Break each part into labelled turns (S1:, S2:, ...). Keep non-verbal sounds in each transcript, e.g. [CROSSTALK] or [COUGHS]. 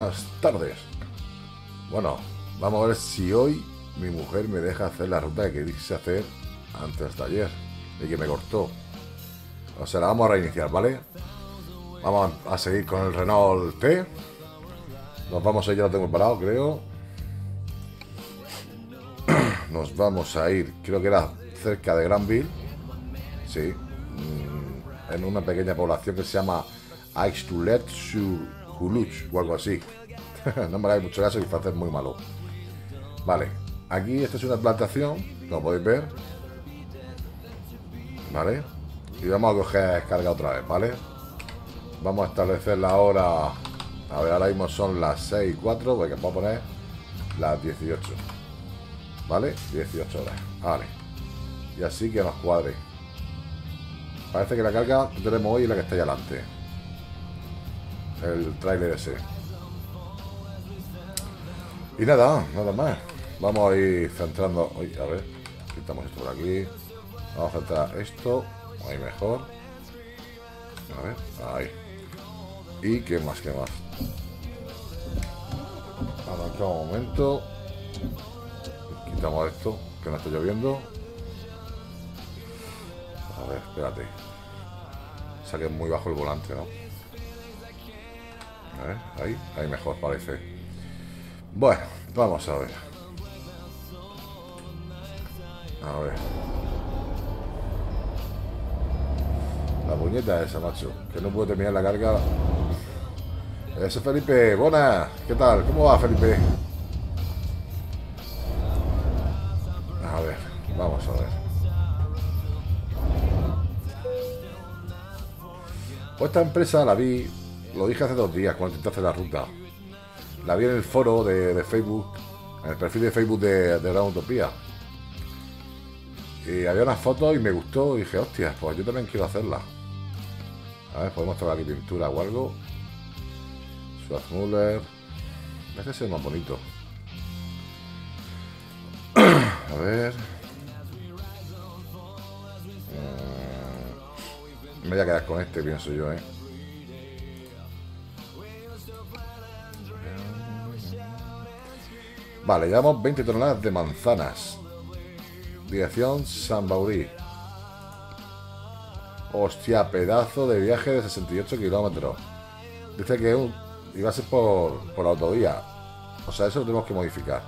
S1: Buenas tardes. Bueno, vamos a ver si hoy mi mujer me deja hacer la ruta que quise hacer antes de ayer y que me cortó. O sea, la vamos a reiniciar, ¿vale? Vamos a seguir con el Renault T. Nos vamos a ir, ya lo tengo parado, creo. [CLEARS THROAT] Nos vamos a ir, creo que era cerca de Granville. Sí. mm, En una pequeña población que se llama Aixtulet sur Huluch o algo así. [LAUGHS] no me hagáis mucho caso y fue muy malo. Vale, aquí esta es una plantación, como podéis ver. Vale, y vamos a coger carga otra vez, ¿vale? Vamos a establecer la hora. A ver, ahora mismo son las 6 y 4, porque vamos a poner las 18. ¿Vale? 18 horas. Vale. Y así que nos cuadre. Parece que la carga que tenemos hoy es la que está ahí adelante el tráiler ese. Y nada, nada más. Vamos a ir centrando. Uy, a ver, quitamos esto por aquí. Vamos a centrar esto. Ahí mejor. A ver, ahí. Y qué más, qué más. Arrancamos un momento. Quitamos esto, que no está lloviendo. A ver, espérate. Saqué muy bajo el volante, ¿no? Ver, ahí, ahí mejor parece. Bueno, vamos a ver. A ver. La puñeta esa, macho. Que no puedo terminar la carga. Ese Felipe, buenas. ¿Qué tal? ¿Cómo va, Felipe? A ver, vamos a ver. Pues esta empresa la vi lo dije hace dos días cuando intenté hacer la ruta. La vi en el foro de, de Facebook, en el perfil de Facebook de, de la Utopía. Y había unas fotos y me gustó. Y dije, hostia, pues yo también quiero hacerla. A ver, podemos tocar aquí pintura o algo. Schwarzmüller. Este es el más bonito. [CLEARS THROAT] A ver. Mm, Me voy a quedar con este, pienso yo, ¿eh? Vale, llevamos 20 toneladas de manzanas. Dirección San Baurí. Hostia, pedazo de viaje de 68 kilómetros. Dice que un, iba a ser por, por autovía. O sea, eso lo tenemos que modificar.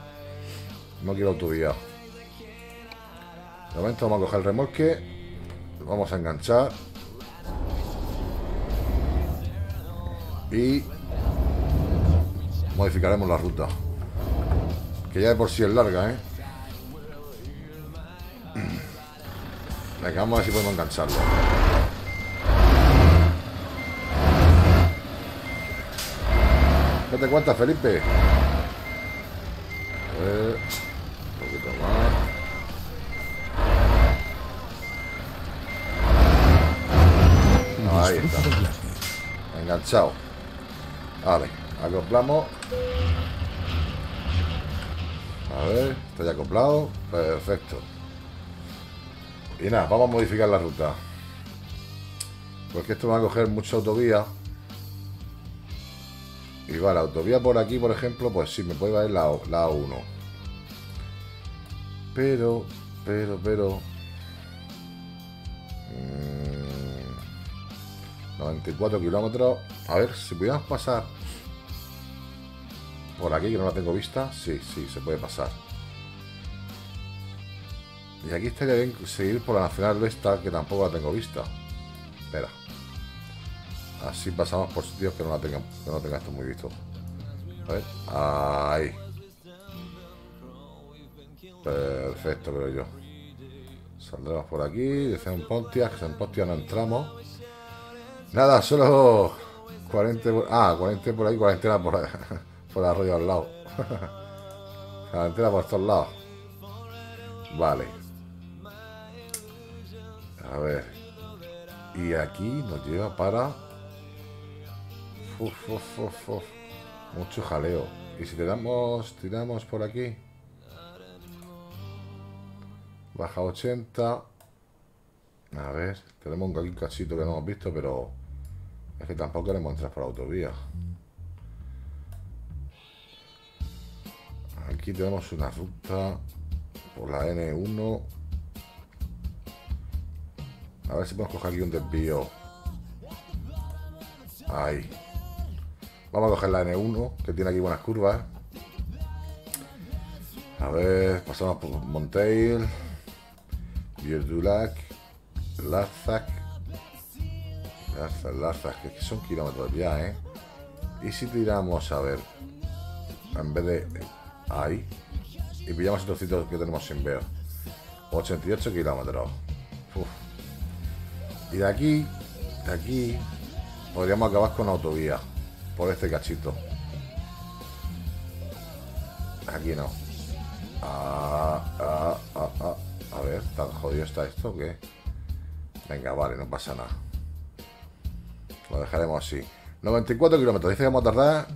S1: No quiero autovía. De momento vamos a coger el remolque. Vamos a enganchar. Y modificaremos la ruta. Que ya de por sí es larga, ¿eh? Venga, vamos a ver si podemos engancharlo. ¿Qué te cuentas, Felipe? A ver, un poquito más. Ahí está. Enganchado. Vale, acoplamos. A ver, está ya acoplado. Perfecto. Y nada, vamos a modificar la ruta. Porque esto va a coger mucha autovía. Y va la autovía por aquí, por ejemplo, pues sí, me puede valer la, la A1. Pero, pero, pero... mmm, 94 kilómetros. A ver, si pudiéramos pasar por aquí, que no la tengo vista. Sí, sí, se puede pasar. Y aquí estaría bien seguir por la Nacional esta, que tampoco la tengo vista. Espera. Así pasamos por sitios que no la tengan, que no tenga esto muy visto. A ver. Ahí. Perfecto, creo yo. Saldremos por aquí, dice en Pontiac, en Pontiac no entramos. Nada, solo 40 por... Ah, 40 por ahí, 40 por ahí. Por el arroyo al lado. [LAUGHS] Carretera por estos lados. Vale. A ver. Y aquí nos lleva para... Mucho jaleo. Y si tiramos, tiramos por aquí. Baja 80. A ver, tenemos un cachito que no hemos visto, pero es que tampoco queremos entrar por autovía. Aquí tenemos una ruta por la N1. A ver si podemos coger aquí un desvío. Ahí. Vamos a coger la N1, que tiene aquí buenas curvas. A ver, pasamos por Montail, Vierdulac, Larzac. Larzac, Larzac, que son kilómetros ya, ¿eh? Y si tiramos, a ver, en vez de ahí, y pillamos estos sitios que tenemos sin ver, 88 kilómetros. Y de aquí, de aquí, podríamos acabar con autovía, por este cachito. Aquí no. Ah, ah, ah, a ver, ¿tan jodido está esto que Venga, vale, no pasa nada. Lo dejaremos así. 94 kilómetros. Dice que vamos a tardar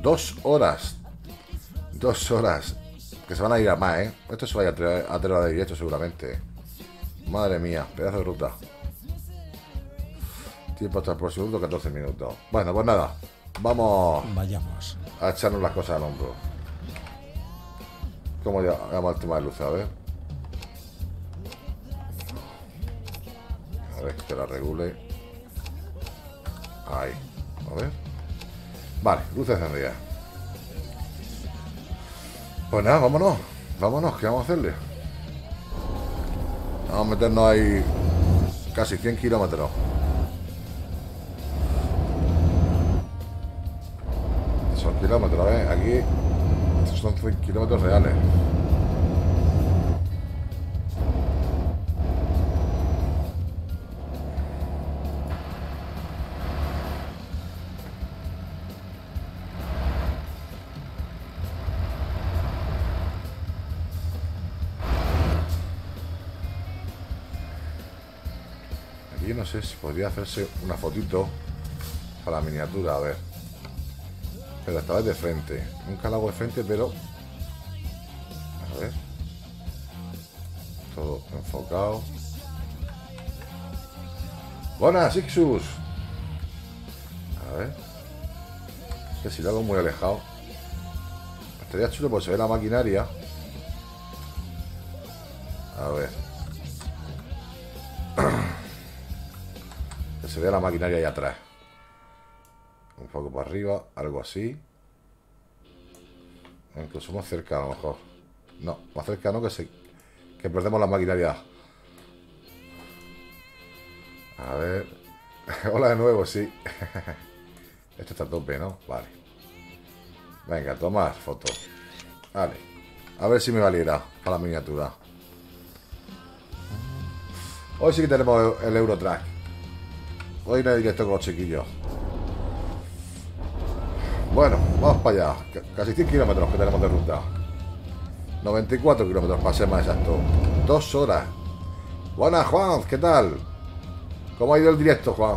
S1: dos horas. Dos horas. Que se van a ir a más, ¿eh? Esto se vaya a tener de directo seguramente. Madre mía, pedazo de ruta. Tiempo hasta el próximo minuto, 14 minutos. Bueno, pues nada. Vamos.
S2: Vayamos.
S1: A echarnos las cosas al hombro. ¿Cómo llamamos el tema de luz? A ver. A ver, que la regule. Ahí. A ver. Vale, luces encendidas. Pues nada, vámonos. Vámonos, ¿qué vamos a hacerle? Vamos a meternos ahí casi 100 kilómetros. Son kilómetros, ¿eh? Aquí son 100 kilómetros reales. Si podría hacerse una fotito para la miniatura, a ver. Pero esta vez de frente. Nunca la hago de frente, pero... A ver. Todo enfocado. Buenas, Ixus. A ver. que si lo hago muy alejado. Estaría chulo porque se ve la maquinaria. A ver. Se vea la maquinaria ahí atrás. Un poco para arriba, algo así. Incluso más cerca a lo mejor. No, más cerca no, que, se, que perdemos la maquinaria. A ver. [LAUGHS] Hola de nuevo, sí. [LAUGHS] Esto está a tope, ¿no? Vale. Venga, tomar foto. Vale. A ver si me valiera para la miniatura. Hoy sí que tenemos el Eurotrack. Voy a ir directo con los chiquillos. Bueno, vamos para allá. Casi 100 kilómetros que tenemos de ruta. 94 kilómetros, para ser más exacto. Dos horas. Buenas, Juan, ¿qué tal? ¿Cómo ha ido el directo, Juan?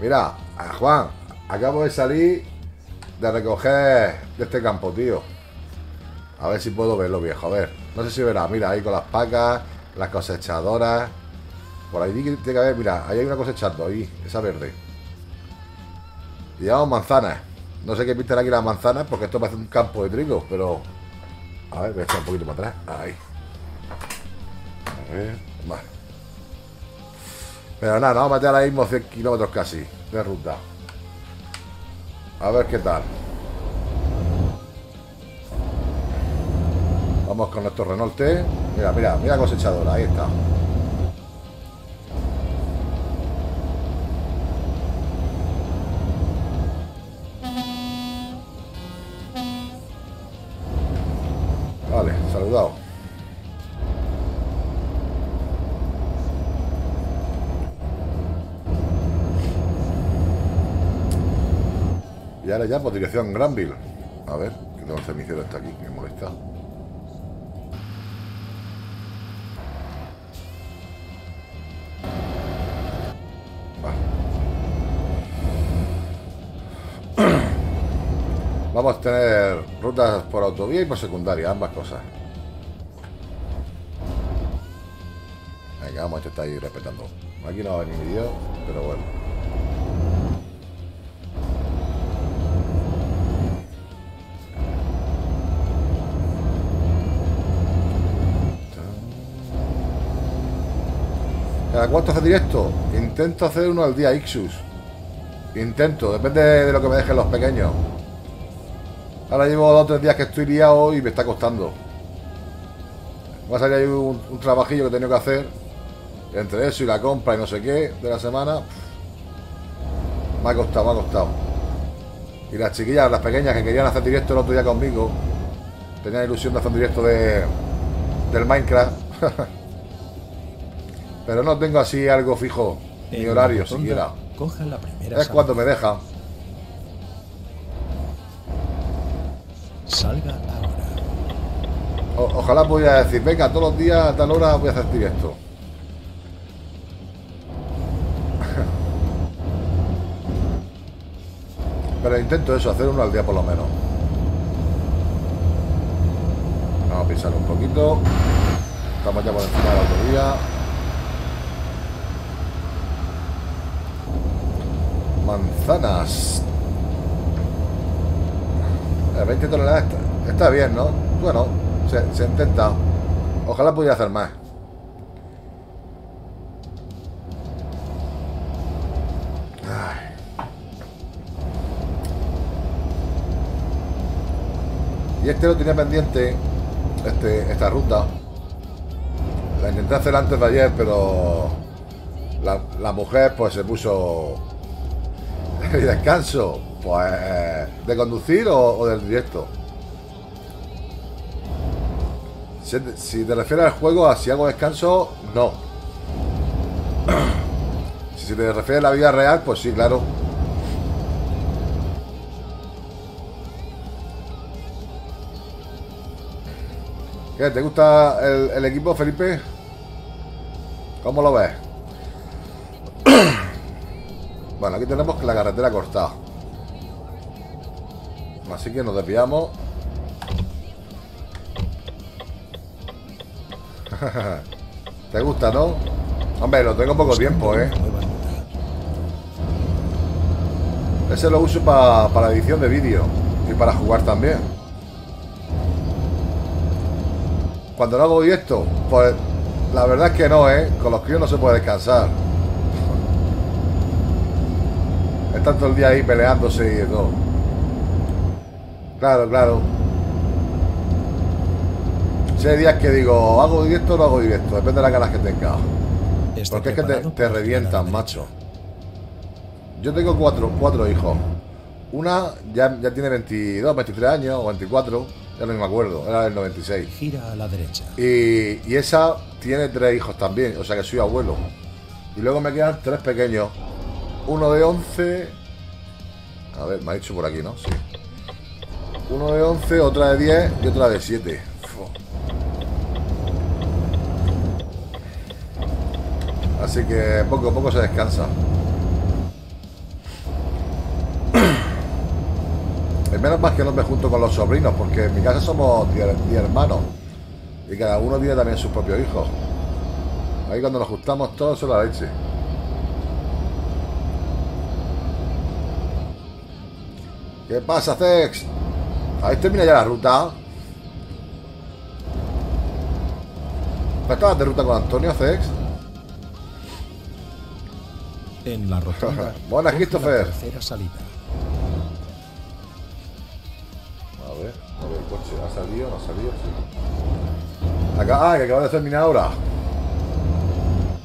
S1: Mira, Juan, acabo de salir de recoger de este campo, tío. A ver si puedo verlo, viejo. A ver, no sé si verá. Mira, ahí con las pacas, las cosechadoras. Por ahí tiene que haber, mira, ahí hay una cosechando, ahí, esa verde. Y llevamos manzanas. No sé qué pintan aquí las manzanas, porque esto parece un campo de trigo, pero. A ver, voy a echar un poquito para atrás. Ahí. A ver, vale. Pero nada, vamos a meter ahora mismo 100 kilómetros casi de ruta. A ver qué tal. Vamos con nuestro Renault Mira, mira, mira cosechadora, ahí está. Vale, saludado. Y ahora ya por dirección Granville. A ver, que tengo el cenicero está aquí, que me molesta. Vamos a tener rutas por autovía y por secundaria, ambas cosas. Venga, vamos este a intentar ahí respetando. Aquí no va a venir Dios, pero bueno. ¿Cada cuánto hace directo? Intento hacer uno al día, Ixus. Intento, depende de lo que me dejen los pequeños. Ahora llevo dos o tres días que estoy liado y me está costando. Va a salir ahí un, un trabajillo que he tenido que hacer. Entre eso y la compra y no sé qué de la semana. Me ha costado, me ha costado. Y las chiquillas, las pequeñas que querían hacer directo el otro día conmigo, tenían ilusión de hacer un directo de, del Minecraft. [LAUGHS] Pero no tengo así algo fijo, ni horario siquiera.
S2: Coja la primera
S1: Es cuando me deja.
S2: Salga ahora.
S1: Ojalá pudiera decir, venga, todos los días a tal hora voy a hacer directo. [LAUGHS] Pero intento eso, hacer uno al día por lo menos. Vamos a pisar un poquito. Estamos ya por encima de la autovía. Manzanas. Eh, 20 toneladas está, bien, ¿no? Bueno, se, se intenta. Ojalá pudiera hacer más. Y este lo tenía pendiente, este, esta ruta. La intenté hacer antes de ayer, pero la, la mujer pues se puso [LAUGHS] descanso, pues de conducir o, del directo. Si, si te refieres al juego, a si hago descanso, no. [CLEARS THROAT] Si te refieres a la vida real, pues sí, claro. ¿Qué? ¿Te gusta el, el equipo, Felipe? ¿Cómo lo ves? [CLEARS THROAT] Bueno, aquí tenemos la carretera cortada. Así que nos desviamos. [LAUGHS] ¿Te gusta, no? Hombre, lo tengo poco tiempo, ¿eh? Ese lo uso pa- para edición de vídeo y para jugar también. Cuando no hago directo, pues la verdad es que no, ¿eh? Con los críos no se puede descansar. [LAUGHS] Están todo el día ahí peleándose y todo. Claro, claro. Si hay días que digo, hago directo o no hago directo, depende de las ganas que tenga. Porque es que te, te
S2: la
S1: revientan, macho. Yo tengo cuatro, cuatro hijos. Una ya, ya tiene 22, 23 años o 24, ya no me acuerdo, era del 96.
S2: Gira a la derecha.
S1: Y, y esa tiene tres hijos también, o sea que soy abuelo. Y luego me quedan tres pequeños. Uno de 11. A ver, me ha dicho por aquí, ¿no? Sí. Uno de 11, otra de 10 y otra de 7. Así que poco a poco se descansa. Es menos más que no me junto con los sobrinos, porque en mi casa somos 10 hermanos. Y cada uno tiene también sus propios hijos. Ahí cuando nos juntamos todos son la leche. ¿Qué pasa, ¿Habéis terminado ya la ruta? ¿No estabas de ruta con Antonio, Zex?
S2: En la rotonda. [LAUGHS]
S1: Buenas, Christopher.
S2: Tercera salida.
S1: A ver, a ver, el coche ha salido, no ha salido, sí. Acá, ah, que acaba de terminar ahora.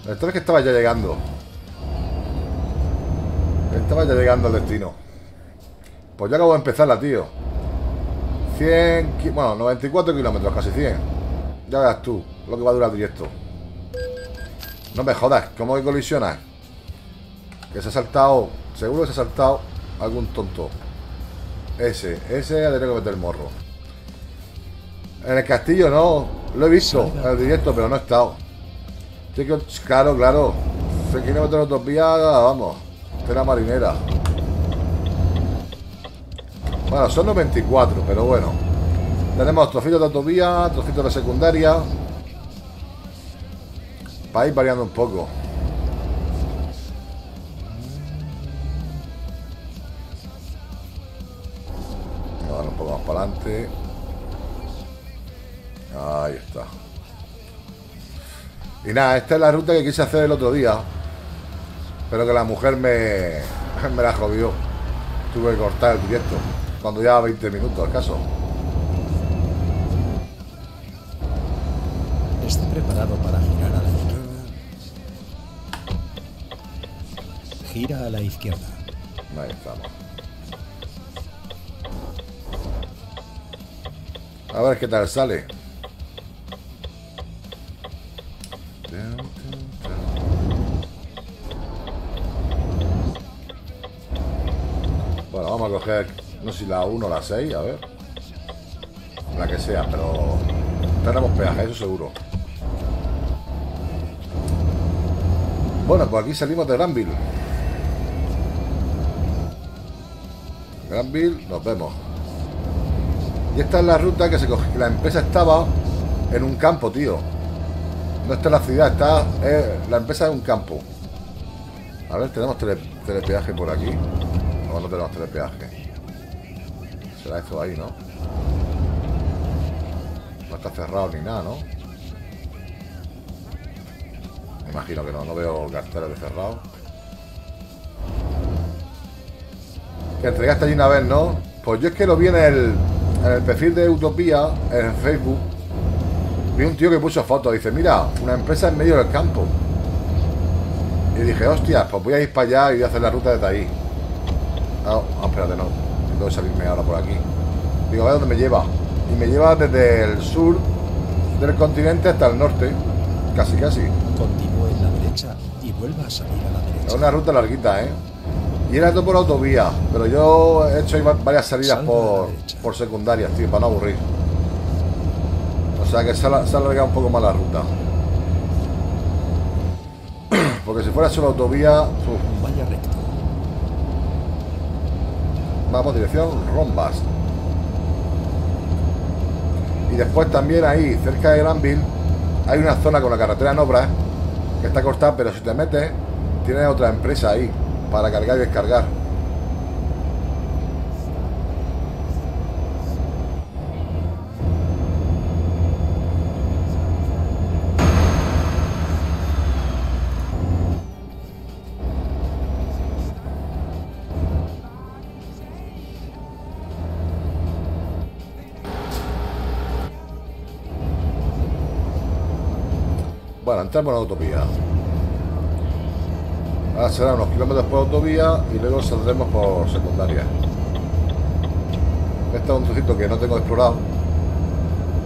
S1: Esto es que estaba ya llegando. Estaba ya llegando al destino. Pues ya acabo de empezarla, tío. 100, ki- bueno, 94 kilómetros, casi 100. Ya verás tú lo que va a durar directo. No me jodas, ¿cómo que colisionas? Que se ha saltado, seguro que se ha saltado algún tonto. Ese, ese ha tenido que meter el morro. En el castillo no, lo he visto en el directo, pero no he estado. Sí que, claro, claro. 6 kilómetros de utopía, vamos. Tela marinera. Bueno, son 94, pero bueno. Tenemos trocitos de autovía, trocitos de secundaria. Para ir variando un poco. Vamos un poco más para adelante. Ahí está. Y nada, esta es la ruta que quise hacer el otro día. Pero que la mujer me, [LAUGHS] me la jodió. Tuve que cortar el directo. Cuando ya 20 minutos, el caso.
S2: Esté preparado para girar a la izquierda. Gira a la izquierda.
S1: Ahí estamos. A ver qué tal sale. Bueno, vamos a coger, no sé si la 1 o la 6, a ver. La que sea, pero tenemos peaje, eso seguro. Bueno, pues aquí salimos de Granville. Granville, nos vemos. Y esta es la ruta que se coge. La empresa estaba en un campo, tío. No está en la ciudad, está. eh, la empresa es un campo. A ver, tenemos tele, telepeaje por aquí. No, no tenemos telepeaje. Será esto ahí, ¿no? No está cerrado ni nada, ¿no? Me imagino que no, no veo carteles de cerrado. Que entregaste allí una vez, ¿no? Pues yo es que lo vi en el, perfil de Utopía, en Facebook. Vi un tío que puso fotos. Dice, mira, una empresa en medio del campo. Y dije, hostia, pues voy a ir para allá y voy a hacer la ruta desde ahí. Ah, ah, espérate, no. Tengo que salirme ahora por aquí. Digo, a ver dónde me lleva. Y me lleva desde el sur del continente hasta el norte. Casi, casi.
S2: Continúe en la derecha y vuelva a salir a la
S1: Es
S2: derecha.
S1: una ruta larguita, ¿eh? Y era todo por autovía, pero yo he hecho varias salidas por, secundarias, tío, para no aburrir. O sea que se ha, se ha alargado un poco más la ruta. [CLEARS THROAT] Porque si fuera solo autovía, uf,
S2: Vaya recto.
S1: Vamos dirección Rombas. Y después también ahí, cerca de Granville, hay una zona con la carretera en que está cortada, pero si te metes, tiene otra empresa ahí para cargar y descargar. Entramos en la autovía. Ahora será unos kilómetros por autovía y luego saldremos por secundaria. Este es un trocito que no tengo explorado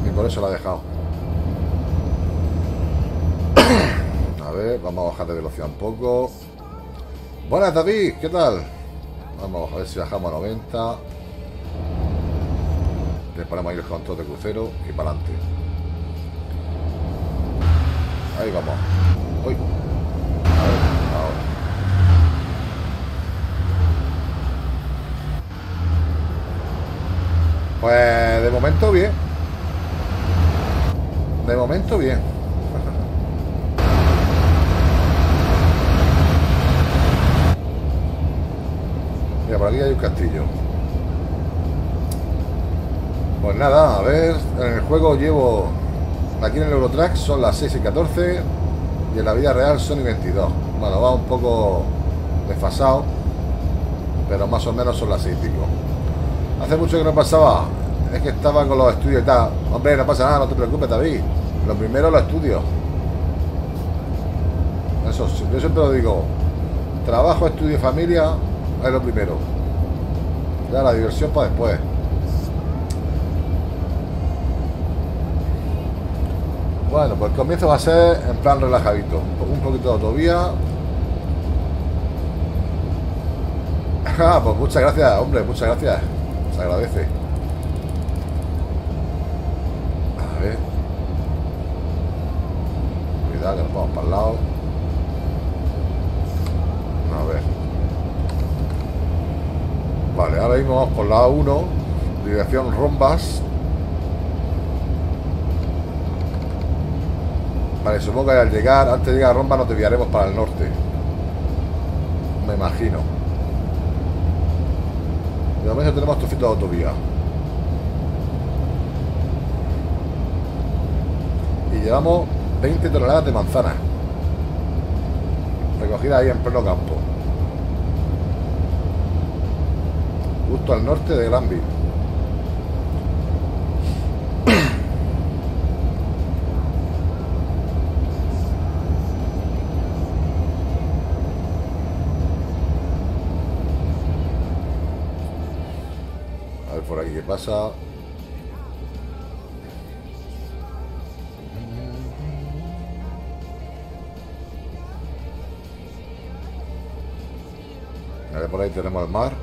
S1: y por eso la he dejado. A ver, vamos a bajar de velocidad un poco. Buenas David, ¿qué tal? Vamos a ver si bajamos a 90. Le ponemos ahí el control de crucero y para adelante. Ahí vamos. Uy. A ver, ahora. Pues de momento bien. De momento bien. [LAUGHS] Mira, por aquí hay un castillo. Pues nada, a ver, en el juego llevo Aquí en el Eurotrack son las 6 y 14 y en la vida real son y 22. Bueno, va un poco desfasado, pero más o menos son las 6 y pico. Hace mucho que no pasaba, es que estaba con los estudios y tal. Hombre, no pasa nada, no te preocupes, David. Lo primero los estudios. Eso, yo siempre lo digo. Trabajo, estudio y familia es lo primero. Ya la diversión para después. Bueno, pues comienzo va a ser en plan relajadito. Un poquito de autovía. [LAUGHS] Ah, pues muchas gracias, hombre, muchas gracias. Se agradece. A ver. Cuidado que nos vamos para el lado. A ver. Vale, ahora mismo vamos por la 1, dirección Rombas. Vale, supongo que al llegar, antes de llegar a Romba nos desviaremos para el norte. Me imagino. De momento tenemos trocito de autovía. Y llevamos 20 toneladas de manzanas. Recogida ahí en pleno campo. Justo al norte de Granville. Ver por ahí tenemos el mar.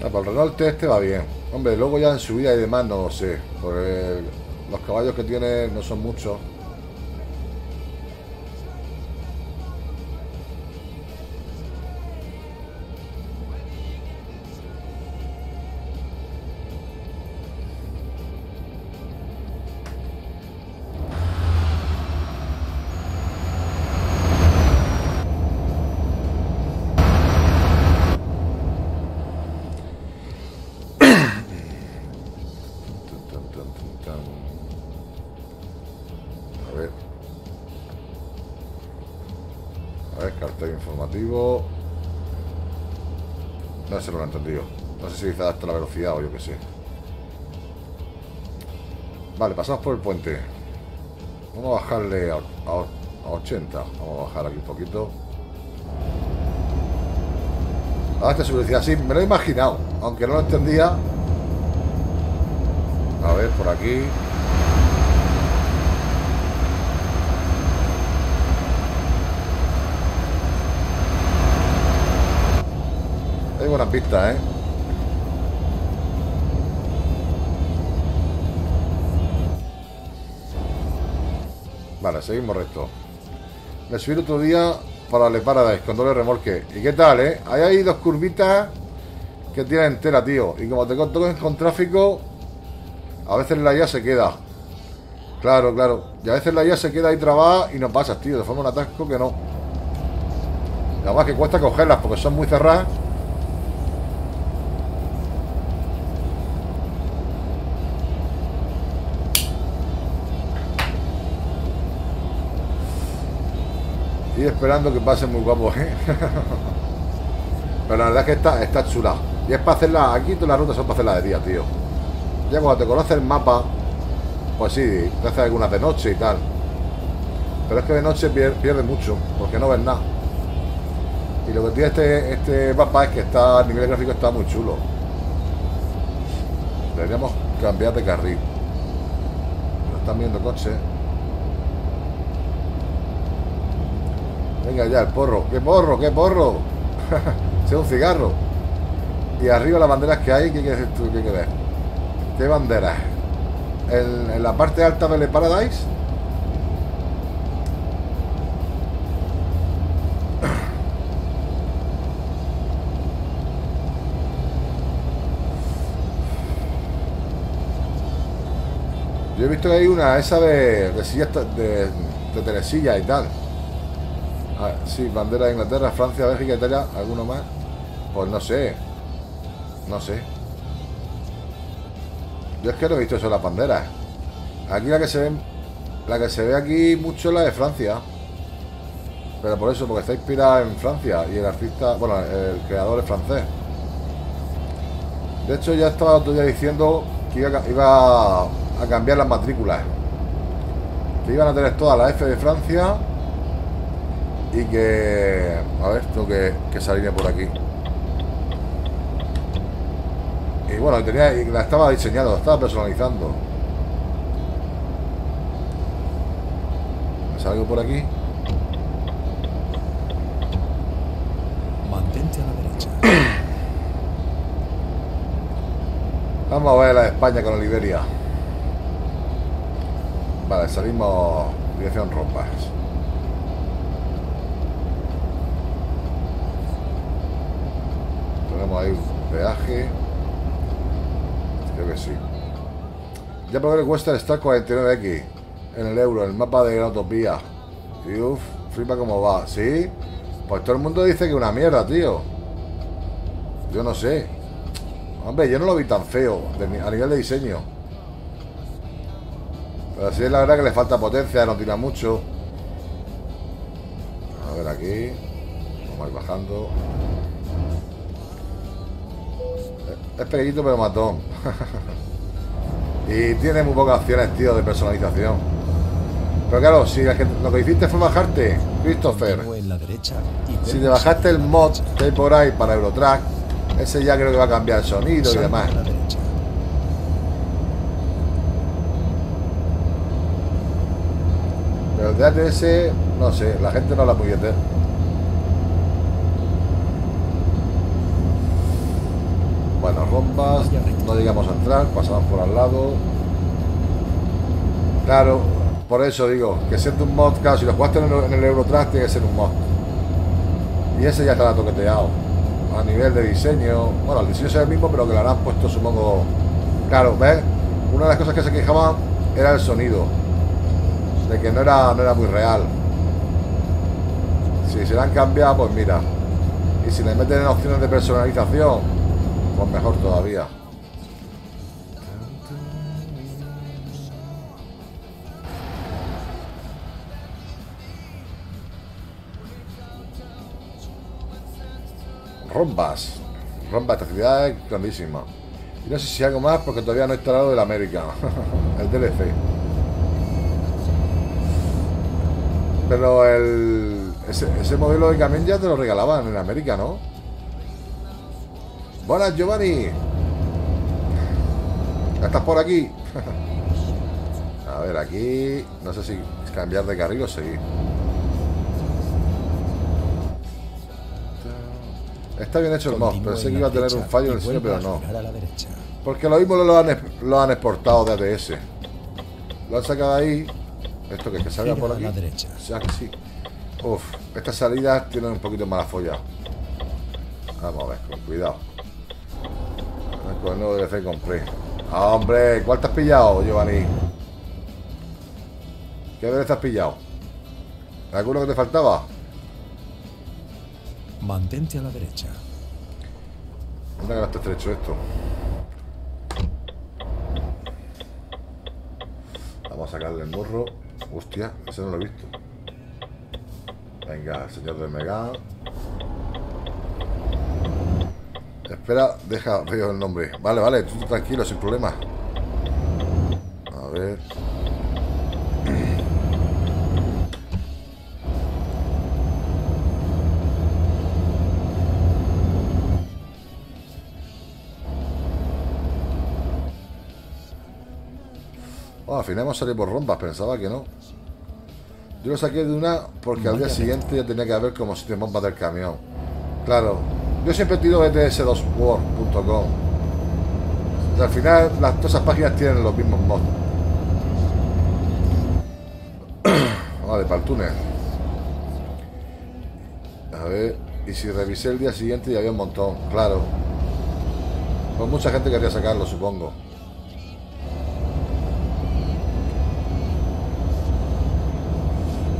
S1: Para el Renault este va bien. Hombre, luego ya en subida y demás no lo sé. Porque los caballos que tiene no son muchos. Si dice hasta la velocidad o yo qué sé. Vale, pasamos por el puente. Vamos a bajarle a, a- a 80. Vamos a bajar aquí un poquito. Ah, esta velocidad, sí, me lo he imaginado. Aunque no lo entendía. A ver, por aquí. Hay buenas pistas, ¿eh? Seguimos recto. Me subí el otro día para Le Paradise con doble remolque. ¿Y qué tal, eh? Ahí hay dos curvitas que tienen tela, tío. Y como te toques con tráfico, a veces la IA se queda. Claro, claro. Y a veces la IA se queda ahí trabada y no pasas, tío. De forma un atasco que no. Y además que cuesta cogerlas porque son muy cerradas. Y esperando que pase muy guapo, ¿eh? [LAUGHS] Pero la verdad es que está, está chula. Y es para hacerla, aquí todas las rutas son para hacerla de día, tío. Ya cuando te conoces el mapa, pues sí, te haces algunas de noche y tal. Pero es que de noche pier- pierde mucho, porque no ves nada. Y lo que tiene este, este mapa es que está, a nivel gráfico está muy chulo. Deberíamos cambiar de carril. Pero están viendo coches. Venga ya, el porro. ¡Qué porro, qué porro! [LAUGHS] sea un cigarro. Y arriba las banderas que hay, ¿qué quieres tú? ¿Qué quieres? ¿Qué banderas? En, la parte alta del Paradise. Yo he visto que hay una, esa de, de sillas ta- de, de telesilla y tal. Ah, sí, bandera de Inglaterra, Francia, Bélgica, Italia, ¿alguno más? Pues no sé. No sé. Yo es que no he visto eso de las banderas. Aquí la que se ve, la que se ve aquí mucho es la de Francia. Pero por eso, porque está inspirada en Francia y el artista, bueno, el creador es francés. De hecho, ya estaba otro día diciendo que iba, iba a cambiar las matrículas. Que iban a tener todas las F de Francia y que... A ver, tengo que, que salir por aquí. Y bueno, tenía, la estaba diseñando, la estaba personalizando. ¿Me salgo por aquí?
S2: Mantente a la derecha. [COUGHS]
S1: Vamos a ver la de España con Liberia. Vale, salimos dirección Rompas. Ahí un peaje. Creo que sí. Ya por qué le cuesta estar 49X en el euro, en el mapa de la utopía. Y uff, flipa cómo va. ¿Sí? Pues todo el mundo dice que una mierda, tío. Yo no sé. Hombre, yo no lo vi tan feo a nivel de diseño. Pero sí es la verdad que le falta potencia, no tira mucho. A ver aquí. Vamos a ir bajando. Es pequeñito pero matón. [LAUGHS] y tiene muy pocas opciones, tío, de personalización. Pero claro, si es que lo que hiciste fue bajarte, Christopher. Si te bajaste el mod que hay por ahí para Eurotrack, ese ya creo que va a cambiar el sonido y demás. Pero el de ATS, no sé, la gente no la muy bien rombas, no llegamos a entrar, pasamos por al lado. Claro, por eso digo, que siendo un mod, claro, si lo jugaste en el, en el Eurotrack tiene que ser un mod. Y ese ya estará toqueteado. A nivel de diseño, bueno, el diseño es el mismo, pero que lo habrán puesto, supongo. Claro, ¿ves? Una de las cosas que se quejaban era el sonido de que no era, no era muy real. Si se le han cambiado, pues mira. Y si le meten en opciones de personalización, pues mejor todavía. Rombas. Rombas, esta ciudad es grandísima. Y no sé si algo más porque todavía no he instalado el América, [LAUGHS] el DLC. Pero el, ese, ese modelo de camión ya te lo regalaban en América, ¿no? Buenas, Giovanni. ¿Estás por aquí? [LAUGHS] A ver, aquí... No sé si cambiar de carril o seguir. Está bien hecho el mod. Pensé
S2: en
S1: que iba a tener un fallo en el
S2: vuelva
S1: pero no. Porque lo mismo lo han, lo han exportado de ATS. Lo han sacado ahí. Esto que, que salga por aquí.
S2: la derecha.
S1: O sea que sí. Uf, estas salidas tienen un poquito mala folla. Vamos a ver, con cuidado. Con el nuevo DLC que compré. Ah, hombre, ¿cuál te has pillado, Giovanni? ¿Qué DLC has pillado? ¿Alguno que te faltaba?
S2: Mantente a la derecha.
S1: Anda que no está estrecho esto. Vamos a sacarle el morro. Hostia, ese no lo he visto. Venga, señor del Mega. Espera, deja, veo el nombre. Vale, vale, tú tranquilo, sin problema. A ver. Oh, al final hemos salido por rombas, pensaba que no. Yo lo saqué de una porque al día siguiente ya tenía que ver como si te bombas del camión. Claro, yo siempre tiro ets2word.com. Al final, las, todas esas páginas tienen los mismos mods. [COUGHS] vale, para el túnel. A ver, y si revisé el día siguiente ya había un montón, claro. Pues mucha gente quería sacarlo, supongo.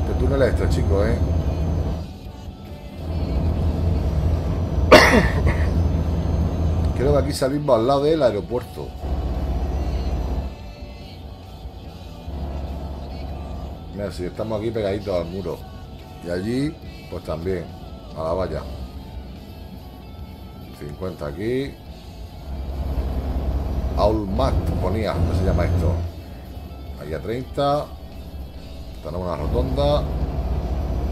S1: Este túnel es este, chico, ¿eh? Creo que aquí salimos al lado del aeropuerto. Mira, si estamos aquí pegaditos al muro. Y allí, pues también, a la valla. 50 aquí. Aulmat ponía, ¿cómo se llama esto? Ahí a 30. Tenemos una rotonda.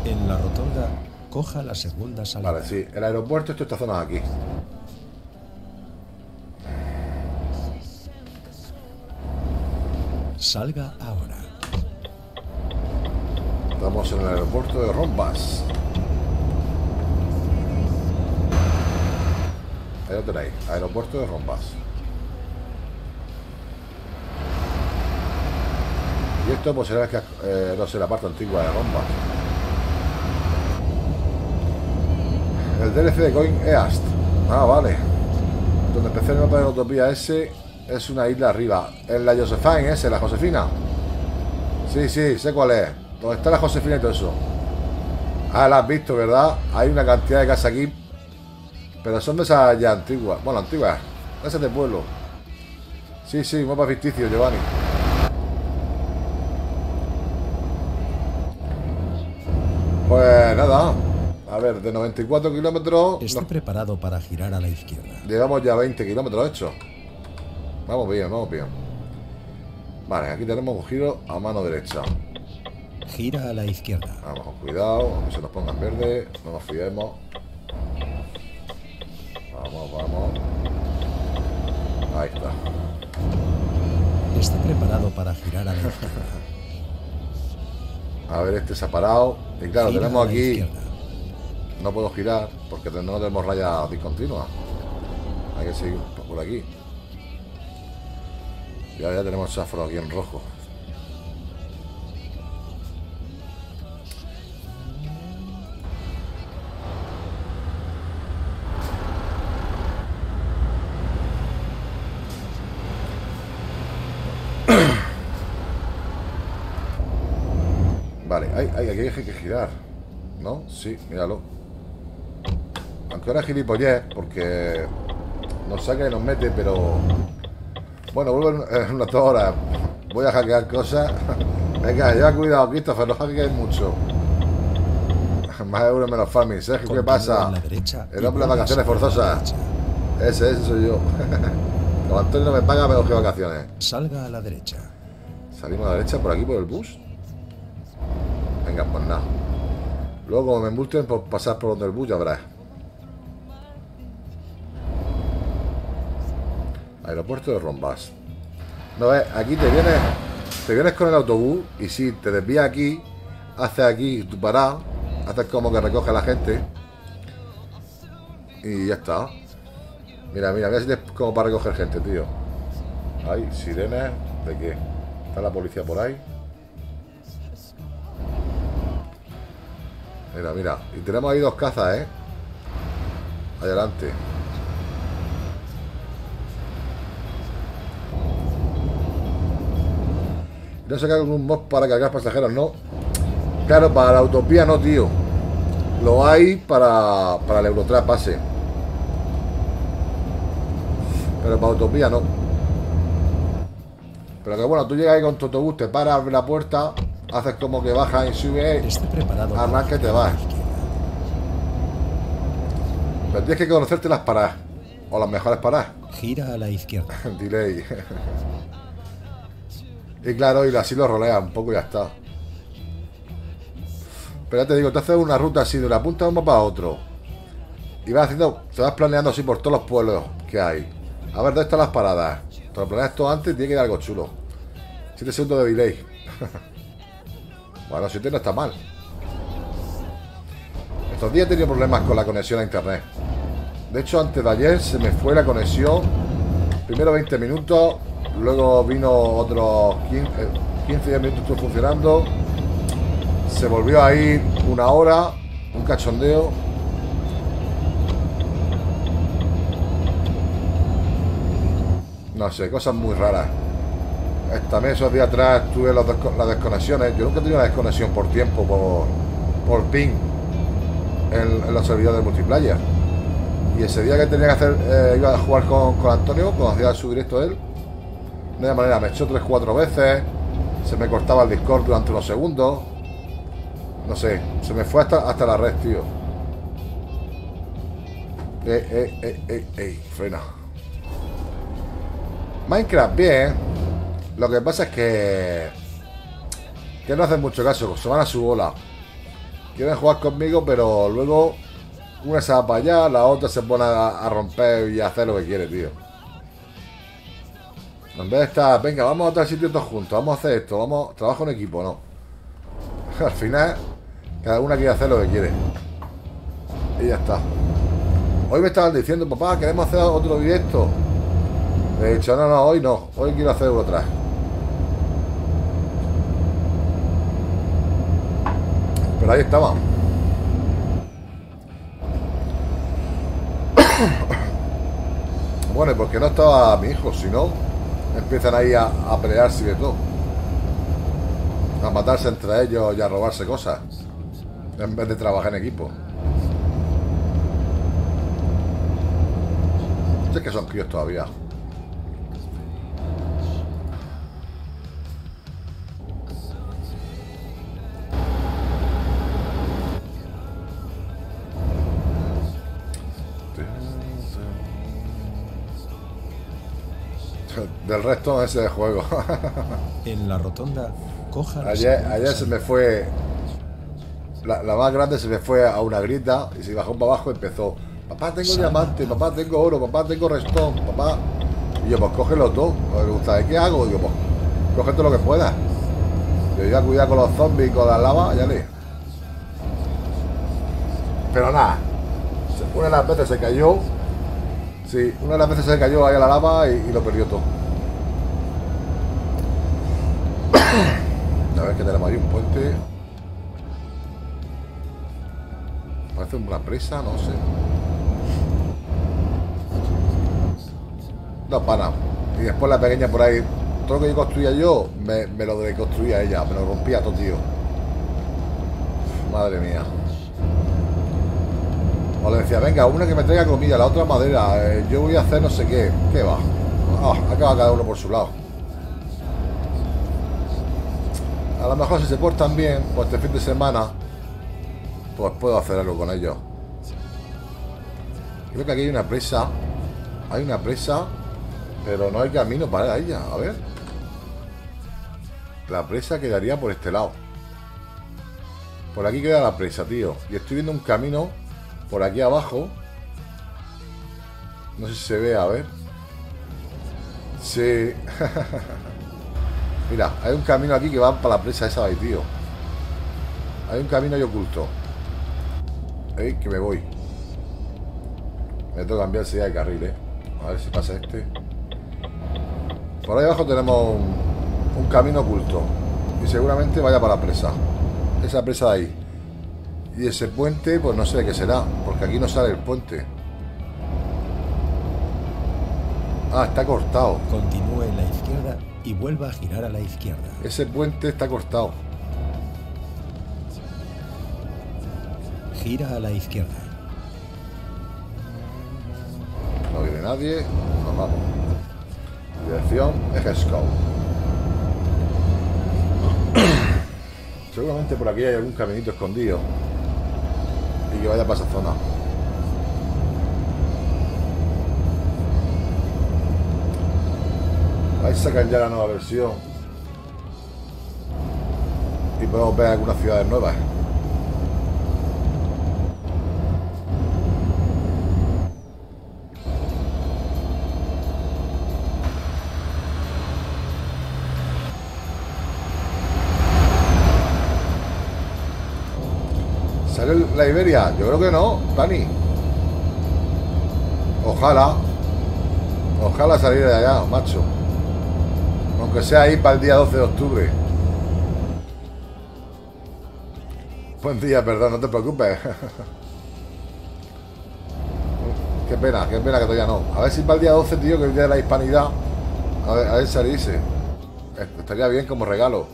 S2: En la rotonda, coja la segunda salida.
S1: Vale, sí. El aeropuerto, esto esta zona de aquí.
S2: Salga ahora.
S1: Estamos en el aeropuerto de Rombas. Ahí lo tenéis, aeropuerto de Rombas. Y esto pues será el que, eh, no sé, la parte antigua de Rombas. El DLC de Coin East. Ah, vale. Donde empecé el mapa de la utopía ese es una isla arriba. En la Josephine ese, la Josefina. Sí, sí, sé cuál es. ¿Dónde está la Josefina y todo eso? Ah, la has visto, ¿verdad? Hay una cantidad de casas aquí. Pero son de esas ya antiguas. Bueno, antiguas. Ese de pueblo. Sí, sí, mapa ficticio, Giovanni. Pues nada. A ver, de 94 kilómetros.
S2: Está preparado para girar a la izquierda.
S1: Llevamos ya 20 kilómetros hechos. Vamos bien, vamos bien. Vale, aquí tenemos un giro a mano derecha.
S2: Gira a la izquierda.
S1: Vamos con cuidado, que se nos ponga en verde. No nos fiemos. Vamos, vamos. Ahí está.
S2: Está preparado para girar a la [LAUGHS] izquierda.
S1: A ver, este se ha parado. Y claro,
S2: Gira
S1: tenemos aquí. No puedo girar porque no tenemos rayas discontinuas. Hay que seguir por aquí. Y ahora ya tenemos semáforo aquí en rojo. Vale, hay, hay, aquí hay que girar. ¿No? Sí, míralo. Aunque ahora es gilipollez, porque nos saca y nos mete, pero... Bueno, vuelvo en, en unas dos horas. Voy a hackear cosas. [LAUGHS] Venga, ya cuidado, Christopher, no hackees mucho. [LAUGHS] Más euros menos farming. Sergio, ¿qué pasa? El hombre de vacaciones forzosas. Ese, ese soy yo. [LAUGHS] Como Antonio no me paga, me coge vacaciones.
S2: Salga a la derecha.
S1: Salimos a la derecha por aquí por el bus. Venga, pues nada. Luego, como me multen por pasar por donde el bus, ya verás. Aeropuerto de Rombás. No ves, aquí te vienes. Te vienes con el autobús y si te desvías aquí, haces aquí tu parada, haces como que recoge a la gente. Y ya está. Mira, mira, mira si es como para recoger gente, tío. Hay sirenes de qué? ¿Está la policía por ahí? Mira, mira. Y tenemos ahí dos cazas, ¿eh? Adelante. No se con un mod para cargar pasajeros, no. Claro, para la utopía no, tío. Lo hay para, para el Eurotrack base. Pero para utopía no. Pero que bueno, tú llegas ahí con tu autobús, te paras, la puerta, haces como que bajas y subes, Arranca y te vas. pero tienes que conocerte las paradas. O las mejores paradas.
S2: Gira a la izquierda. [LAUGHS]
S1: Delay. Y claro, y así lo rolea un poco y ya está. Pero ya te digo, te haces una ruta así de una punta de un mapa a otro. Y vas haciendo, te vas planeando así por todos los pueblos que hay. A ver, ¿dónde están las paradas? Te lo planeas todo antes y tiene que ir algo chulo. 7 segundos de delay. [LAUGHS] bueno, 7 no está mal. Estos días he tenido problemas con la conexión a internet. De hecho, antes de ayer se me fue la conexión. Primero 20 minutos, luego vino otros 15, eh, 15 10 minutos estuvo funcionando. Se volvió a ir una hora, un cachondeo. No sé, cosas muy raras. También esos días atrás tuve las desconexiones. Yo nunca he tenido una desconexión por tiempo, por, por ping, en, en los servidores de multiplayer. Y ese día que tenía que hacer, eh, iba a jugar con, con Antonio, cuando hacía su directo él, de manera me echó 3-4 veces, se me cortaba el Discord durante unos segundos. No sé, se me fue hasta, hasta la red, tío. Eh, eh, eh, eh, eh, frena. Minecraft, bien. Lo que pasa es que. que no hacen mucho caso, se van a su bola. Quieren jugar conmigo, pero luego una se va para allá, la otra se pone a romper y a hacer lo que quiere, tío. En vez de estar, venga, vamos a otro sitio juntos, vamos a hacer esto, vamos, trabajo en equipo, no. [LAUGHS] Al final, cada una quiere hacer lo que quiere. Y ya está. Hoy me estaban diciendo, papá, queremos hacer otro directo. He dicho, no, no, hoy no, hoy quiero hacer otra. Pero ahí estaba. [COUGHS] Bueno, porque no estaba mi hijo, si no, empiezan ahí a, pelearse de todo. A matarse entre ellos y a robarse cosas. En vez de trabajar en equipo. es que son críos todavía. Resto ese juego. [LAUGHS]
S2: En la rotonda, coja
S1: Ayer, ayer se me fue. La, la más grande se me fue a una grita y se bajó para abajo y empezó. Papá, tengo diamante, papá, tengo oro, papá, tengo restón, papá. Y yo, pues cógelo todo. Me gusta, ¿qué hago? Digo, pues coge todo lo que puedas. Yo iba a cuidar con los zombies y con la lava, ya le. Pero nada. Una de las veces se cayó. Sí, una de las veces se cayó ahí a la lava y, y lo perdió todo. Que tenemos ahí un puente. Parece una presa, no sé. No, para. Y después la pequeña por ahí. Todo lo que yo construía yo, me, me lo deconstruía ella, me lo rompía todo, tío. Madre mía. O le decía, venga, una que me traiga comida, la otra madera, eh, yo voy a hacer no sé qué. ¿Qué va? Ah, acaba cada uno por su lado. A lo mejor si se portan bien, pues este fin de semana, pues puedo hacer algo con ellos. Creo que aquí hay una presa. Hay una presa, pero no hay camino para ella. A ver. La presa quedaría por este lado. Por aquí queda la presa, tío. Y estoy viendo un camino por aquí abajo. No sé si se ve, a ver. Sí. [LAUGHS] Mira, hay un camino aquí que va para la presa esa ahí, tío. Hay un camino ahí oculto. Ey, que me voy. Me tengo que cambiarse ya de carril, eh. A ver si pasa este. Por ahí abajo tenemos un, un camino oculto. Y seguramente vaya para la presa. Esa presa de ahí. Y ese puente, pues no sé de qué será. Porque aquí no sale el puente. Ah, está cortado.
S2: Continúe en la izquierda y vuelva a girar a la izquierda.
S1: Ese puente está cortado.
S2: Gira a la izquierda.
S1: No viene nadie. Nos vamos. Dirección Eje Scout. [COUGHS] Seguramente por aquí hay algún caminito escondido. Y que vaya para esa zona. Ahí sacan ya la nueva versión. Y podemos ver algunas ciudades nuevas. ¿Sale la Iberia? Yo creo que no, Dani. Ojalá. Ojalá salir de allá, macho. Aunque sea ahí para el día 12 de octubre. Buen día, perdón, no te preocupes. [LAUGHS] qué pena, qué pena que todavía no. A ver si para el día 12, tío, que es el día de la hispanidad. A ver, a ver salirse. Est- Estaría bien como regalo.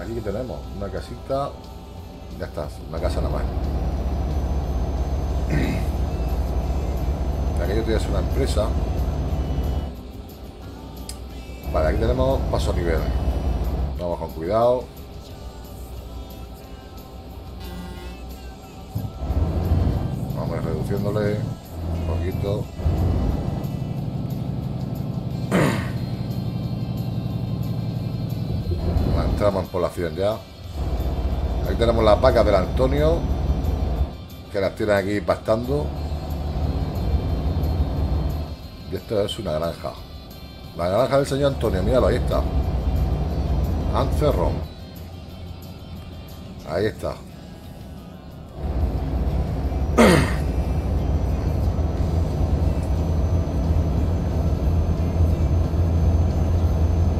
S1: Aquí que tenemos una casita. Ya está, una casa nada más. Aquello que ser una empresa. Vale, aquí tenemos paso a nivel. Vamos con cuidado. Vamos reduciéndole un poquito. Entramos en población ya. Aquí tenemos las vacas del Antonio, que las tienen aquí pastando. Y esto es una granja. La granja del señor Antonio, míralo, ahí está. Ancerrón. Ahí está.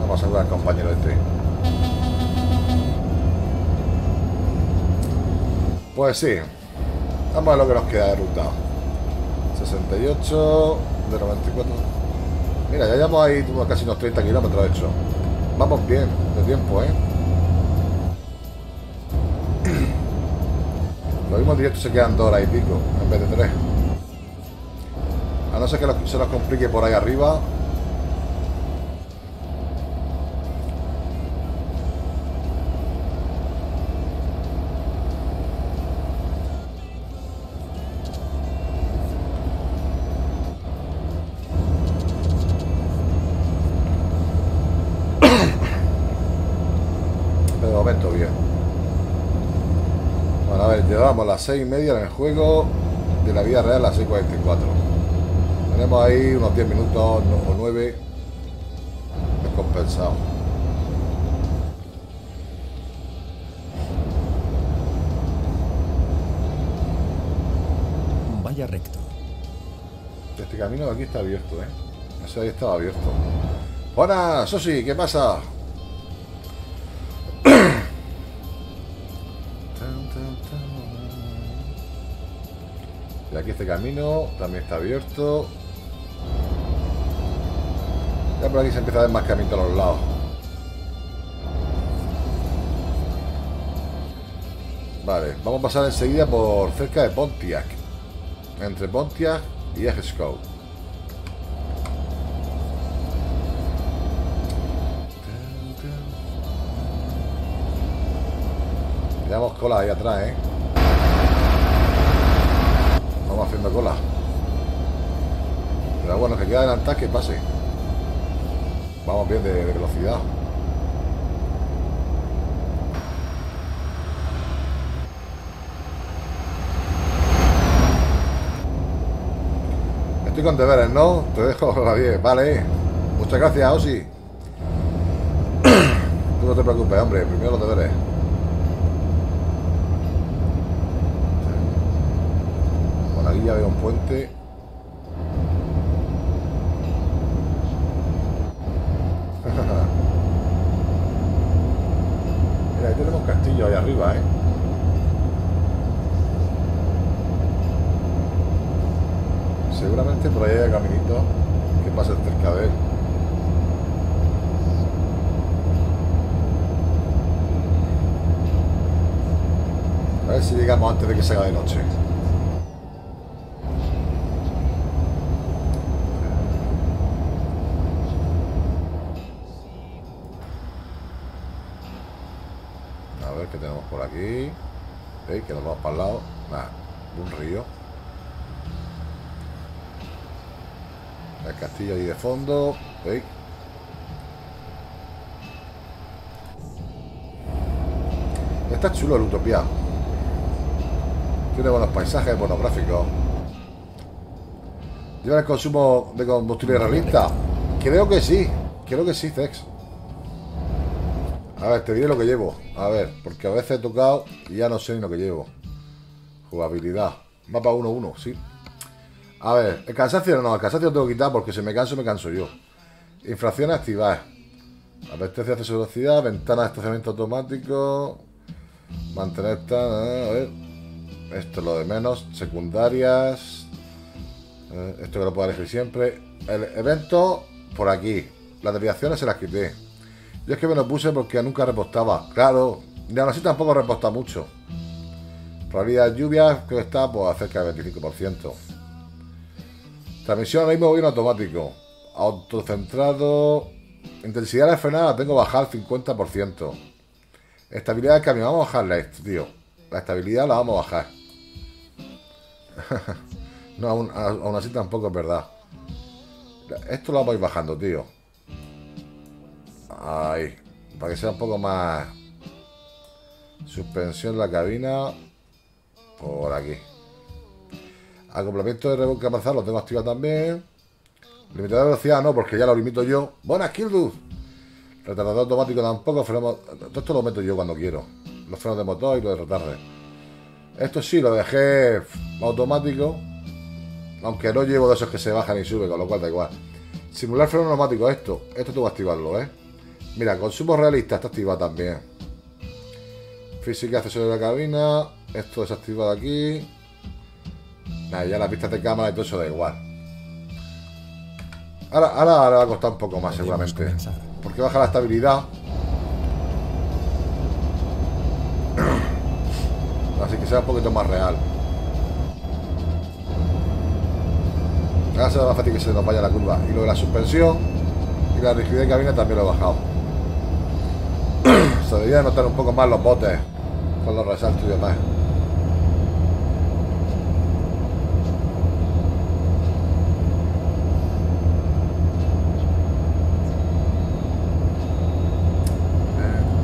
S1: Vamos a saludar al compañero este. Pues sí. Vamos a ver lo que nos queda de ruta. 68 de 94. Mira, ya llevamos ahí casi unos 30 kilómetros hecho. Vamos bien de tiempo, ¿eh? [CLEARS THROAT] Lo mismo directo se quedan dos horas y pico en vez de tres. Ah, no ser que se nos complique por ahí arriba. Las 6 y media en el juego de la vida real a las 6.44. Tenemos ahí unos 10 minutos o 9 descompensados.
S2: Vaya recto.
S1: Este camino de aquí está abierto, ¿eh? Ese ahí estaba abierto. Buenas, Sosi, ¿qué pasa? Este camino también está abierto. Ya por aquí se empieza a ver más camino a los lados. Vale, vamos a pasar enseguida por cerca de Pontiac. Entre Pontiac y Escow. Llevamos cola ahí atrás, ¿eh? Vamos haciendo cola. Pero bueno, que queda adelantar que pase. Vamos bien de, de velocidad. Estoy con deberes, ¿no? Te dejo [LAUGHS] la 10, vale. Muchas gracias, Osi. [CLEARS THROAT] Tú no te preocupes, hombre. Primero los deberes. Aquí ya veo un puente. [LAUGHS] Mira, ahí tenemos castillo ahí arriba, ¿eh? Seguramente por ahí hay caminito que pase cerca de él. A ver si llegamos antes de que se haga de noche. A ver qué tenemos por aquí. ¿Veis? Que nos vamos para el lado. Nada, un río. El castillo ahí de fondo. ¿Veis? Está chulo el Utopía. Tiene buenos paisajes, buenos gráficos. ¿Lleva el consumo de combustible realista? Creo que sí. Creo que sí, Zex. A ver, te diré lo que llevo. A ver, porque a veces he tocado y ya no sé ni lo que llevo. Jugabilidad. Mapa 1-1, sí. A ver, el cansancio no, el cansancio lo tengo que quitar porque si me canso, me canso yo. Infracciones activadas. Advertencia de velocidad, ventana de estacionamiento automático. Mantener esta. A ver. Esto es lo de menos. Secundarias. Eh, Esto que lo puedo elegir siempre. El evento por aquí. Las desviaciones se las quité. Yo es que me lo puse porque nunca repostaba. Claro, y aún así tampoco reposta mucho. Probabilidad de lluvia creo que está pues, cerca del 25%. Transmisión ahora mismo voy en automático. Autocentrado. Intensidad de frenada la tengo bajada al 50%. Estabilidad del cambio. Vamos a bajarla esto, tío. La estabilidad la vamos a bajar. [LAUGHS] no, aún, aún así tampoco es verdad. Esto lo vamos a ir bajando, tío. Ahí. Para que sea un poco más... Suspensión de la cabina. Por aquí. Acoplamiento de remolque avanzado lo tengo activado también. Limitador de velocidad no, porque ya lo limito yo. Buenas, Kildus. Retardador automático tampoco. Freno... Todo esto lo meto yo cuando quiero. Los frenos de motor y los de retarde. Esto sí, lo dejé automático. Aunque no llevo de esos que se bajan y suben, con lo cual da igual. Simular freno neumático, esto. Esto tengo que activarlo, ¿eh? Mira, consumo realista está activado también. Física, accesorio de la cabina. Esto desactivado aquí. Nada, ya las vistas de cámara y todo eso da igual. Ahora, ahora, ahora va a costar un poco más,
S2: Podemos
S1: seguramente.
S2: comenzar.
S1: Porque baja la estabilidad. Así que sea un poquito más real. Ahora será más fácil que se nos vaya la curva. Y lo de la suspensión y la rigidez de cabina también lo he bajado. [CLEARS THROAT] se debería notar un poco más los botes con los resaltos y demás.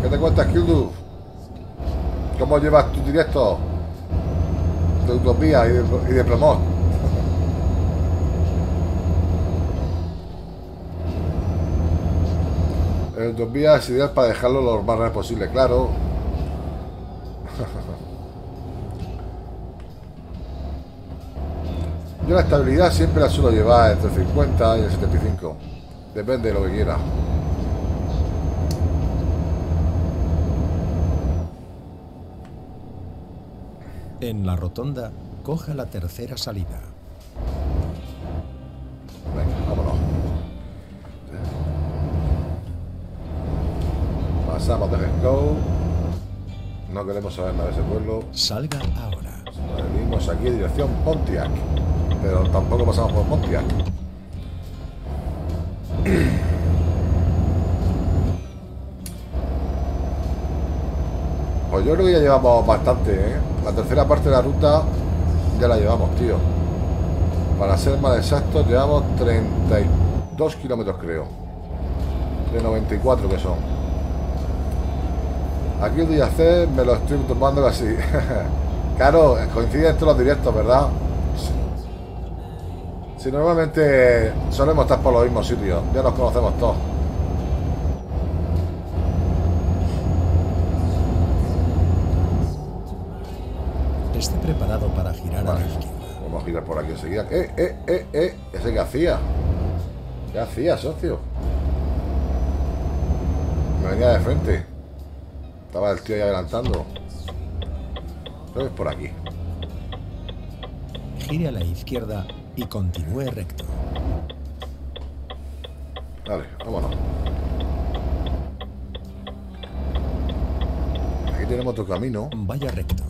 S1: ¿Qué te cuentas, Kildu? ¿Cómo llevas tu directo de Utopía y de, y de Promos? El Utopía es ideal para dejarlo lo más rápido posible, claro. Yo la estabilidad siempre la suelo llevar entre el 50 y el 75. Depende de lo que quiera.
S2: En la rotonda, coja la tercera salida.
S1: Venga, vámonos. Pasamos de Go. No queremos saber nada de ese pueblo.
S2: Salga ahora.
S1: Venimos aquí en dirección Pontiac. Pero tampoco pasamos por Pontiac. [CLEARS THROAT] Pues yo creo que ya llevamos bastante, ¿eh? La tercera parte de la ruta ya la llevamos, tío. Para ser más exactos, llevamos 32 kilómetros, creo. De 94 que son. Aquí el día C me lo estoy tomando así. [LAUGHS] claro, coinciden todos los directos, ¿verdad? Si normalmente solemos estar por los mismos sitios, ya nos conocemos todos.
S2: Esté preparado para girar a
S1: Vale,
S2: la izquierda.
S1: vamos a girar por aquí enseguida. ¡Eh, eh, eh, eh! ¿Ese qué hacía? ¿Qué hacía, socio? Me venía de frente. Estaba el tío ahí adelantando. Creo que es por aquí.
S2: Gire a la izquierda y continúe recto.
S1: Vale, vámonos. Aquí tenemos otro camino.
S2: Vaya recto.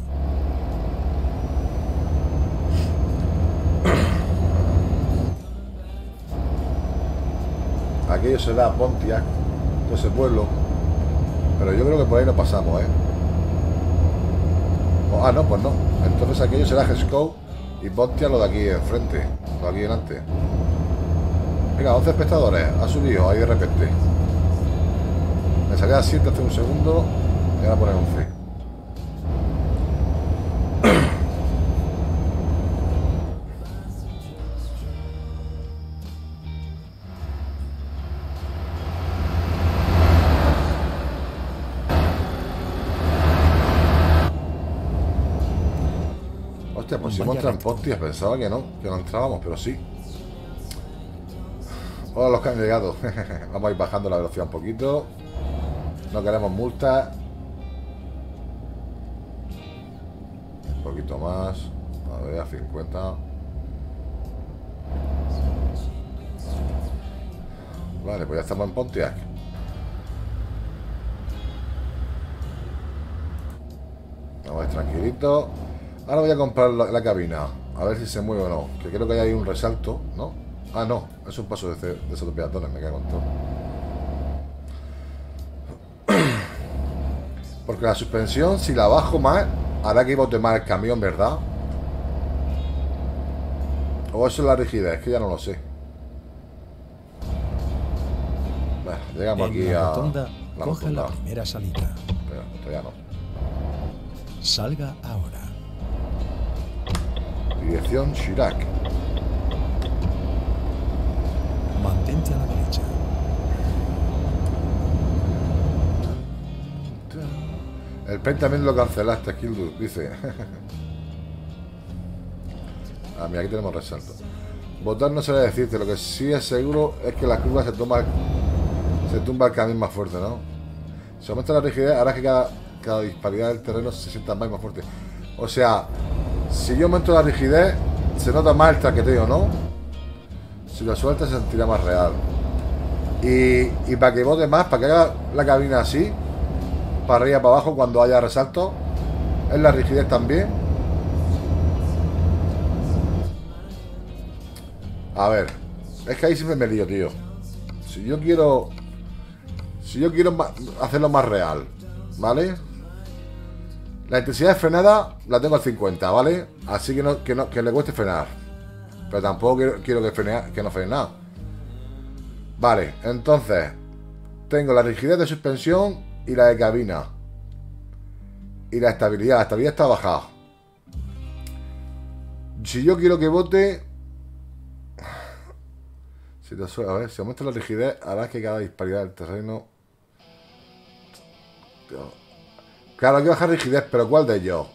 S1: Aquello será Pontiac, todo ese pueblo. Pero yo creo que por ahí no pasamos, ¿eh? Ah, no, pues no. Entonces aquello será Gescow y Pontiac lo de aquí enfrente, lo de aquí delante. Mira, 11 espectadores, ha subido ahí de repente. Me salía a 7 hace un segundo y ahora pone 11. Hostia, pues si hemos
S2: Vaya
S1: entrado en Pontiac, pensaba que no, que no entrábamos, pero sí. Hola los que han llegado. [LAUGHS] Vamos a ir bajando la velocidad un poquito. No queremos multas. Un poquito más. A ver, a 50. Vale, pues ya estamos en Pontiac. Vamos a ir tranquilito. Ahora voy a comprar la, la cabina. A ver si se mueve o no. Que creo que hay ahí un resalto, ¿no? Ah, no. Es un paso de, de esos peatones. Me cago en todo. [CLEARS THROAT] Porque la suspensión, si la bajo más, hará que bote más el camión, ¿verdad? O eso es la rigidez, que ya no lo sé. Bueno, llegamos
S2: En
S1: aquí
S2: la
S1: a
S2: rotonda,
S1: la
S2: coja
S1: rotonda.
S2: la primera salida.
S1: Espera, todavía no.
S2: Salga ahora.
S1: Dirección Chirac.
S2: Mantente a la derecha.
S1: El Paint también lo cancelaste, Kildu, dice. ah, mira, aquí tenemos resalto. Votar no será decirte, lo que sí es seguro es que la curva se toma se tumba el camino más fuerte, ¿no? Si aumenta la rigidez, hará que cada, cada disparidad del terreno se sienta más y más fuerte. O sea, si yo aumento la rigidez, se nota más el traqueteo, ¿no? Si lo suelta se sentirá más real. Y, y para que vote más, para que haga la cabina así, para arriba para abajo cuando haya resalto, es la rigidez también. A ver, es que ahí siempre me lío, tío. Si yo quiero... Si yo quiero hacerlo más real, ¿vale? La intensidad de frenada la tengo al 50, ¿vale? Así que, no, que, no, que le cueste frenar. Pero tampoco quiero, que, frene, que no frene nada. Vale, entonces tengo la rigidez de suspensión y la de cabina. Y la estabilidad. La estabilidad está bajada. Si yo quiero que bote... Si a ver, si aumenta la rigidez, hará que cada disparidad del terreno... Claro, hay que bajar rigidez, pero ¿cuál de ellos?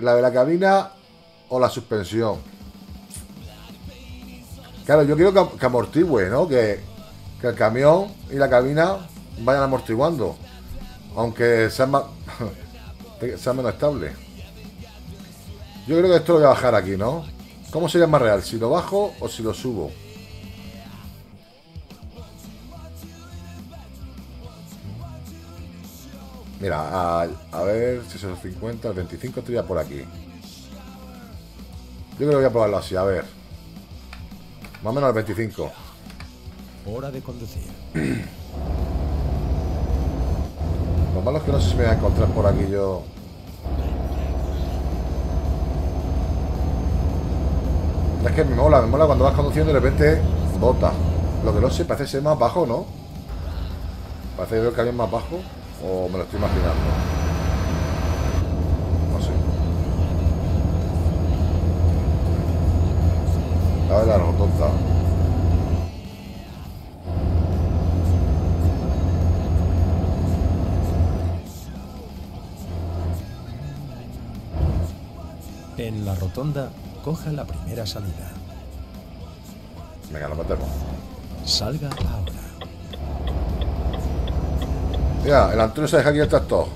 S1: ¿La de la cabina o la suspensión? Claro, yo quiero que, que amortigüe, ¿no? Que, que, el camión y la cabina vayan amortiguando. Aunque sea, más, [LAUGHS] sea menos estable. Yo creo que esto lo voy a bajar aquí, ¿no? ¿Cómo sería más real? ¿Si lo bajo o si lo subo? Mira, a, ver si son 50, el 25 estaría por aquí. Yo creo que voy a probarlo así, a ver. Más o menos al 25.
S2: Hora de conducir. [CLEARS THROAT]
S1: Lo malo es que no sé si me voy a encontrar por aquí yo. Es que me mola, me mola cuando vas conduciendo y de repente bota. Lo que no sé, parece ser más bajo, ¿no? Parece que veo el camión más bajo. O me lo estoy imaginando. No sé. A ver la rotonda.
S2: En la rotonda, coja la primera salida.
S1: Venga, lo metemos.
S2: Salga ahora.
S1: Mira, el Antonio se deja aquí el tractor.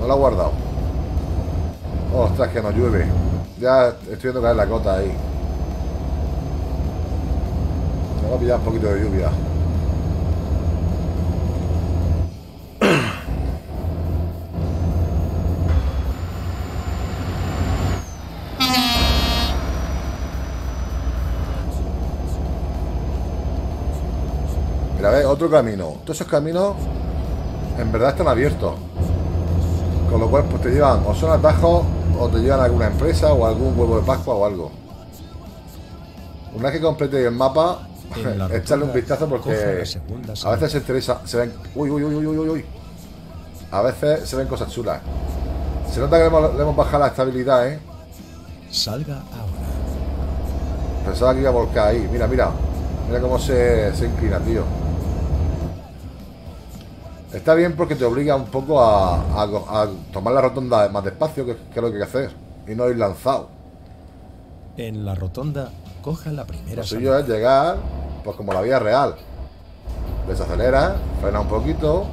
S1: No lo ha guardado. Ostras, que no llueve. Ya estoy viendo caer la cota ahí. Me va a pillar un poquito de lluvia. Mira, ve, otro camino. Todos esos caminos en verdad están abiertos. Con lo cual, pues te llevan o son atajos o te llevan a alguna empresa o algún huevo de Pascua o algo. Una vez que complete el mapa, [LAUGHS] echarle un vistazo porque a veces se interesa, se ven. Uy, uy, uy, uy, uy, uy. A veces se ven cosas chulas. Se nota que le hemos, bajado la estabilidad, ¿eh?
S2: Salga ahora.
S1: Pensaba que iba a volcar ahí. Mira, mira. Mira cómo se, se inclina, tío. Está bien porque te obliga un poco a, tomar la rotonda más despacio, que, es lo que hay que hacer, y no ir lanzado.
S2: En la rotonda, coja la primera. Lo
S1: suyo es llegar, pues como la vía real. Desacelera, frena un poquito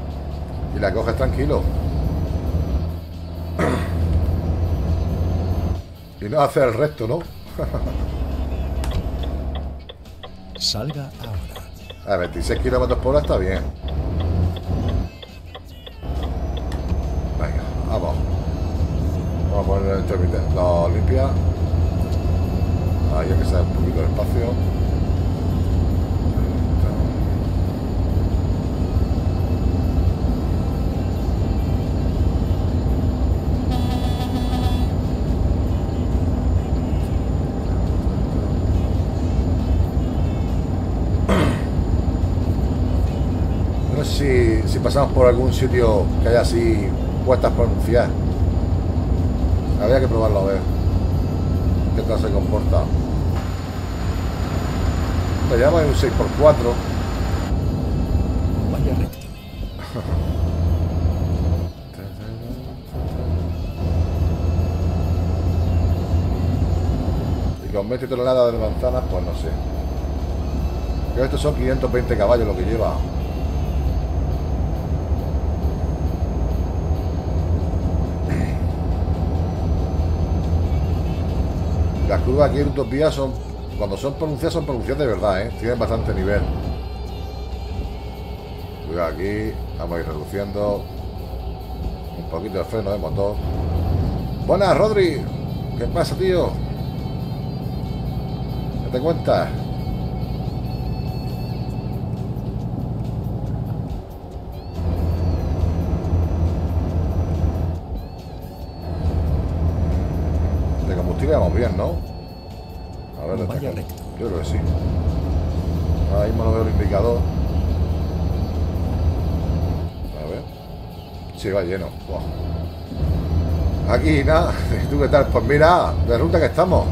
S1: y la coges tranquilo. y no hacer el resto, ¿no?
S2: Salga ahora.
S1: A 26 kilómetros por hora está bien. Vamos. Vamos a poner el intermitente. La limpia. Ahí hay que saber un poquito de espacio. [CLEARS THROAT] No sé si, pasamos por algún sitio que haya así puestas pronunciar. Habría que probarlo a ver qué tal se comporta. Me llama un 6x4.
S2: Vaya recto. [LAUGHS]
S1: y con 20 toneladas de manzanas, pues no sé. Pero estos son 520 caballos lo que lleva. Las curvas aquí en Utopía son, cuando son pronunciadas, son pronunciadas de verdad, ¿eh? Tienen bastante nivel. Cuidado aquí, vamos a ir reduciendo un poquito de freno de motor. Buenas, Rodri. ¿Qué pasa, tío? ¿Qué te cuentas? Lleno. Buah. Aquí nada. [LAUGHS] ¿Tú qué tal? Pues mira, de ruta que estamos.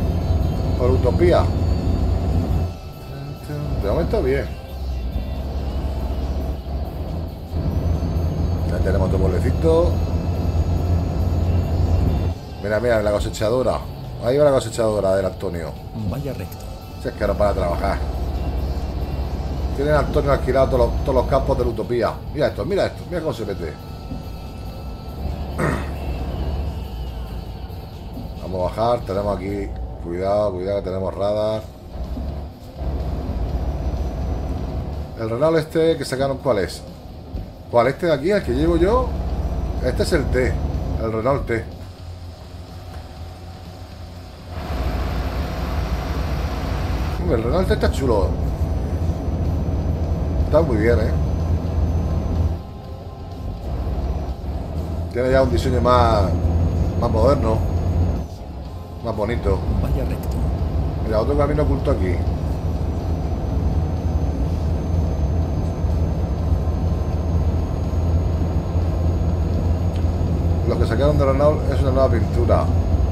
S1: Por Utopía. De momento bien. Ya tenemos otro pueblecito. Mira, mira, la cosechadora. Ahí va la cosechadora del Antonio.
S2: Vaya recto.
S1: Si es que no para trabajar. Tienen a Antonio alquilado todos los, todos los campos de la utopía. Mira esto, mira esto, mira cómo se mete. Tenemos aquí. Cuidado, cuidado que tenemos radar. El Renault este que sacaron, ¿cuál es? ¿Cuál este de aquí, el que llevo yo? Este es el T, el Renault T. El Renault T está chulo. Está muy bien, ¿eh? Tiene ya un diseño más, más moderno. Más bonito.
S2: Vaya recto.
S1: Mira, otro camino oculto aquí. Los que sacaron de Renault es una nueva pintura.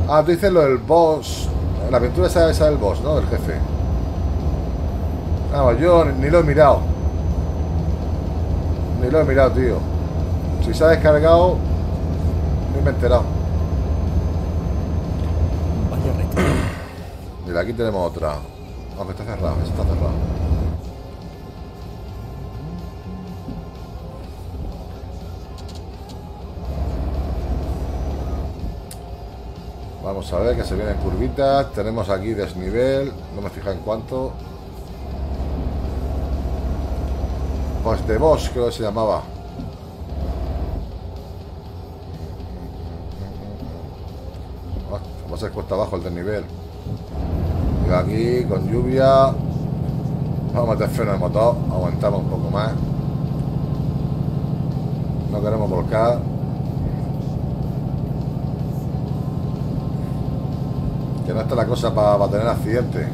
S1: Ah, tú dices lo del boss. La pintura esa, esa del boss, ¿no? Del jefe. Vamos, yo ni, ni lo he mirado. Ni lo he mirado, tío. Si se ha descargado, ni me he enterado.
S2: Vaya recto.
S1: Aquí tenemos otra. Aunque está cerrado, está cerrado. Vamos a ver que se vienen curvitas. Tenemos aquí desnivel. No me fija en cuánto. Pues de Bosch creo que se llamaba. Va a ser cuesta abajo el desnivel. Aquí con lluvia. Vamos a meter freno al motor. Aguantamos un poco más. No queremos volcar. Que no está la cosa para tener accidentes.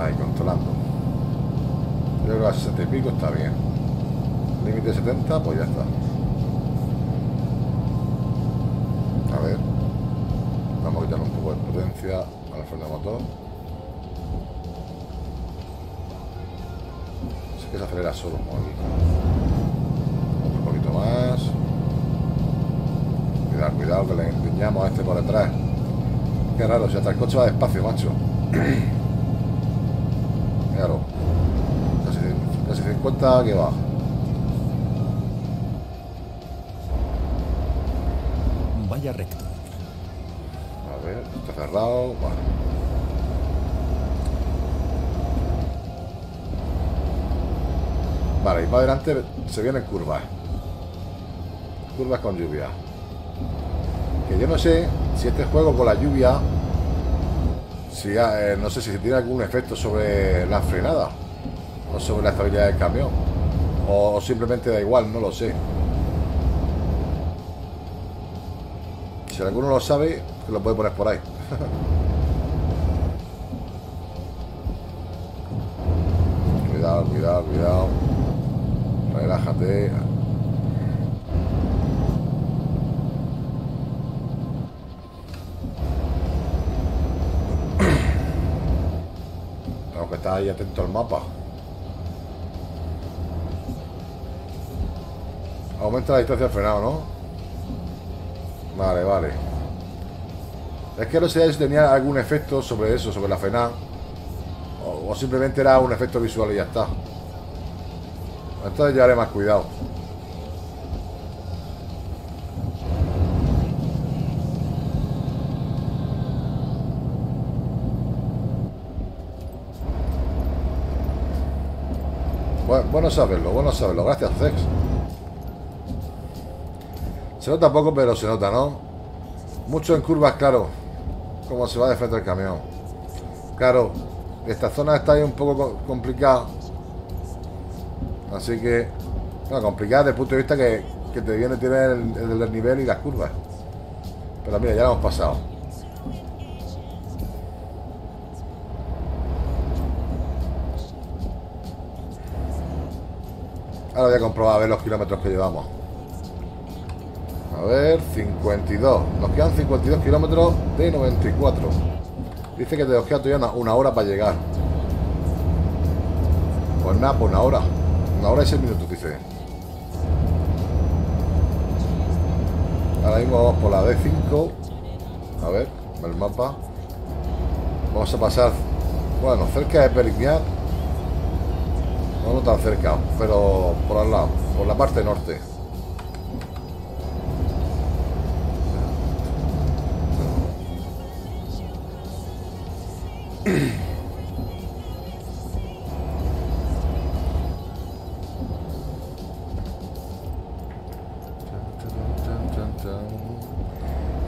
S1: Ahí, controlando. Yo creo que a 60 y pico está bien. Límite 70, pues ya está. Potencia al freno de motor. Sí que se acelera solo, como aquí. Otro poquito más. Cuidado, cuidado, que le empeñamos a este por detrás. Qué raro, si hasta el coche va despacio, macho. Míralo. Casi, casi 50 que va.
S2: Vaya recto.
S1: Cerrado. Vale. Y más adelante se vienen curvas. Curvas con lluvia. Que yo no sé si este juego con la lluvia, si eh, no sé si tiene algún efecto sobre la frenada o sobre la estabilidad del camión. O, simplemente da igual, no lo sé. Si alguno lo sabe, lo puede poner por ahí. [LAUGHS] cuidado, cuidado, cuidado. Relájate. [COUGHS] Tengo que estar ahí atento al mapa. Aumenta la distancia del frenado, ¿no? Vale, vale. Es que no sé si tenía algún efecto sobre eso, sobre la frenada. O, simplemente era un efecto visual y ya está. Entonces llevaré más cuidado. Bueno saberlo, bueno saberlo. Gracias, Zex. Se nota poco, pero se nota, ¿no? Mucho en curvas, claro. Como se va de frente el camión. Claro, esta zona está ahí un poco co- complicada. Así que, bueno, complicada desde el punto de vista que, te viene tiene el, el desnivel y las curvas. Pero mira, ya lo hemos pasado. Ahora voy a comprobar a ver los kilómetros que llevamos. A ver, 52. Nos quedan 52 kilómetros de 94. Dice que te nos queda todavía una, hora para llegar. Pues nada, pues una hora. Una hora y seis minutos, dice. Ahora mismo vamos por la D5. A ver, el mapa. Vamos a pasar, bueno, cerca de Perignan. No, tan cerca, pero por al lado, por la parte norte.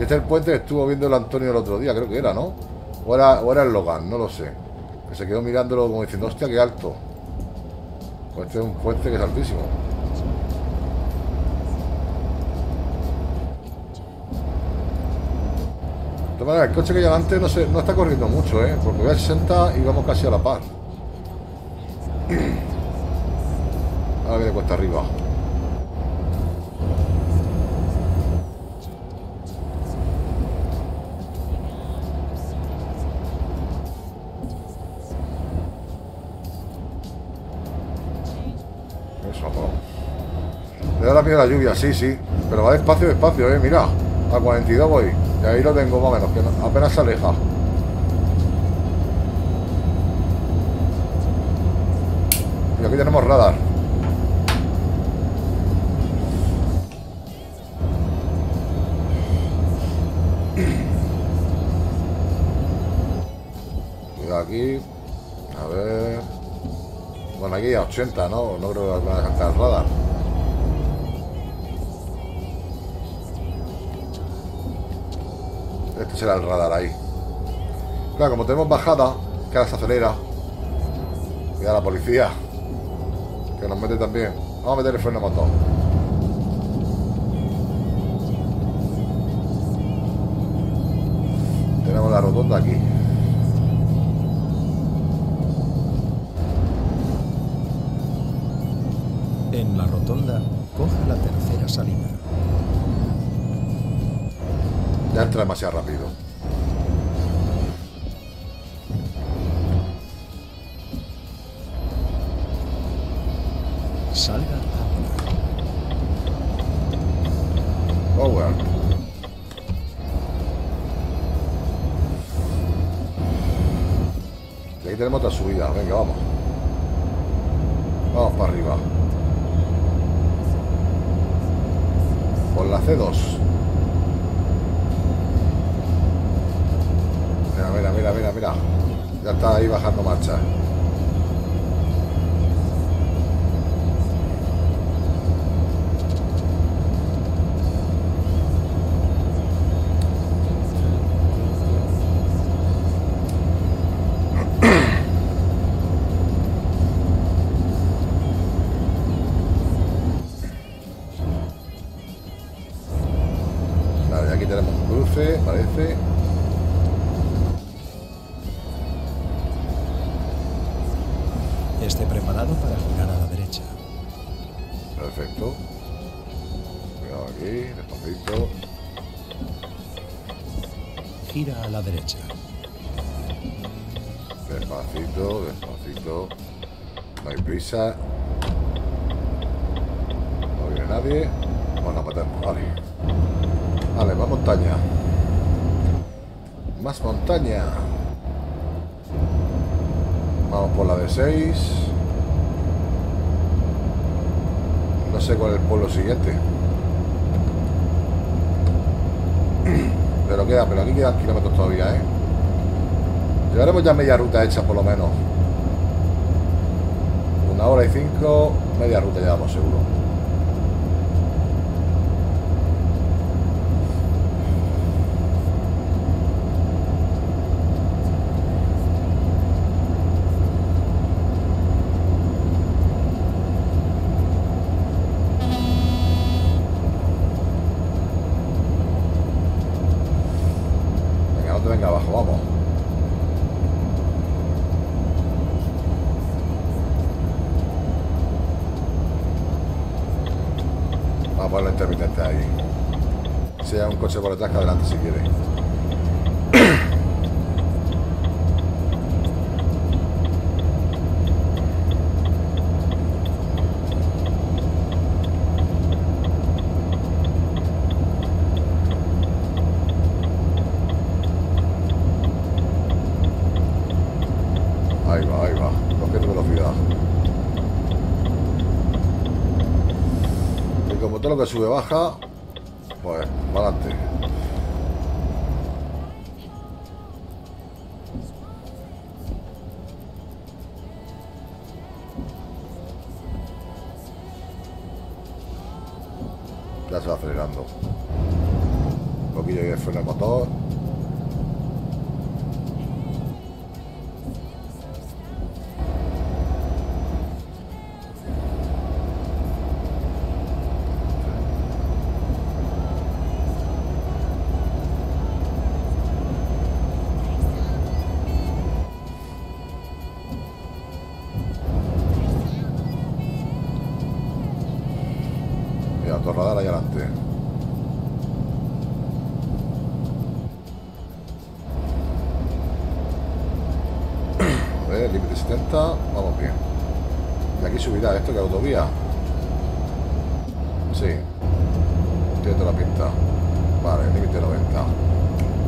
S1: Este es el puente que estuvo viendo el Antonio el otro día, creo que era, ¿no? O era, o era el Logan, no lo sé. Que se quedó mirándolo como diciendo, hostia, qué alto. Pues este es un puente que es altísimo. De el coche que lleva antes no, se, no está corriendo mucho, ¿eh? Porque voy a 60 y vamos casi a la par. [CLEARS THROAT] Ahora viene cuesta arriba. La lluvia, sí, sí. Pero va despacio, despacio, eh. Mira, a 42 voy. Y ahí lo tengo más o menos, que apenas se aleja. Y aquí tenemos radar. Cuidado aquí. A ver. Bueno, aquí a 80, ¿no? No creo que van a cantar el radar. Será el radar ahí. Claro, como tenemos bajada, que ahora se acelera. Cuidado la policía. Que nos mete también. Vamos a meter el freno a motor. Tenemos la rotonda aquí. No viene nadie. Vamos a meter, vale. Vale, más montaña. Más montaña. Vamos por la de 6. No sé cuál es el pueblo siguiente. Pero queda, pero aquí quedan kilómetros todavía, ¿eh? Llevaremos ya media ruta hecha por lo menos. Una hora y cinco, media ruta llevamos seguro. Coche por detrás, que adelante si quiere. Ahí va, ahí va. Cogiendo velocidad. Y como todo lo que sube baja, Torradar ahí adelante. [CLEARS THROAT] A ver, límite 70, vamos bien. Y aquí subirá esto que autovía. Sí. Tiene toda la pinta. Vale, límite 90.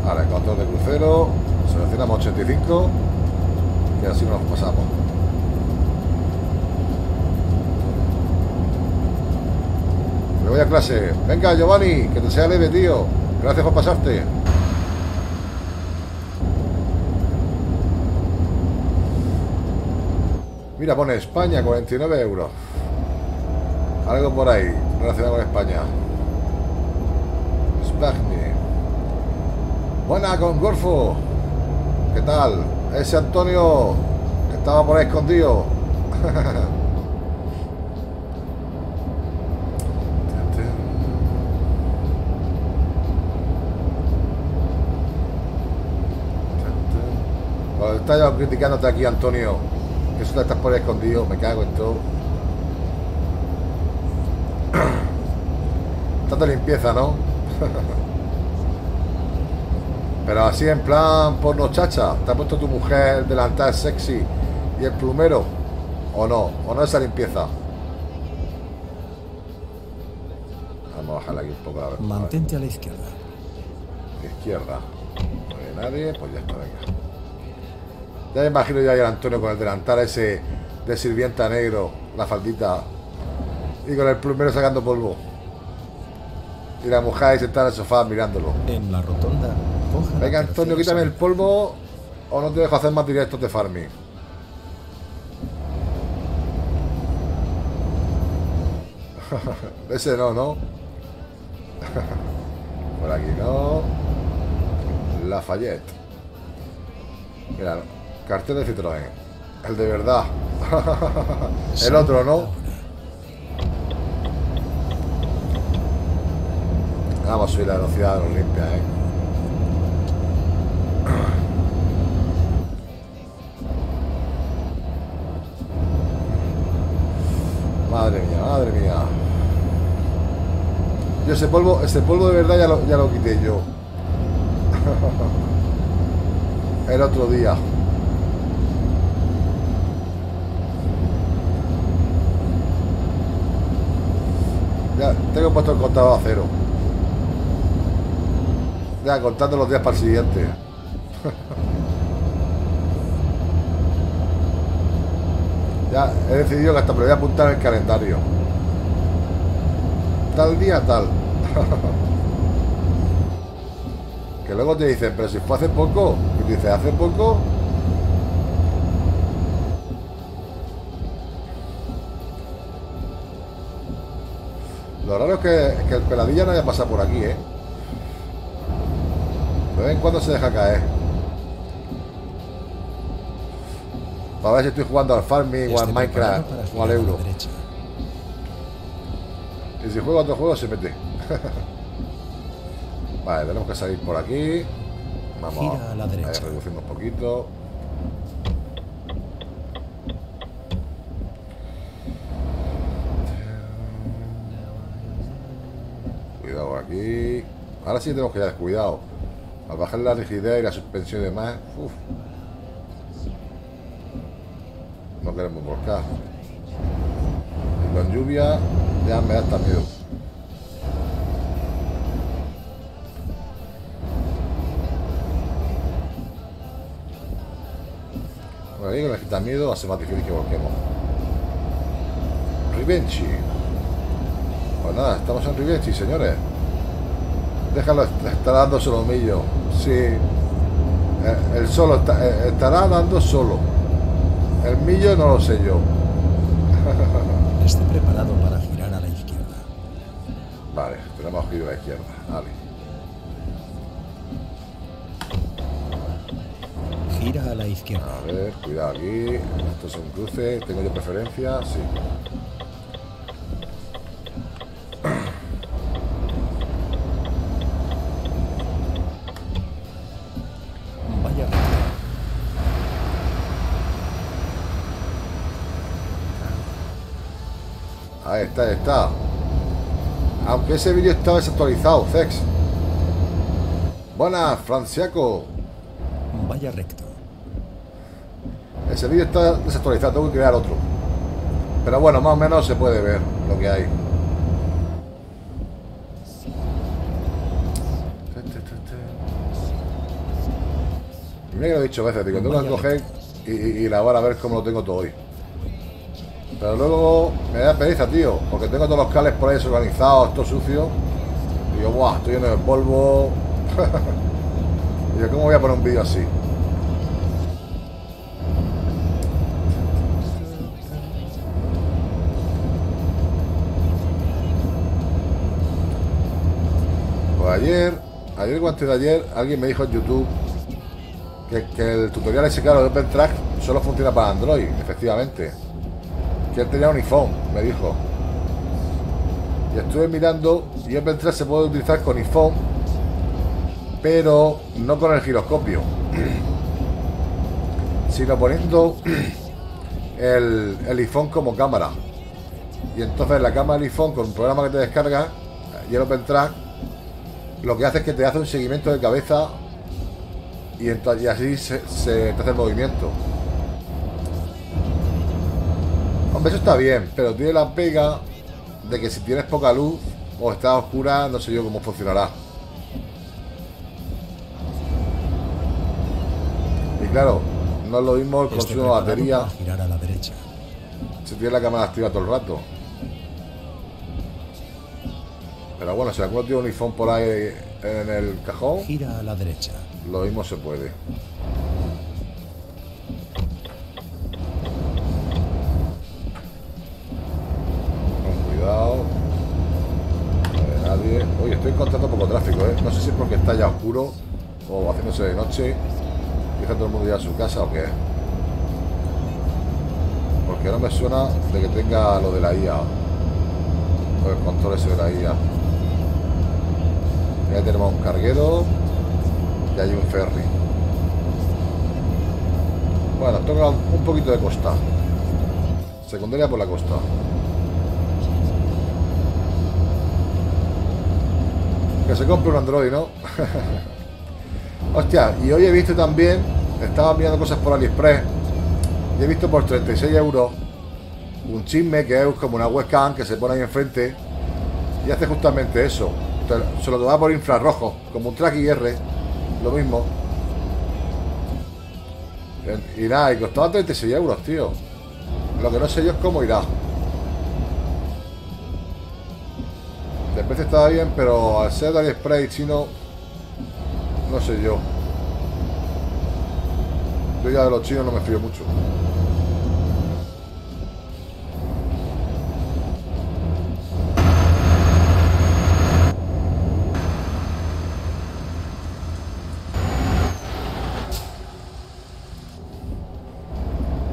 S1: Vale, control de crucero. Seleccionamos 85. Y así nos pasamos. Me voy a clase. Venga, Giovanni, que te sea leve, tío. Gracias por pasarte. Mira, pone España, 49 euros. Algo por ahí, relacionado con España. España. Buena, con Golfo. ¿Qué tal? Ese Antonio que estaba por ahí escondido. [LAUGHS] Cuando está yo criticándote aquí, Antonio, que eso te estás por ahí escondido, me cago en todo. [CLEARS THROAT] Tanta limpieza, ¿no? [LAUGHS] Pero así en plan porno chacha, ¿te ha puesto tu mujer delantal sexy y el plumero? ¿O no? ¿O no esa limpieza? Vamos a bajarla aquí un poco a ver.
S2: Mantente a la izquierda.
S1: Izquierda. No hay nadie, pues ya está, venga. Ya me imagino ya al Antonio con el delantal ese de sirvienta negro, la faldita, y con el plumero sacando polvo. Y la mujer ahí sentada en el sofá mirándolo.
S2: En la rotonda, coja
S1: Venga, Antonio, quítame el polvo o no te dejo hacer más directos de farming. [LAUGHS] Ese no, ¿no? [LAUGHS] Por aquí no. Lafayette. Mira, cartel de Citroën. El de verdad. [LAUGHS] el otro, ¿no? Vamos a subir la velocidad de los limpias, ¿eh? [CLEARS THROAT] Madre mía, madre mía. Yo ese polvo, ese polvo de verdad ya lo, ya lo quité yo. [LAUGHS] El otro día. Ya, tengo puesto el contador a cero. Ya, contando los días para el siguiente. [LAUGHS] Ya, he decidido que hasta me voy a apuntar el calendario. Tal día, tal. [LAUGHS] que luego te dicen, pero si fue hace poco. Y dices, hace poco. Que, que el peladilla no haya pasado por aquí, ¿eh? De vez en cuando se deja caer. Para ver si estoy jugando al farming o
S2: Esté
S1: al Minecraft o al Euro. Y si juega otro juego se mete. [LAUGHS] vale, tenemos que salir por aquí. Vamos
S2: Gira a la derecha.
S1: Ahí, reduciendo un poquito. Cuidado aquí. Ahora sí tenemos que ya descuidado. Al bajar la rigidez y la suspensión y demás. Uf. No queremos volcar. Y con lluvia ya me da hasta miedo. Bueno, ahí con el quita miedo va a ser más difícil que volquemos. Rivenchi. Pues nada, estamos en Rivenchi, señores. Déjalo, estará dando solo millo. Sí. Eh, El solo está- eh, estará dando solo. El millo no lo sé yo. [LAUGHS]
S2: Esté preparado para girar a la izquierda.
S1: Vale, tenemos giro a la izquierda. Vale.
S2: Gira a la izquierda.
S1: A ver, cuidado aquí. Esto es un cruce. ¿Tengo yo preferencia? Sí. Ahí está, ahí está. Aunque ese vídeo estaba desactualizado, Zex. Buenas, Franciaco.
S2: Vaya recto.
S1: Ese vídeo está desactualizado, tengo que crear otro. Pero bueno, más o menos se puede ver lo que hay. Mira que lo he dicho veces, digo, tengo que coger y, y, y grabar a ver cómo lo tengo todo hoy. Pero luego me da pereza, tío, porque tengo todos los cables por ahí desorganizados, todo sucio. Y digo, guau, estoy lleno de polvo. [LAUGHS] y yo, ¿cómo voy a poner un vídeo así? Pues ayer, ayer o antes de ayer, alguien me dijo en YouTube que, que el tutorial ese claro de OpenTrack solo funciona para Android, efectivamente. Que él tenía un iPhone, me dijo. Y estuve mirando y OpenTrack se puede utilizar con iPhone, pero no con el giroscopio, [CLEARS THROAT] sino poniendo [CLEARS THROAT] el, el iPhone como cámara. Y entonces la cámara del iPhone con un programa que te descarga y el OpenTrack lo que hace es que te hace un seguimiento de cabeza y, ento- y así se, se te hace el movimiento. Eso está bien, pero tiene la pega de que si tienes poca luz o está oscura, no sé yo cómo funcionará. Y claro, no es lo mismo el
S2: Esté
S1: consumo de batería
S2: girar a la derecha.
S1: si tiene la cámara activa todo el rato. Pero bueno, si alguno tiene un iPhone por ahí en el cajón,
S2: Gira a la derecha.
S1: lo mismo se puede. Noche. Deja todo el mundo ya a su casa o qué. Porque no me suena de que tenga lo de la IA. O el control ese de la IA. Ya tenemos un carguero y hay un ferry. Bueno, toca un poquito de costa. Secundaria por la costa. Que se compre un Android, ¿no? [LAUGHS] Hostia, y hoy he visto también, estaba mirando cosas por AliExpress, y he visto por 36 euros un chisme que es como una webcam que se pone ahí enfrente y hace justamente eso. Solo que va por infrarrojo, como un track IR, lo mismo. Y nada, y costaba 36 euros, tío. Lo que no sé yo es cómo irá. De precio estaba bien, pero al ser de AliExpress chino, no sé yo. Yo ya de los chinos no me fío mucho.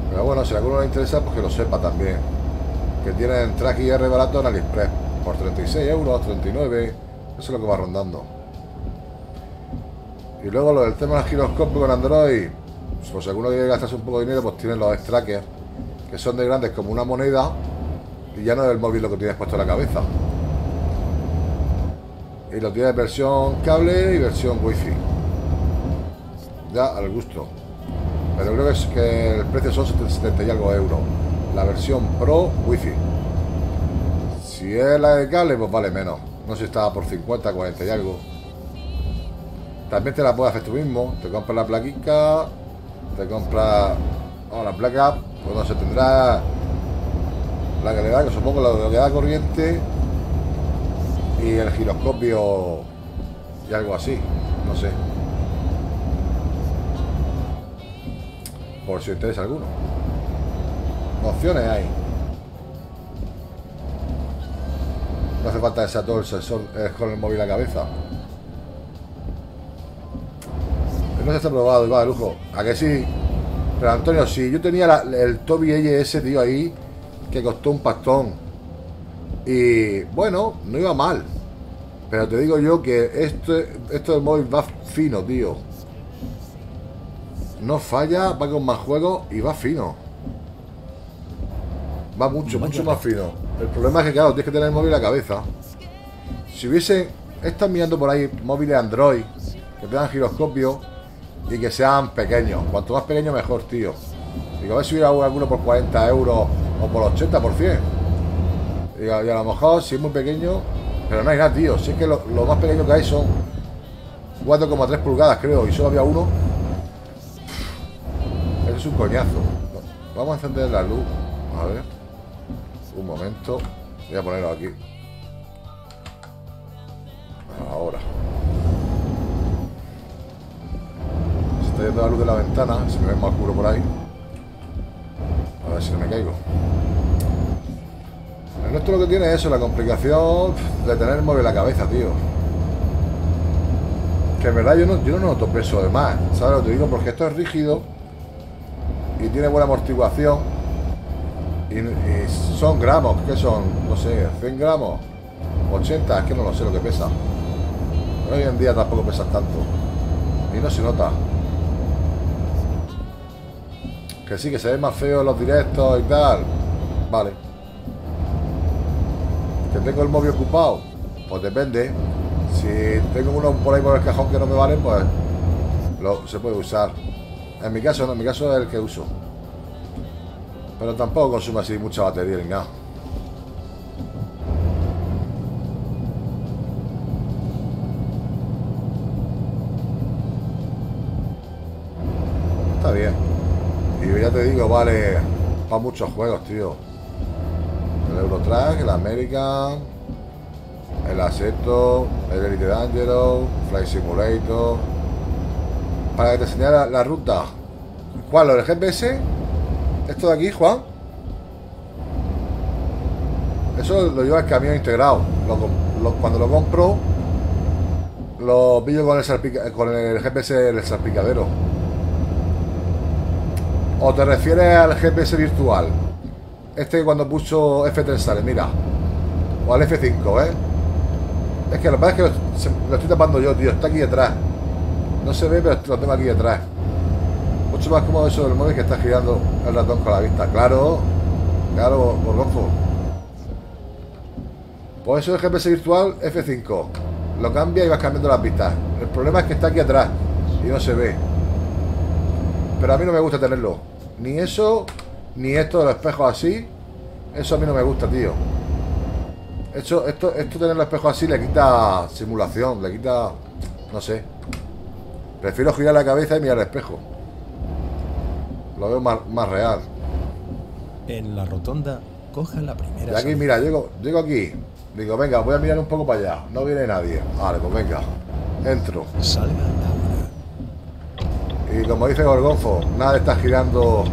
S1: Pero bueno, si a alguno le interesa, pues que lo sepa también. Que tienen track IR barato en AliExpress. Por 36 euros, 39. Eso es lo que va rondando. Y luego lo del tema del giroscopio con Android. Pues si alguno quiere gastarse un poco de dinero, pues tienen los trackers. Que son de grandes como una moneda. Y ya no es el móvil lo que tienes puesto en la cabeza. Y lo tiene versión cable y versión wifi. Ya al gusto. Pero creo que, es que el precio son 70 y algo euros. La versión Pro Wi-Fi. Si es la de cable, pues vale menos. No sé si estaba por 50, 40 y algo. También te la puedes hacer tú mismo. Te compras la plaquica. Te compras oh, la placa. Pues no se tendrá la que le da, que supongo lo que da corriente. Y el giroscopio y algo así. No sé. Por si interesa alguno. Opciones hay. No hace falta todo el sensor con el móvil a la cabeza. No se está probado, va de lujo. ¿A que sí? Pero Antonio, si yo tenía el Toby ese tío ahí, que costó un pastón. Y bueno, no iba mal. Pero te digo yo que este, esto del móvil va fino, tío. No falla, va con más juegos y va fino. Va mucho, mucho más fino. El problema es que, claro, tienes que tener el móvil a la cabeza. Si hubiese... Están mirando por ahí móviles Android que tengan giroscopio y que sean pequeños. Cuanto más pequeño, mejor, tío. Y a ver si hubiera alguno por 40 euros o por 80 por 100. Y a, lo mejor, si es muy pequeño, pero no hay nada, tío. Si es que lo, más pequeño que hay son 4,3 pulgadas, creo, y solo había uno. Eso es un coñazo. Vamos a encender la luz. A ver. Un momento. Voy a ponerlo aquí. Ahora. Se está yendo la luz de la ventana. Se me ve más oscuro por ahí. A ver si no me caigo. El nuestro lo que tiene es eso, la complicación de tener el móvil la cabeza, tío. Que en verdad yo no, yo no noto peso de más, ¿sabes lo que digo? Porque esto es rígido y tiene buena amortiguación. Y, son gramos, que son? No sé, 100 gramos, 80, es que no lo sé lo que pesa. hoy en día tampoco pesa tanto. Y no se nota. Que sí, que se ve más feo los directos y tal. Vale. ¿Que tengo el móvil ocupado? Pues depende. Si tengo uno por ahí por el cajón que no me vale, pues lo, se puede usar. En mi caso no, en mi caso es el que uso. Pero tampoco consume así mucha batería ni nada. Te digo, vale para muchos juegos, tío. El Eurotrack, el American, el Assetto, el Elite Dangerous, Flight Simulator. Para que te enseñara la, ruta. ¿Cuál? ¿Lo del GPS? ¿Esto de aquí, Juan? Eso lo lleva el camión integrado. cuando lo compro, lo pillo con el, con el GPS el salpicadero. ¿O te refieres al GPS virtual? Este cuando puso F3 sale, mira. O al F5, ¿eh? Es que lo que pasa es que lo, estoy tapando yo, tío. Está aquí detrás. No se ve, pero lo tengo aquí detrás. Mucho más cómodo eso del móvil que está girando el ratón con la vista. Claro, claro, gorgonzo. Pues eso es GPS virtual F5. Lo cambia y vas cambiando las vistas. El problema es que está aquí atrás y no se ve. Pero a mí no me gusta tenerlo. Ni eso, ni esto de los espejos así. Eso a mí no me gusta, tío. Esto, esto, esto tener los espejos así le quita simulación, le quita... No sé. Prefiero girar la cabeza y mirar el espejo. Lo veo más, real.
S2: En la rotonda, coja la primera.
S1: Y aquí, mira, llego, llego aquí. Digo, venga, voy a mirar un poco para allá. No viene nadie. Vale, pues venga. Entro.
S2: Salga
S1: y como dice Gorgonfo, nada está girando.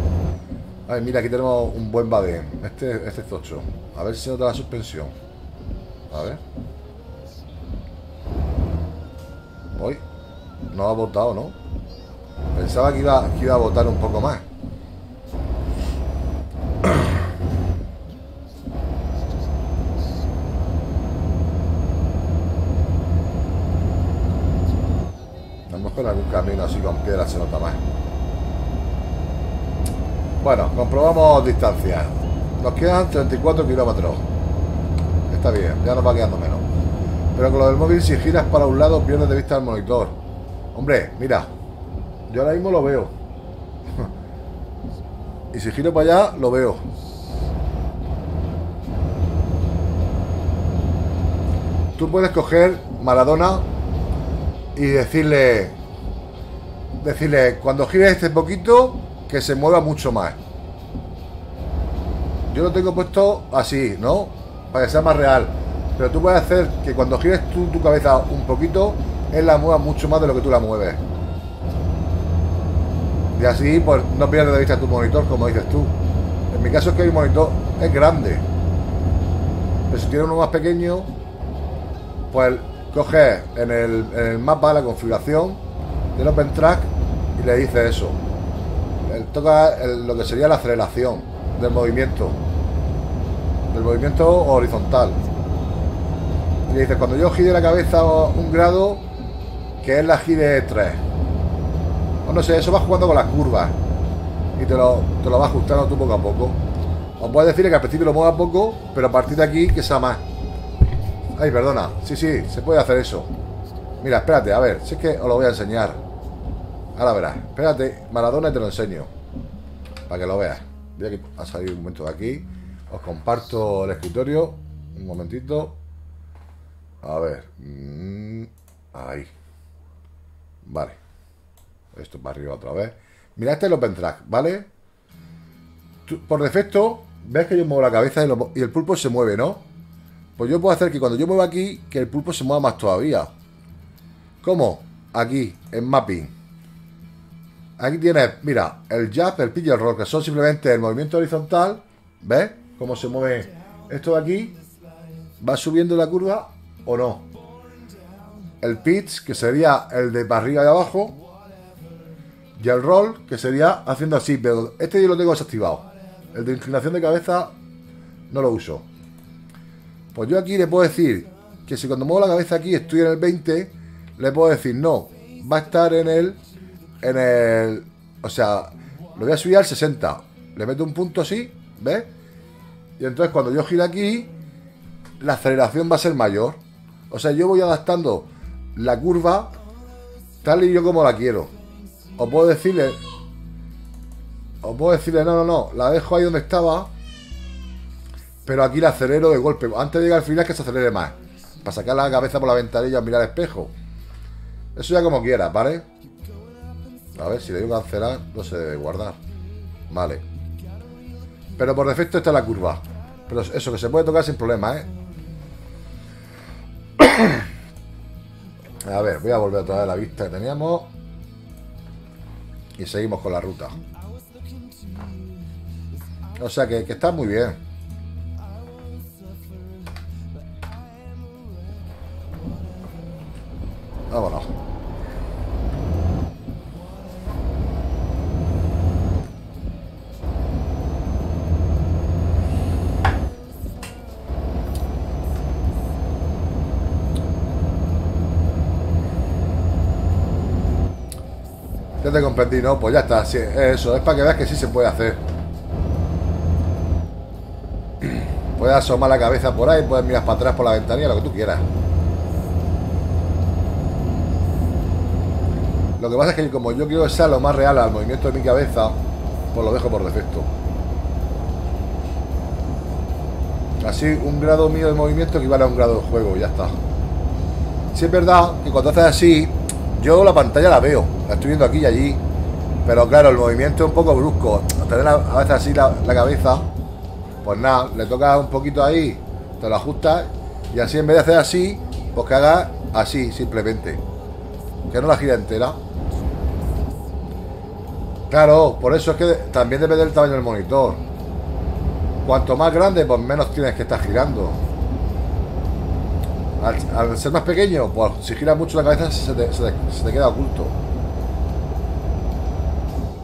S1: Ay, mira, aquí tenemos un buen badén. Este, este es tocho. A ver si nota la suspensión. A ver. Hoy. No ha botado, ¿no? Pensaba que iba, que iba a botar un poco más. con algún camino así con piedra se nota más. Bueno, comprobamos distancia. Nos quedan 34 kilómetros. Está bien, ya nos va quedando menos. Pero con lo del móvil, si giras para un lado, pierdes de vista el monitor. Hombre, mira. Yo ahora mismo lo veo. [LAUGHS] y si giro para allá, lo veo. Tú puedes coger Maradona y decirle decirle cuando gires este poquito que se mueva mucho más. Yo lo tengo puesto así, ¿no? Para que sea más real. Pero tú puedes hacer que cuando gires tú, tu cabeza un poquito, él la mueva mucho más de lo que tú la mueves. Y así, pues no pierdes de vista tu monitor, como dices tú. En mi caso es que mi monitor es grande. Pero si tienes uno más pequeño, pues coges en el, en el mapa la configuración del OpenTrack y le dice eso. Él toca lo que sería la aceleración del movimiento. Del movimiento horizontal. Y le dice, cuando yo gire la cabeza un grado, que es la gire 3. O no sé, eso va jugando con las curvas. Y te lo, te lo va ajustando tú poco a poco. O puedes decirle que al principio lo mueva poco, pero a partir de aquí que sea más. Ay, perdona. Sí, sí, se puede hacer eso. Mira, espérate, a ver, si es que os lo voy a enseñar. Ahora verás. Espérate, Maradona y te lo enseño. Para que lo veas. Voy a salir un momento de aquí. Os comparto el escritorio. Un momentito. A ver. Mm, ahí. Vale. Esto para arriba otra vez. Mira, este es el OpenTrack, ¿vale? por defecto, ves que yo muevo la cabeza y, el pulpo se mueve, ¿no? Pues yo puedo hacer que cuando yo mueva aquí, que el pulpo se mueva más todavía. ¿Cómo? Aquí, en Mapping. Aquí tienes, mira, el jab, el pitch y el roll, que son simplemente el movimiento horizontal. ¿Ves? Cómo se mueve esto de aquí. Va subiendo la curva o no. El pitch, que sería el de para arriba y abajo. Y el roll, que sería haciendo así. Pero este yo lo tengo desactivado. El de inclinación de cabeza no lo uso. Pues yo aquí le puedo decir que si cuando muevo la cabeza aquí estoy en el 20, le puedo decir no, va a estar en el en el... O sea, lo voy a subir al 60. Le meto un punto así, ¿ves? Y entonces cuando yo giro aquí, la aceleración va a ser mayor. O sea, yo voy adaptando la curva tal y yo como la quiero. O puedo decirle... O puedo decirle, no, no, no, la dejo ahí donde estaba. Pero aquí la acelero de golpe. Antes de llegar al final que se acelere más. Para sacar la cabeza por la ventanilla mirar el espejo. Eso ya como quieras, ¿vale? A ver, si le digo cancelar, no se debe guardar. Vale. Pero por defecto está la curva. Pero eso que se puede tocar sin problema, ¿eh? [COUGHS] A ver, voy a volver a la vista que teníamos. Y seguimos con la ruta. O sea que, que está muy bien. Vámonos. Ya te comprendí, ¿no? Pues ya está, sí, eso, es para que veas que sí se puede hacer. Puedes asomar la cabeza por ahí, puedes mirar para atrás por la ventanilla, lo que tú quieras. Lo que pasa es que como yo quiero que lo más real al movimiento de mi cabeza, pues lo dejo por defecto. Así un grado mío de movimiento equivale a un grado de juego, ya está. Si es verdad que cuando haces así, yo la pantalla la veo, la estoy viendo aquí y allí. Pero claro, el movimiento es un poco brusco. Tener a veces así la, cabeza, pues nada, le tocas un poquito ahí, te lo ajustas y así en vez de hacer así, pues que hagas así simplemente. Que no la gira entera. Claro, por eso es que también depende del tamaño del monitor. Cuanto más grande, pues menos tienes que estar girando. Al, ser más pequeño, pues si gira mucho la cabeza se te, queda oculto.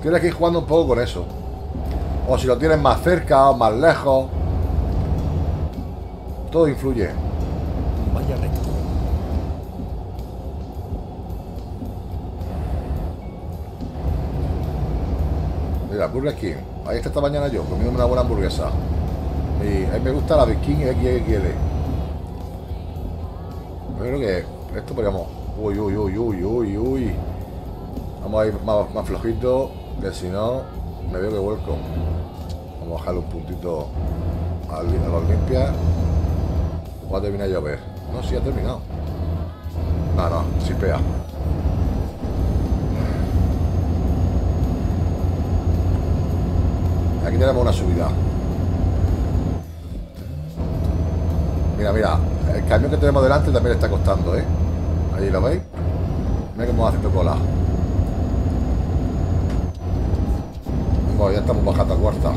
S1: Tienes que ir jugando un poco con eso. O si lo tienes más cerca o más lejos. Todo influye. Vaya recto. Burger King. Ahí está esta mañana yo, comiéndome una buena hamburguesa. Y a mí me gusta la Big King XXL. Creo que esto podríamos... Uy, uy, uy, uy, uy, uy. Vamos a ir más, más flojito, que si no, me veo que vuelco. Vamos a bajarle un puntito a los limpias. Va a terminar de llover. No, sí ha terminado. No, no, sí pega. Aquí tenemos una subida. Mira, mira. El camión que tenemos delante también está costando, ¿eh? Ahí lo veis. Mira cómo va haciendo cola. Bueno, ya estamos bajando a cuarta.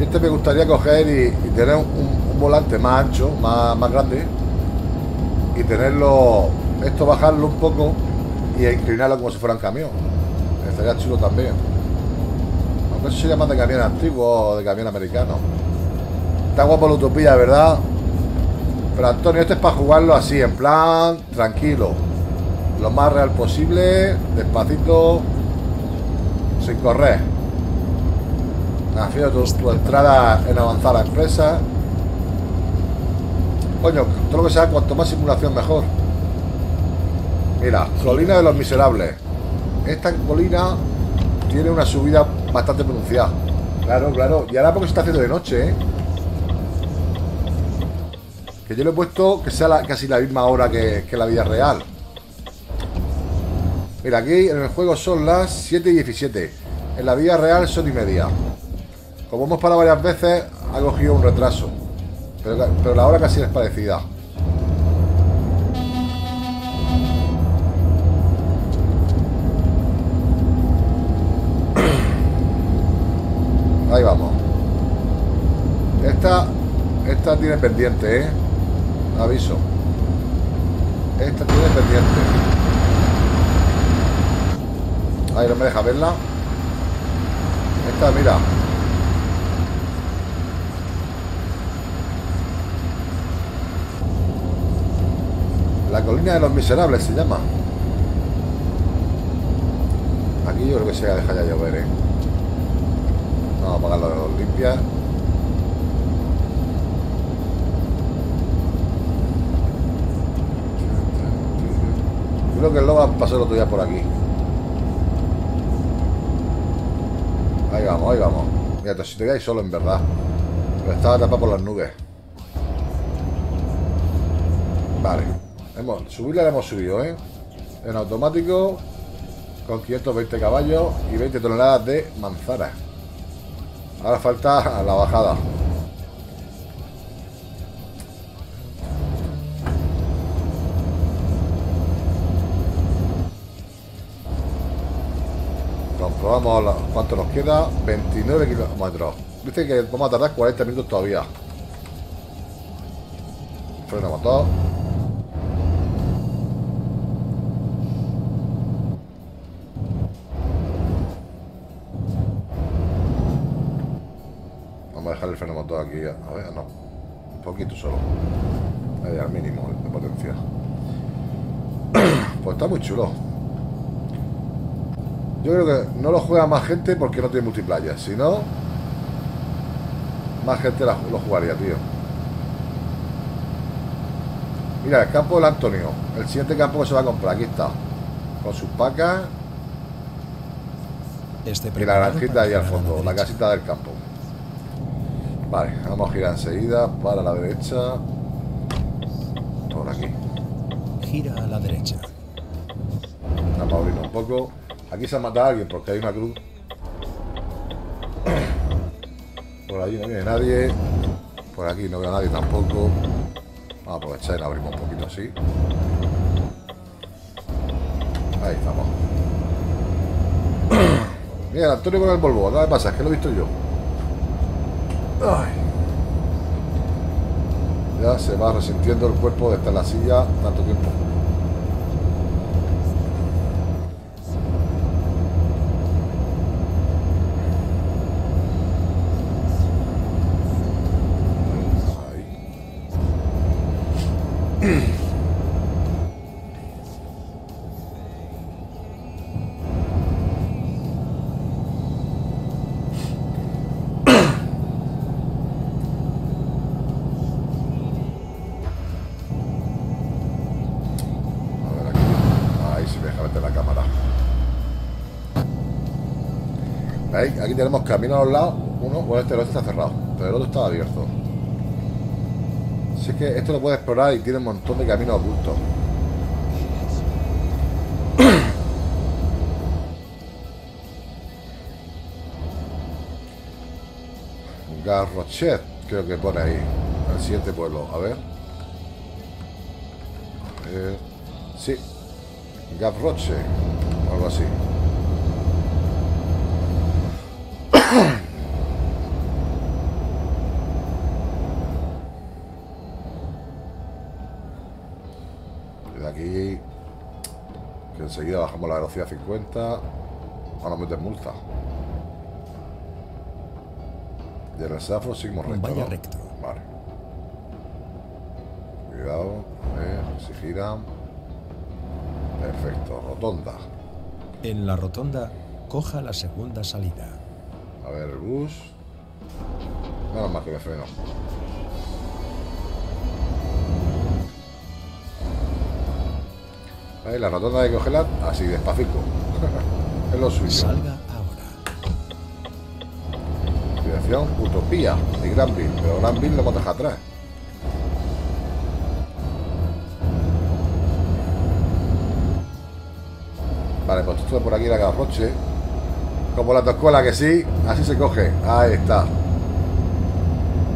S1: Este me gustaría coger y, tener un, volante más ancho, más, más grande y tenerlo, esto bajarlo un poco y inclinarlo como si fuera un camión. Estaría chulo también. Aunque eso sería más de camión antiguo o de camión americano. Está guapo la utopía, ¿verdad? Pero Antonio, este es para jugarlo así, en plan tranquilo. Lo más real posible, despacito, sin correr. Afío tu, tu entrada en avanzar la empresa. Coño, todo lo que sea, cuanto más simulación mejor. Mira, colina de los miserables. Esta colina tiene una subida bastante pronunciada. Claro, claro. Y ahora porque se está haciendo de noche, ¿eh? Que yo le he puesto que sea casi la misma hora que, que, la vida real. Mira, aquí en el juego son las 7 y 17. En la vida real son y media. Como hemos parado varias veces, ha cogido un retraso. Pero, la hora casi es parecida. Ahí vamos. Esta, esta tiene pendiente, ¿eh? Aviso. Esta tiene pendiente. Ahí no me deja verla. Esta, mira. La colina de los miserables se llama. Aquí yo creo que se deja ya llover, ¿eh? Vamos a apagar la de los limpias. Creo que el lobo pasó el otro día por aquí. Ahí vamos, ahí vamos. Mira, si te quedáis solo en verdad. Pero estaba tapado por las nubes. Vale. Hemos, subirla la hemos subido, ¿eh? En automático, con 520 caballos y 20 toneladas de manzana. Ahora falta la bajada. Comprobamos cuánto nos queda. 29 kilómetros. Dice que vamos a tardar 40 minutos todavía. Freno motor. Aquí. A ver, no. Un poquito solo. Al mínimo de potencia. [CLEARS THROAT] pues está muy chulo. Yo creo que no lo juega más gente porque no tiene multiplayer. Si no, más gente lo jugaría, tío. Mira, el campo del Antonio. El siguiente campo que se va a comprar. Aquí está. Con sus pacas. Este y la granjita ahí al fondo. La casita del campo. Vale, vamos a girar enseguida para la derecha. Por aquí.
S2: Gira a la derecha.
S1: Vamos a abrirlo un poco. Aquí se ha matado a alguien porque hay una cruz. Por allí no viene nadie. Por aquí no veo a nadie tampoco. Vamos a aprovechar y la abrimos un poquito así. Ahí estamos. [CLEARS THROAT] Mira, Antonio con el Volvo. ¿Qué pasa? Es que lo he visto yo. Ya se va resintiendo el cuerpo de estar en la silla tanto tiempo. Aquí tenemos camino a los lados. Uno, bueno, este, el está cerrado, pero el otro está abierto. Así que esto lo puedes explorar y tiene un montón de caminos ocultos. [COUGHS] Garrochet, creo que pone ahí. El siguiente pueblo. A ver. A ver. Sí. Gavroche. Algo así. [COUGHS] De aquí. Que enseguida bajamos la velocidad a 50. Ahora meten multa. Y en el semáforo seguimos recto.
S2: Vaya
S1: ¿no?
S2: recto.
S1: Vale. Cuidado. A ver si giran. Perfecto. Rotonda.
S2: En la rotonda, coja la segunda salida.
S1: A ver el bus. Menos mal que me freno. Ahí la rotonda de cogerla así, despacito. [LAUGHS] es lo suyo.
S2: Salga ahora.
S1: Dirección Utopía y Granville. Pero Granville lo hemos dejado atrás. Vale, pues esto por aquí la Garroche. Como la toscuela que sí, así se coge. Ahí está.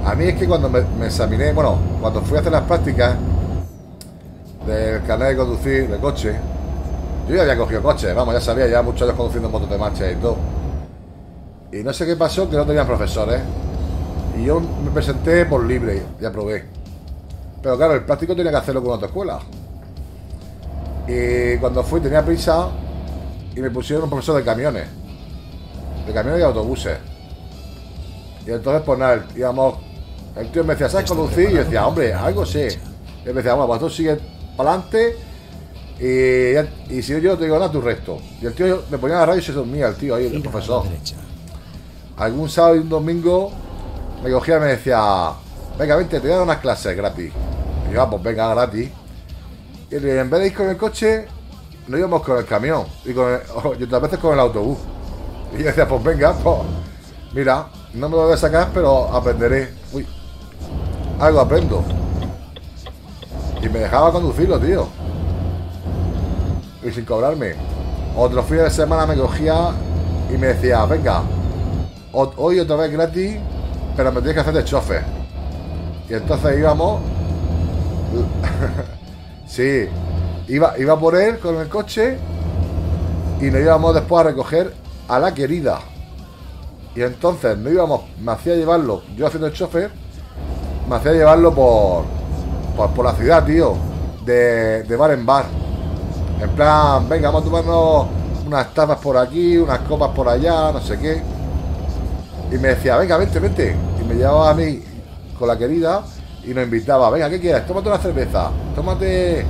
S1: A mí es que cuando me, examiné, bueno, cuando fui a hacer las prácticas del carnet de conducir de coche, yo ya había cogido coche, vamos, ya sabía, ya muchos años conduciendo motos de marcha y todo. Y no sé qué pasó, que no tenían profesores. Y yo me presenté por libre y aprobé. Pero claro, el práctico tenía que hacerlo con otra escuela. Y cuando fui tenía prisa y me pusieron un profesor de camiones. De camiones y autobuses. Y entonces, pues nada, íbamos. El tío me decía, ¿sabes conducir? Y yo decía, hombre, algo sé. Y me decía, bueno, pues tú sigue para adelante. Y, y si yo no te digo nada, tú resto. Y el tío me ponía la radio y se dormía el tío ahí, el profesor algún sábado y un domingo me cogía y me decía, venga, vente, te voy a dar unas clases gratis. Y yo, ah, pues venga, gratis. Y en vez de ir con el coche, nos íbamos con el camión y, con el- [LAUGHS] y otras veces con el autobús. Y yo decía, pues venga, pues mira, no me lo voy a sacar, pero aprenderé. Uy, algo aprendo. Y me dejaba conducirlo, tío. Y sin cobrarme. Otros fines de semana me cogía y me decía, venga, hoy otra vez gratis, pero me tienes que hacer de chofer. Y entonces íbamos. [LAUGHS] sí, iba, iba por él con el coche y nos íbamos después a recoger a la querida. Y entonces no íbamos, me hacía llevarlo, yo haciendo el chofer, me hacía llevarlo por, por, la ciudad, tío, de, de bar en bar. En plan, venga, vamos a tomarnos unas tapas por aquí, unas copas por allá, no sé qué. Y me decía, venga, vente, vente. Y me llevaba a mí con la querida y nos invitaba, venga, ¿qué quieres? Tómate una cerveza, tómate...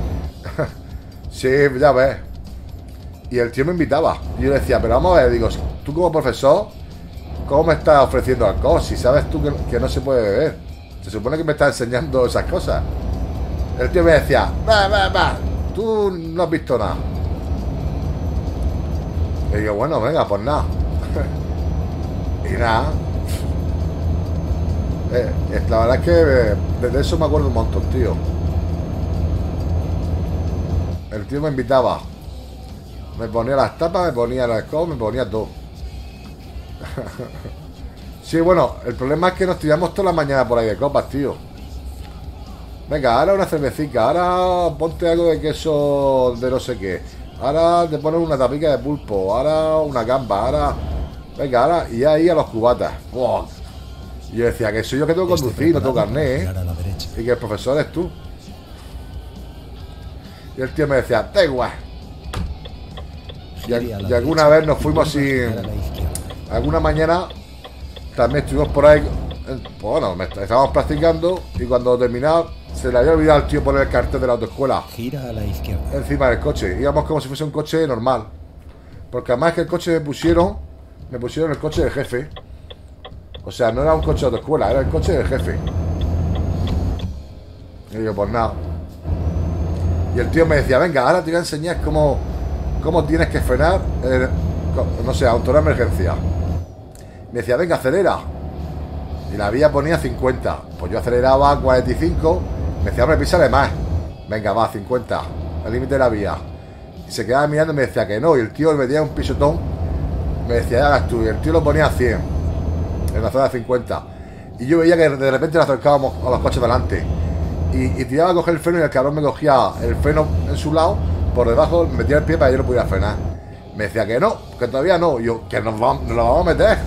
S1: [LAUGHS] sí, ya ves. Y el tío me invitaba. Y yo le decía, pero vamos a ver, digo, tú como profesor, ¿cómo me estás ofreciendo alcohol? Si sabes tú que, no se puede beber. Se supone que me estás enseñando esas cosas. El tío me decía, va, va, va, tú no has visto nada. Y digo, bueno, venga, pues nada. [LAUGHS] y nada. Eh, eh, la verdad es que eh, de eso me acuerdo un montón, tío. El tío me invitaba. Me ponía las tapas, me ponía el alcohol, me ponía todo. [LAUGHS] sí, bueno, el problema es que nos tiramos toda la mañana por ahí de copas, tío. Venga, ahora una cervecita, ahora ponte algo de queso de no sé qué. Ahora te pones una tapica de pulpo, ahora una gamba, ahora. Venga, ahora. Y ahí a los cubatas. ¡Buah! Y yo decía que soy yo que tengo que
S2: Esté
S1: conducir, no tengo carnet, ¿eh? Y que el profesor eres tú. Y el tío me decía, da igual. Y,
S2: a
S1: alguna vez nos fuimos
S2: vuelva a
S1: sin.
S2: girar a la izquierda.
S1: Alguna mañana también estuvimos por ahí. eh, Pues bueno, estábamos practicando y cuando terminaba se le había olvidado al tío poner el cartel de la autoescuela
S2: Gira a la izquierda.
S1: encima del coche. Íbamos como si fuese un coche normal. Porque además que el coche me pusieron, me pusieron el coche del jefe. O sea, no era un coche de autoescuela, era el coche del jefe. Y yo, pues nada. Y el tío me decía, venga, ahora te voy a enseñar cómo, cómo tienes que frenar, eh, no sé, auto de emergencia. Me decía, venga, acelera. Y la vía ponía 50. Pues yo aceleraba a 45. Me decía, hombre, písale más. Venga, va, 50. El límite de la vía. Y se quedaba mirando y me decía que no. Y el tío me metía un pisotón. Me decía, ya hagas tú. Y el tío lo ponía a 100. En la zona de 50. Y yo veía que de repente nos acercábamos a los coches delante. Y, y tiraba a coger el freno y el cabrón me cogía el freno en su lado. Por debajo metía el pie para que yo no pudiera frenar. Me decía que no, que todavía no. Yo, que nos, vamos, nos la vamos a meter.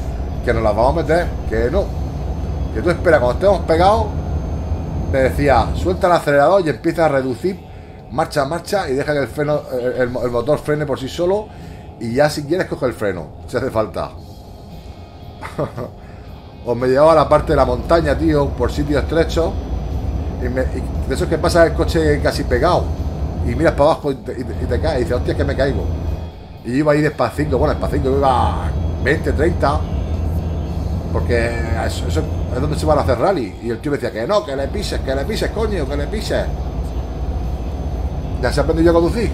S1: Que nos la vamos a meter. Que no. Que tú espera, cuando estemos pegados. Me decía, suelta el acelerador y empieza a reducir. Marcha, marcha y deja que el freno, el, el motor frene por sí solo. Y ya si quieres coge el freno, si hace falta. [LAUGHS] o me llevaba a la parte de la montaña, tío, por sitios estrechos. Y, me, y de eso es que pasa el coche casi pegado. Y miras para abajo y te, y caes. Y dices, hostia, es que me caigo. Y iba ahí despacito, bueno, despacito, iba 20, 30. Porque eso, es donde se van a hacer rally. Y el tío me decía que no, que le pises, que le pises, coño, que le pises. Ya se aprendió yo a conducir.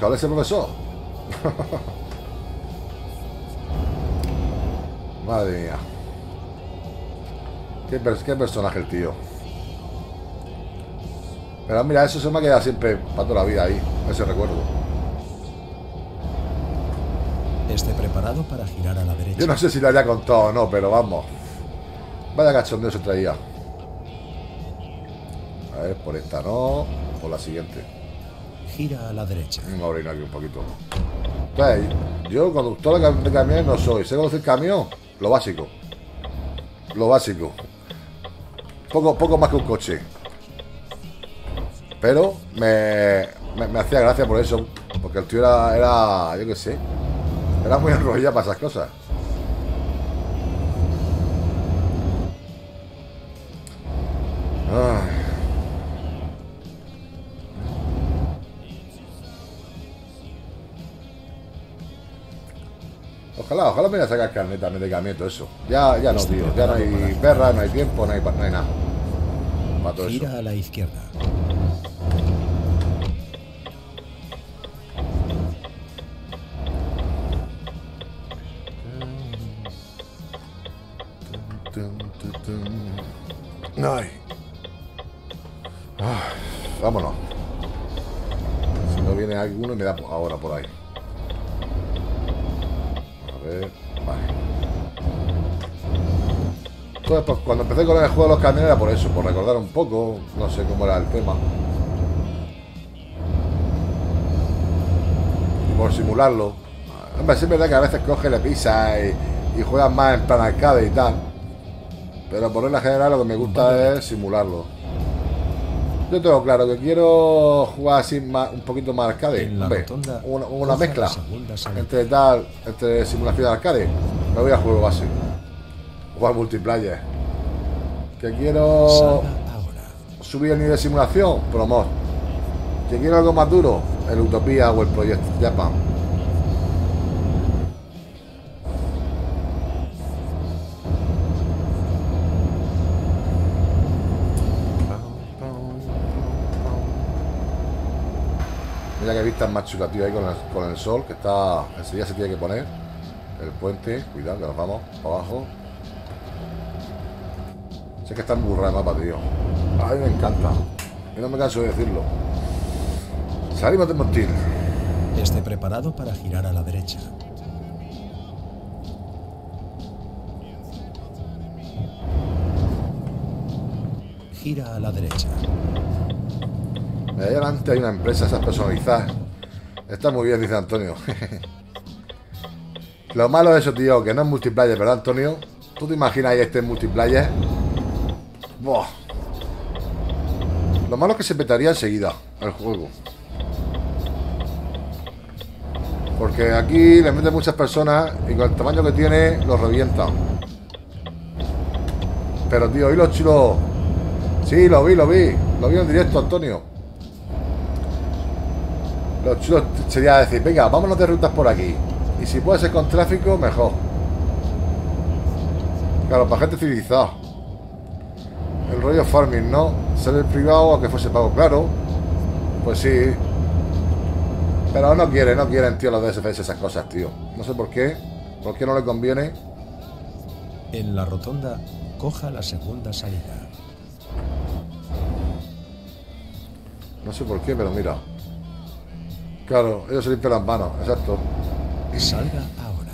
S1: Ahora es el profesor. [LAUGHS] Madre mía. ¿Qué, qué personaje el tío. Pero mira, eso se me ha quedado siempre para toda la vida ahí, ese recuerdo.
S2: Esté preparado para girar a la derecha.
S1: Yo no sé si lo haya contado o no, pero vamos. Vaya cachondeo se traía. A ver, por esta no, por la siguiente.
S2: Gira a la derecha.
S1: Vamos a abrir aquí un poquito. Entonces, yo conductor de camiones no soy. Sé conducir camión, lo básico. Lo básico. Poco, poco más que un coche. Pero me, me, hacía gracia por eso. Porque el tío era, yo qué sé. Era muy [LAUGHS] enrollado para esas cosas. Ay. Ojalá, ojalá me vaya a sacar carnet de todo eso. Ya, ya no, tío. Ya no hay perra, no hay tiempo, no hay, no hay nada. Para todo.
S2: Gira a la izquierda.
S1: Vámonos. Si no viene alguno, me da ahora por ahí. A ver. Vale. Entonces, pues, cuando empecé con el juego de los camiones era por eso, por recordar un poco. No sé cómo era el tema. Por simularlo. Hombre, sí es verdad que a veces coge, le pisa y, y juegas más en plan arcade y tal. Pero por regla general lo que me gusta es simularlo. Yo tengo claro que quiero jugar así más, un poquito más arcade. Hombre, una, una mezcla entre tal, entre simulación de arcade. Me voy a juego base. Jugar multiplayer. Que quiero subir el nivel de simulación, Promos. Que quiero algo más duro, el Utopía o el Project Japan. Vistas más chulas, ahí con el, con el sol, que está. Enseguida se tiene que poner. El puente, cuidado, que nos vamos para abajo. Sé que está burra el mapa, tío. A mí me encanta. Y no me canso de decirlo. Salimos de Montil.
S2: Esté preparado para girar a la derecha. Gira a la derecha.
S1: Ahí adelante hay una empresa, esas personalizadas. Está muy bien, dice Antonio. [LAUGHS] Lo malo de eso, tío, que no es multiplayer, ¿verdad, Antonio? ¿Tú te imaginas este multiplayer? Buah. Lo malo es que se petaría enseguida el juego. Porque aquí le meten muchas personas y con el tamaño que tiene los revientan. Pero tío, ¿y los chulos? Sí, lo vi, lo vi. Lo vi en directo, Antonio. Lo chulo sería decir, venga, vámonos de rutas por aquí. Y si puede ser con tráfico, mejor. Claro, para gente civilizada. El rollo farming, ¿no? Ser el privado, aunque fuese pago, claro. Pues sí. Pero no quiere, no quieren, tío, los DSFS esas cosas, tío. No sé por qué. ¿Por qué no le conviene?
S2: En la rotonda, coja la segunda salida.
S1: No sé por qué, pero mira. Claro, ellos se limpian las manos, exacto.
S2: Salga ahora.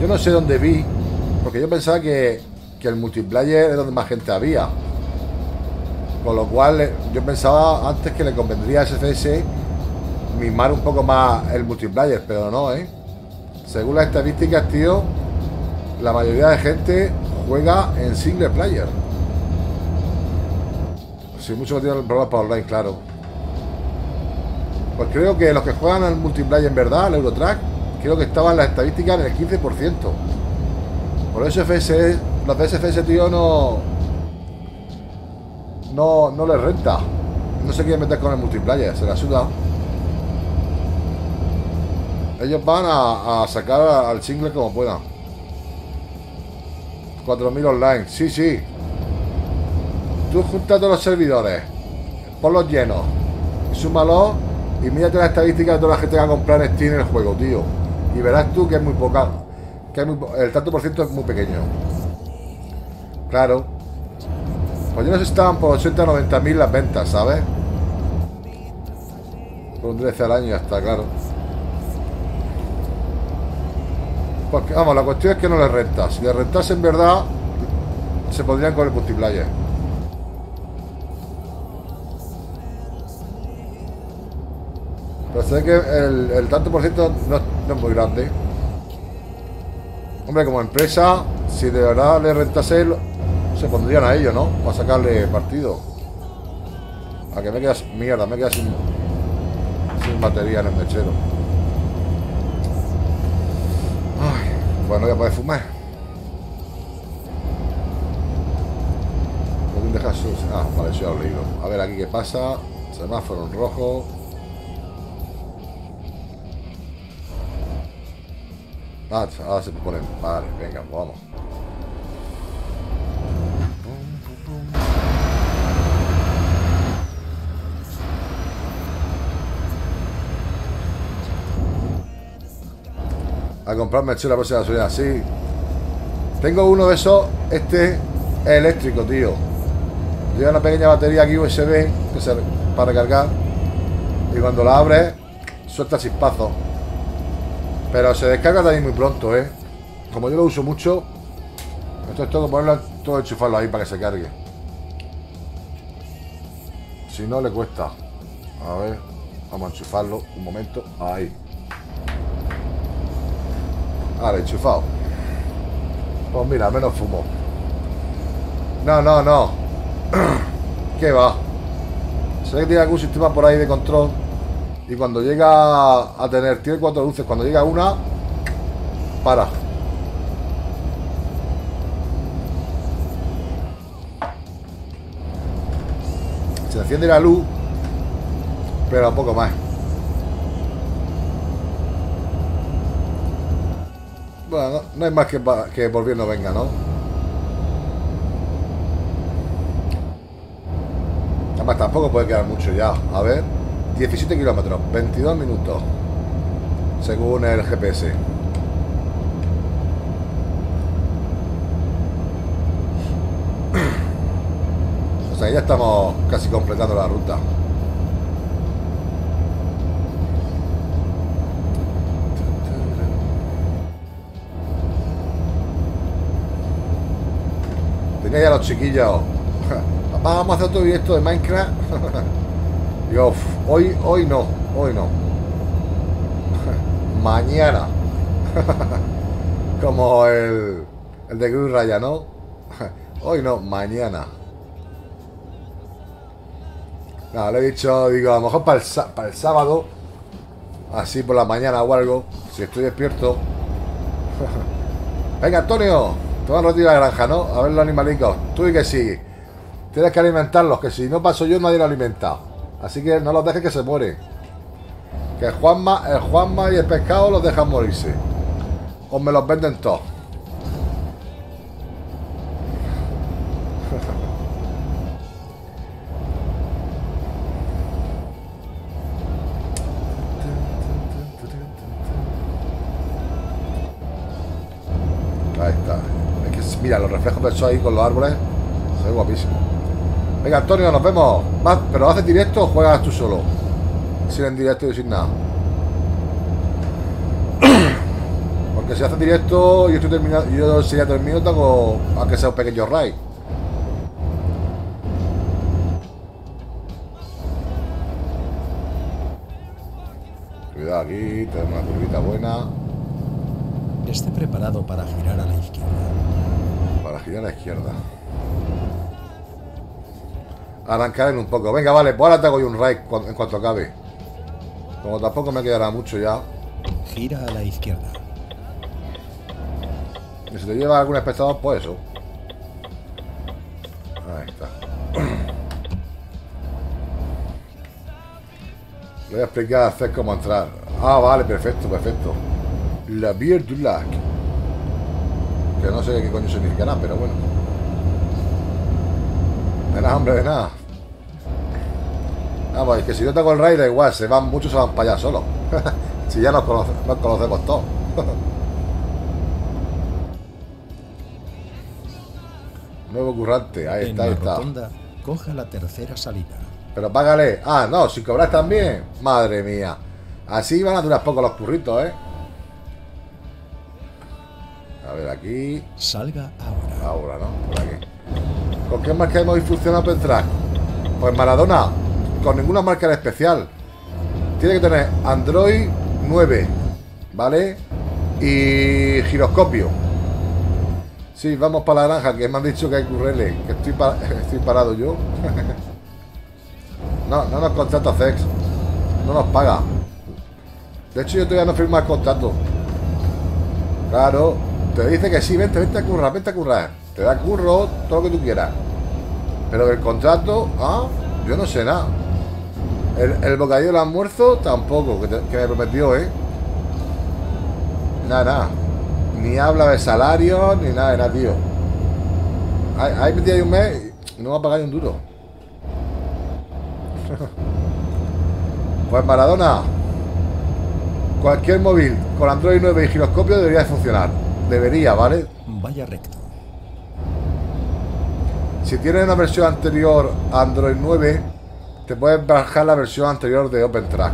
S1: Yo no sé dónde vi, porque yo pensaba que, que el multiplayer es donde más gente había. Con lo cual, yo pensaba antes que le convendría a SFS mimar un poco más el multiplayer, pero no, ¿eh? Según las estadísticas, tío, la mayoría de gente juega en single player. Si muchos no tienen para online, claro. Pues creo que los que juegan al multiplayer en verdad, al Eurotrack, creo que estaban las estadísticas en el 15%. Por eso FS, los SFS, tío, no. No, no les renta. No se quieren meter con el multiplayer, se la suda. Ellos van a, a sacar al single como puedan. 4.000 online, sí, sí. Tú junta todos los servidores, ponlos llenos, súmalos y mírate las estadísticas de toda la gente que va a comprar en Steam en el juego, tío. Y verás tú que es muy poca. Que el tanto por ciento es muy pequeño. Claro. Pues ya nos estaban por 80 90 mil las ventas, ¿sabes? Por un 13 al año ya está, claro. Porque, vamos, la cuestión es que no les renta. Si les rentase en verdad, se podrían con el multiplayer. Sé que el, tanto por ciento no, es muy grande. Hombre, como empresa, si de verdad le rentase, se pondrían a ello, ¿no? Para sacarle partido. A que me quedas mierda, me quedas sin, batería en el mechero. Ay, bueno, voy a poder fumar. ¿Dónde deja sus- Ah, vale, eso ya lo he leído. A ver aquí qué pasa. Semáforo en rojo. Ah, ahora se ponen. Vale, venga, vamos. A comprarme el la próxima gasolina, sí. Tengo uno de esos, este es eléctrico, tío. Lleva una pequeña batería aquí USB para recargar. Y cuando la abres, suelta chispazos. Pero se descarga también muy pronto, ¿eh? Como yo lo uso mucho, entonces tengo que ponerlo, todo enchufarlo ahí para que se cargue. Si no, le cuesta. A ver, vamos a enchufarlo un momento. Ahí. Ahora, enchufado. Pues mira, menos fumo. No, no, no. [CLEARS THROAT] ¿Qué va? Ve que tiene algún sistema por ahí de control. Y cuando llega a tener, tiene cuatro luces. Cuando llega una, para. Se enciende la luz, pero a poco más. Bueno, no, no hay más que, que volviendo venga, ¿no? Además, tampoco puede quedar mucho ya. A ver, 17 kilómetros, 22 minutos, según el GPS. O sea, ya estamos casi completando la ruta. Tenía ya los chiquillos. [LAUGHS] Papá, vamos a hacer otro directo de Minecraft. [LAUGHS] Digo, "Uf, hoy, hoy no, hoy no. [LAUGHS] Mañana. [LAUGHS] Como el, el de Cruz Raya, ¿no? [LAUGHS] Hoy no, mañana. Nada, le he dicho, digo, a lo mejor para el, para el sábado, así por la mañana o algo, si estoy despierto. Venga, Antonio, te vas a retirar la granja, ¿no? A ver los animalicos. Tú y que sí. Tienes que alimentarlos, que si no paso yo, nadie los alimenta. Así que no los dejes que se mueren. Que el Juanma, el Juanma y el pescado los dejan morirse. O me los venden todos. [LAUGHS] Ahí está. Mira, los reflejos del sol ahí con los árboles. Se ve guapísimo. Venga, Antonio, nos vemos. ¿Pero haces directo o juegas tú solo? Sin en directo y sin nada. [CLEARS THROAT] Porque si haces directo y yo estoy terminado, yo si ya termino, tengo aunque sea un pequeño raid. Cuidado aquí, tenemos una curvita buena.
S2: Esté preparado para girar a la izquierda.
S1: Para girar a la izquierda. Arrancar en un poco. Venga, vale, pues ahora te hago yo un raid en cuanto acabe. Como tampoco me quedará mucho ya.
S2: Gira a la izquierda.
S1: Y si te lleva algún espectador, pues eso. Ahí está. Le voy a explicar a hacer cómo entrar. Ah, vale, perfecto, perfecto. La Bière du Lac. Que no sé qué coño significará, pero bueno. De nada, hombre, de nada. Vamos, es que si yo tengo el raid, da igual, se van, muchos se van para allá solo. [LAUGHS] si ya nos, nos conocemos todos. [LAUGHS] Nuevo currante, ahí está, ahí está.
S2: Rotonda, coja la tercera salida.
S1: Pero págale. Ah, no, si cobras también. Madre mía. Así van a durar poco los curritos, ¿eh? A ver, aquí.
S2: Salga ahora.
S1: Ahora, ¿no? Por aquí. ¿Con qué marca hemos funcionado OpenTrack? Pues Maradona, con ninguna marca especial. Tiene que tener Android 9, ¿vale? Y giroscopio. Sí, vamos para la granja, que me han dicho que hay currele, que estoy, [LAUGHS] estoy parado yo. [LAUGHS] no, no nos contrata Zex. No nos paga. De hecho, yo todavía no firmo el contrato. Claro, te dice que sí, vente, vente a currar, vente a currar. Te da curro, todo lo que tú quieras. Pero del contrato, ah, yo no sé nada. El, el bocadillo del almuerzo tampoco, que, que, me prometió, ¿eh? Nada, nada. Ni habla de salario, ni nada de nada, tío. Ahí metí ahí un mes y no me ha pagado un duro. [LAUGHS] pues Maradona, cualquier móvil con Android 9 y giroscopio debería de funcionar. Debería, ¿vale?
S2: Vaya recto.
S1: Si tienes una versión anterior a Android 9, te puedes bajar la versión anterior de OpenTrack.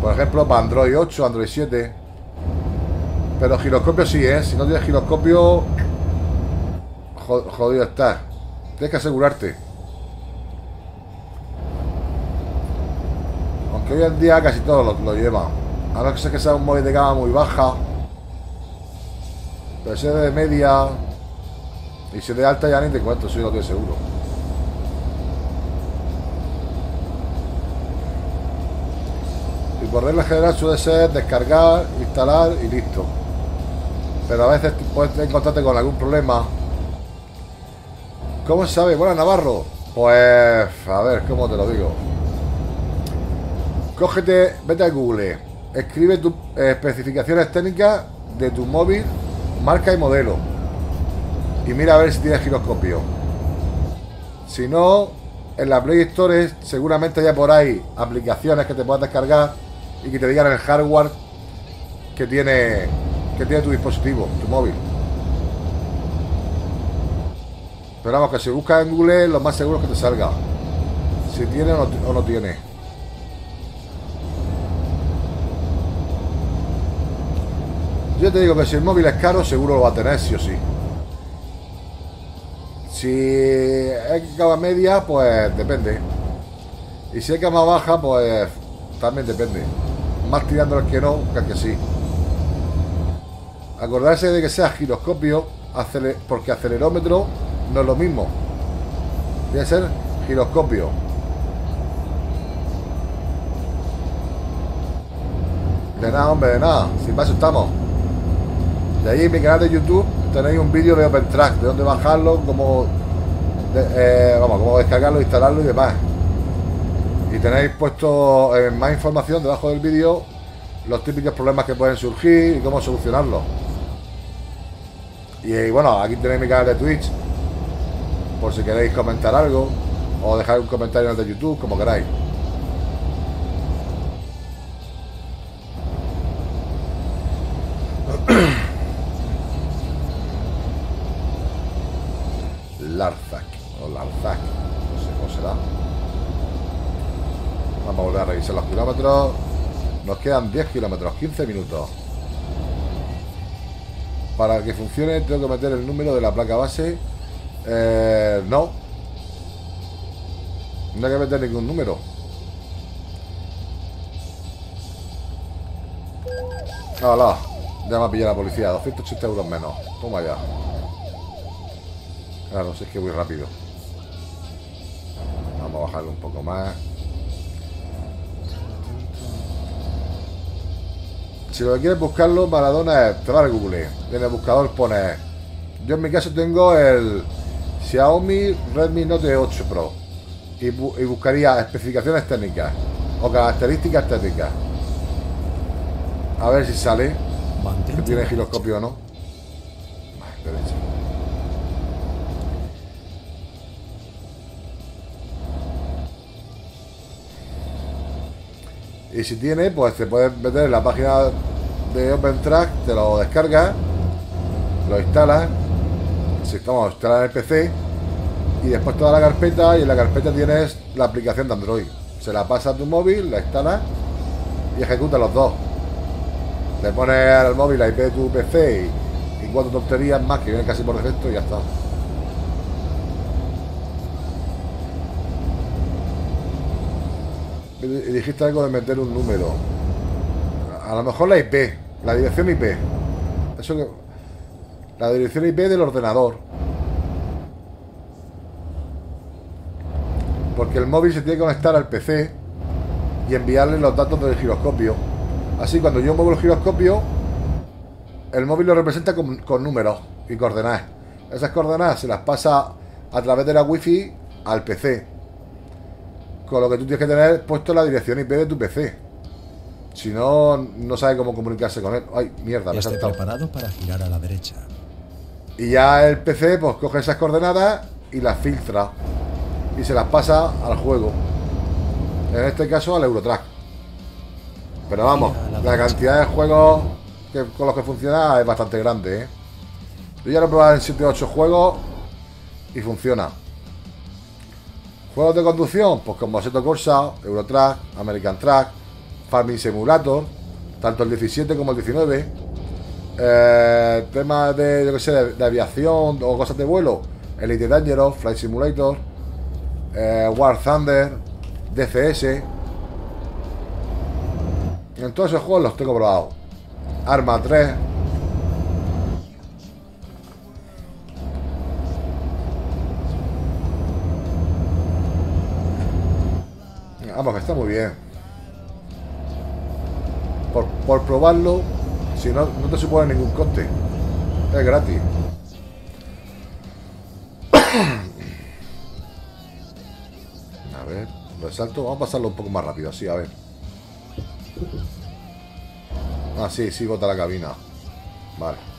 S1: Por ejemplo, para Android 8, Android 7. Pero giroscopio sí, ¿eh? Si no tienes giroscopio, jodido estás. Tienes que asegurarte. Aunque hoy en día casi todos lo, lo llevan. A no ser que sea un móvil de gama muy baja. Pero si es de media, y si de alta ya ni te cuento, soy lo que seguro. Por regla general suele ser descargar, instalar y listo. Pero a veces puedes encontrarte con algún problema. ¿Cómo se sabe? Bueno, Navarro. Pues, a ver, ¿cómo te lo digo? Cógete, vete a Google, escribe tus especificaciones técnicas de tu móvil, marca y modelo y mira a ver si tiene giroscopio. Si no, en la Play Store seguramente haya por ahí aplicaciones que te puedas descargar y que te digan el hardware que tiene que tiene tu dispositivo, tu móvil. Pero vamos, que si buscas en Google, lo más seguro es que te salga. Si tiene o no, tiene. Yo te digo que si el móvil es caro, seguro lo va a tener, sí o sí. Si es gama media, pues depende. Y si es gama baja, pues también depende. Más tirando el que no, que el que sí. Acordarse de que sea giroscopio, porque acelerómetro no es lo mismo. Tiene que ser giroscopio. De nada, hombre, de nada. Sin más estamos. De ahí en mi canal de YouTube tenéis un vídeo de OpenTrack, de dónde bajarlo, cómo, eh, vamos, cómo descargarlo, instalarlo y demás. Y tenéis puesto en más información debajo del vídeo los típicos problemas que pueden surgir y cómo solucionarlos. Y, bueno, aquí tenéis mi canal de Twitch, por si queréis comentar algo o dejar un comentario en el de YouTube, como queráis. Nos quedan 10 kilómetros, 15 minutos. Para que funcione tengo que meter el número de la placa base. Eh, no. No hay que meter ningún número. Hola. Ya me ha pillado la policía. 280 euros menos. Toma ya. Claro, si es que voy rápido. Vamos a bajarlo un poco más. Si lo que quieres buscarlo, Maradona es, te va a Google. En el buscador pone. Yo en mi caso tengo el Xiaomi Redmi Note 8 Pro. Y, buscaría especificaciones técnicas o características técnicas. A ver si sale. Que tiene giroscopio o no. Y si tiene, pues te puedes meter en la página de OpenTrack, te lo descargas, lo instalas, si estamos instalar en el PC y después toda la carpeta y en la carpeta tienes la aplicación de Android. Se la pasa a tu móvil, la instalas y ejecuta los dos. Le pones al móvil la IP de tu PC y, y cuatro tonterías más que vienen casi por defecto y ya está. Dijiste algo de meter un número. A lo mejor la IP, la dirección IP. Eso que. La dirección IP del ordenador. Porque el móvil se tiene que conectar al PC y enviarle los datos del giroscopio. Así, cuando yo muevo el giroscopio, el móvil lo representa con, números y coordenadas. Esas coordenadas se las pasa a través de la wifi al PC con lo que tú tienes que tener puesto la dirección IP de tu PC. Si no, no sabe cómo comunicarse con él. Ay, mierda,
S2: me he preparado para girar a la derecha.
S1: Y ya el PC pues coge esas coordenadas y las filtra. Y se las pasa al juego. En este caso al Eurotrack. Pero vamos, la, cantidad de juegos con los que funciona es bastante grande, ¿eh? Yo ya lo he probado en 7 8 juegos y funciona. Juegos de conducción, pues como Assetto Corsa, Eurotrack, American Track, Farming Simulator, tanto el 17 como el 19. Eh, temas de, yo que sé, de, aviación o cosas de vuelo, Elite Dangerous, Flight Simulator, eh, War Thunder, DCS. En todos esos juegos los tengo probados. Arma 3, Vamos, que está muy bien. Por, probarlo, si no, no te supone ningún coste. Es gratis. [COUGHS] A ver, resalto. Vamos a pasarlo un poco más rápido, así, a ver. Ah, sí, sí, bota la cabina. Vale.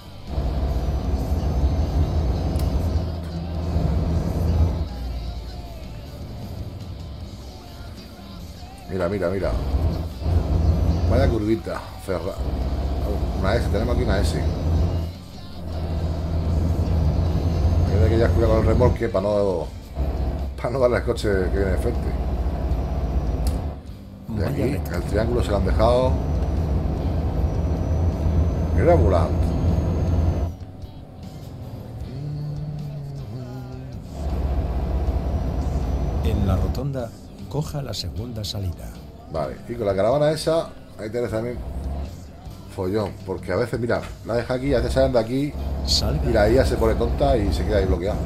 S1: Mira, mira, mira. Vaya curvita. Una S, tenemos aquí una S. Hay que ya cuidar con el remolque para no, para no darle al coche que viene de frente. De aquí, el triángulo se lo han dejado. Mira volante.
S2: En la rotonda coja la segunda salida.
S1: Vale, y con la caravana esa, ahí tenés también follón, porque a veces, mira, la deja aquí, a veces salen de aquí y la IA se pone tonta y se queda ahí bloqueada.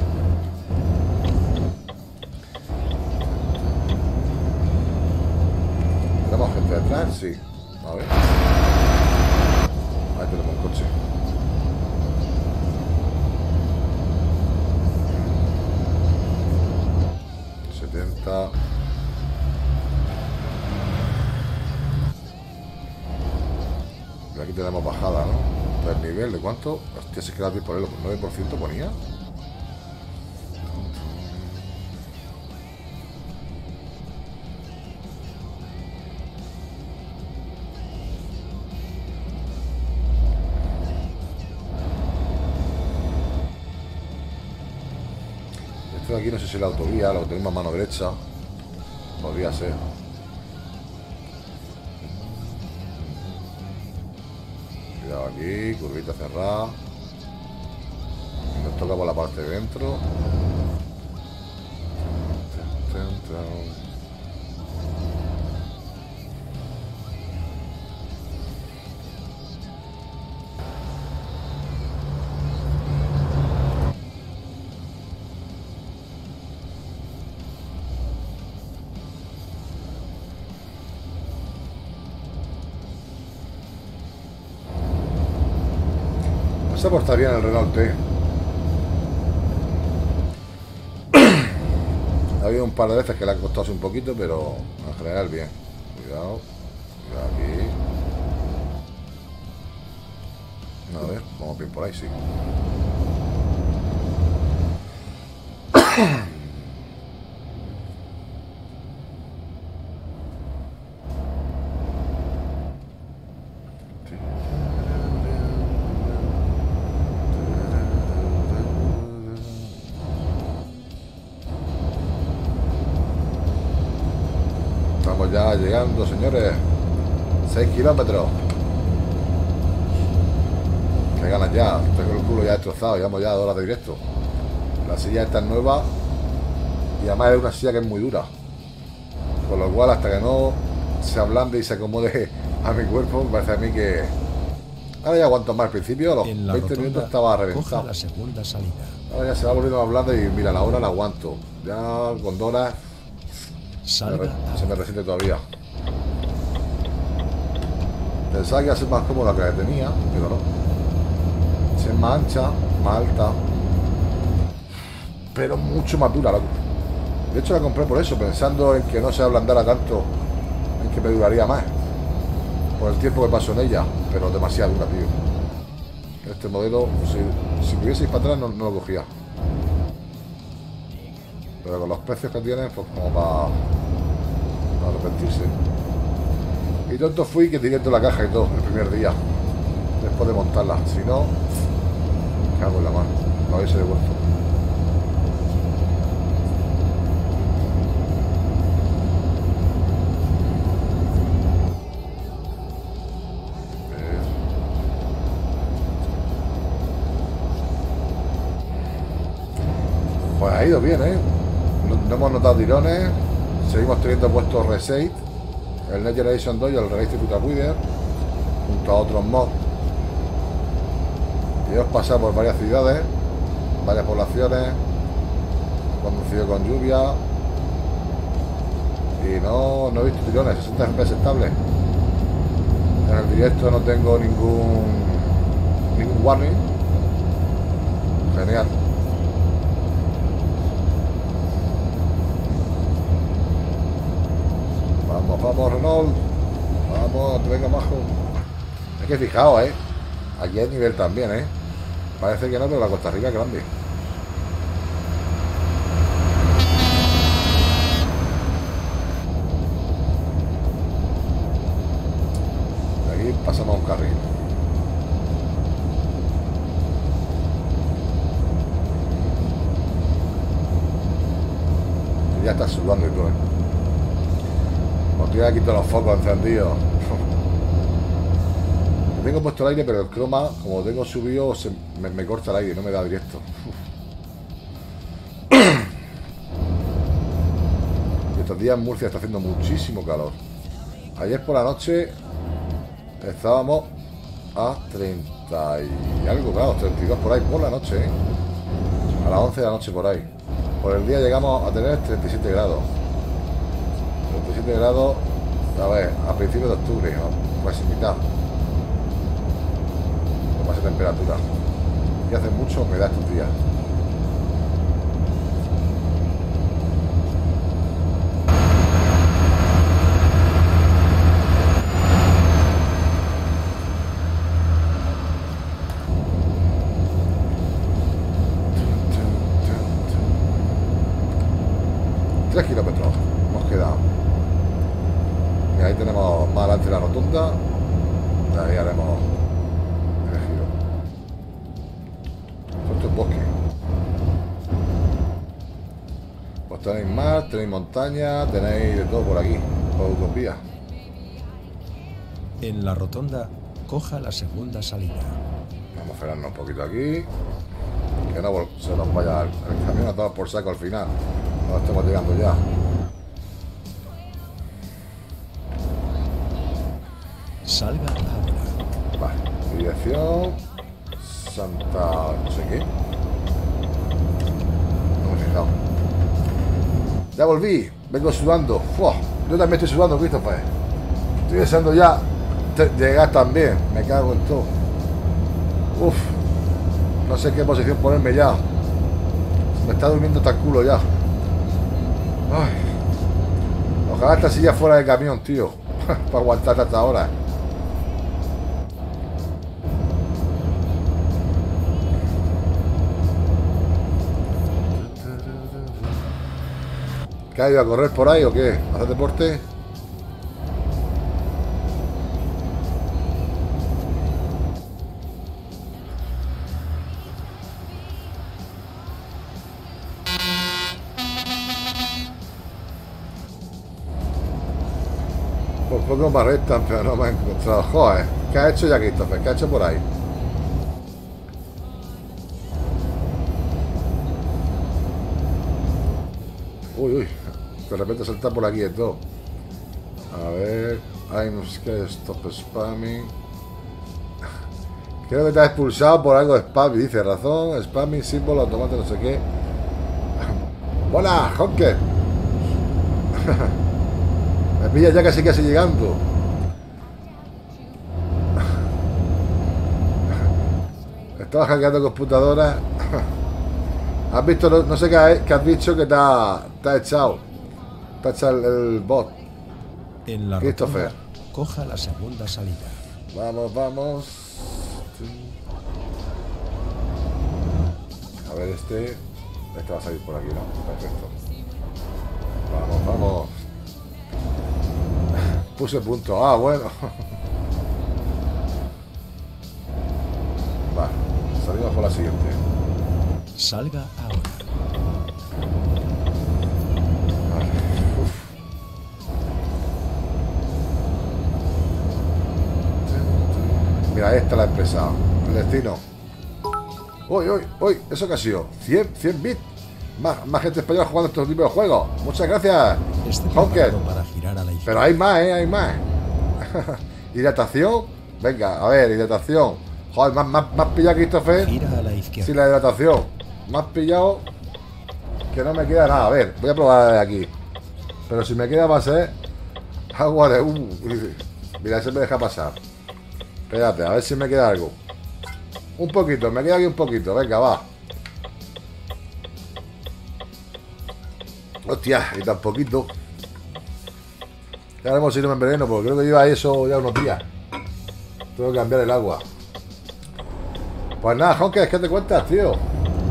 S1: ¿Tenemos gente detrás? Sí. Cuánto. Hostia, se queda por el 9% ponía. Esto de aquí no sé si es la autovía, lo tenemos a mano derecha. Podría ser. Cuidado aquí, curvita cerrada. Nos toca por la parte de dentro. Se porta bien el Renault ha [COUGHS] habido un par de veces que le ha costado un poquito, pero en general bien. Cuidado. Cuidado aquí. A ver, vamos bien por ahí, sí. [COUGHS] [COUGHS] destrozado. Llevamos ya dos horas de directo. La silla está nueva. Y además es una silla que es muy dura. Con lo cual, hasta que no se ablande y se acomode a mi cuerpo, me parece a mí que. Ahora ya aguanto más. Al principio, a los 20 minutos estaba reventado.
S2: La segunda salida.
S1: Ahora ya se va volviendo más blanda y mira, la hora la aguanto. Ya con dos horas se me resiste todavía. Pensaba que iba a ser más cómoda que la que tenía, pero no. Se más ancha, alta. Pero mucho más dura, De hecho la compré por eso, pensando en que no se ablandara tanto, en que me duraría más. Por el tiempo que paso en ella, pero demasiado dura, tío. Este modelo, si, ir para atrás, no, lo cogía. Pero con los precios que tienen, pues como para arrepentirse. Y tonto fui que tiré toda la caja y todo el primer día. Después de montarla. Si no, cago en la mano. Lo habéis devuelto. Pues ha ido bien, ¿eh? No, hemos notado tirones. Seguimos teniendo puestos Reset, el Next Generation 2 y el Race Puta Wither, junto a otros mods. Y hemos pasado por varias ciudades, varias poblaciones, conducido con lluvia. Y no, no he visto tirones, 60 FPS estables. En el directo no tengo ningún ningún warning. Genial. Vamos, Renault. Vamos, te venga bajo. Es que fijaos, ¿eh? Aquí hay nivel también, ¿eh? Parece que no, pero la costa es grande. De aquí pasamos a un carril. ya está sudando y todo, ¿eh? Estoy aquí todos los focos encendidos. Tengo puesto el aire, pero el croma, como tengo subido, me, corta el aire, no me da directo. y [COUGHS] estos días en Murcia está haciendo muchísimo calor. Ayer por la noche estábamos a 30 y algo grados, 32 por ahí, por la noche, ¿eh? A las 11 de la noche por ahí. Por el día llegamos a tener 37 grados. 37 grados, a ver, a principios de octubre, ¿no? pues mitad. Y hace mucho humedad estos días. Tres kilómetros hemos quedado ahí tenemos más adelante la rotonda. Ahí haremos el giro. Esto es bosque. Pues tenéis mar, tenéis montaña, tenéis de todo por aquí, por utopía.
S2: En la rotonda, Coja la segunda salida.
S1: Vamos a frenarnos un poquito aquí. Que no se nos vaya el, el camión a todos por saco al final. No estamos llegando ya.
S2: Salga
S1: vengo sudando. Yo también estoy sudando, Christopher. Estoy deseando ya llegar también. Me cago en todo. Uf, no sé qué posición ponerme ya. Me está durmiendo hasta el culo ya. Ojalá esta silla fuera de camión, tío. [LAUGHS] Para aguantar hasta ahora. ¿Qué ha ido a correr por ahí o qué? ¿Hacer deporte? Por poco me arrestan, pero no me han encontrado. Joder, ¿qué ha hecho ya Christopher? ¿Qué ha hecho por ahí? Repente salta por aquí todo. A ver. I'm scared, stop spamming. Creo que te has expulsado por algo de spam. Dice razón, spamming, símbolo, tomate, no sé qué. [LAUGHS] Hola, Honker. [LAUGHS] Me pilla ya casi casi llegando. [LAUGHS] Estaba hackeando computadoras. Has visto, no, no sé qué, qué has dicho que te ha, te ha echado. Te ha echado el, el bot.
S2: En la
S1: Christopher.
S2: rotonda, coja la segunda salida.
S1: Vamos, vamos. A ver, este. Este va a salir por aquí, ¿no? Perfecto. Vamos, vamos. Puse punto. Ah, bueno. [LAUGHS] Vale, salimos por la siguiente.
S2: Salga ahora.
S1: Mira, esta la he empezado. El destino. Uy, uy, uy, ¿eso qué ha sido? 100, 100 bits. Más, más gente española jugando estos tipos de juegos. Muchas gracias.
S2: Preparado para girar a la izquierda.
S1: Pero hay más, ¿eh? Hay más. [LAUGHS] hidratación. Venga, a ver, hidratación. Joder, más, más, más pillado, Christopher.
S2: Gira a la izquierda.
S1: Sí, la hidratación. Más pillado que no me queda nada. A ver, voy a probar de aquí. Pero si me queda va a ser agua de... Uh, mira, se me deja pasar. Espérate, a ver si me queda algo. Un poquito, me queda aquí un poquito. Venga, va. Hostia, y tan poquito. Ya veremos si no me enveneno, porque creo que lleva eso ya unos días. Tengo que cambiar el agua. Pues nada, Honker, ¿qué te cuentas, tío?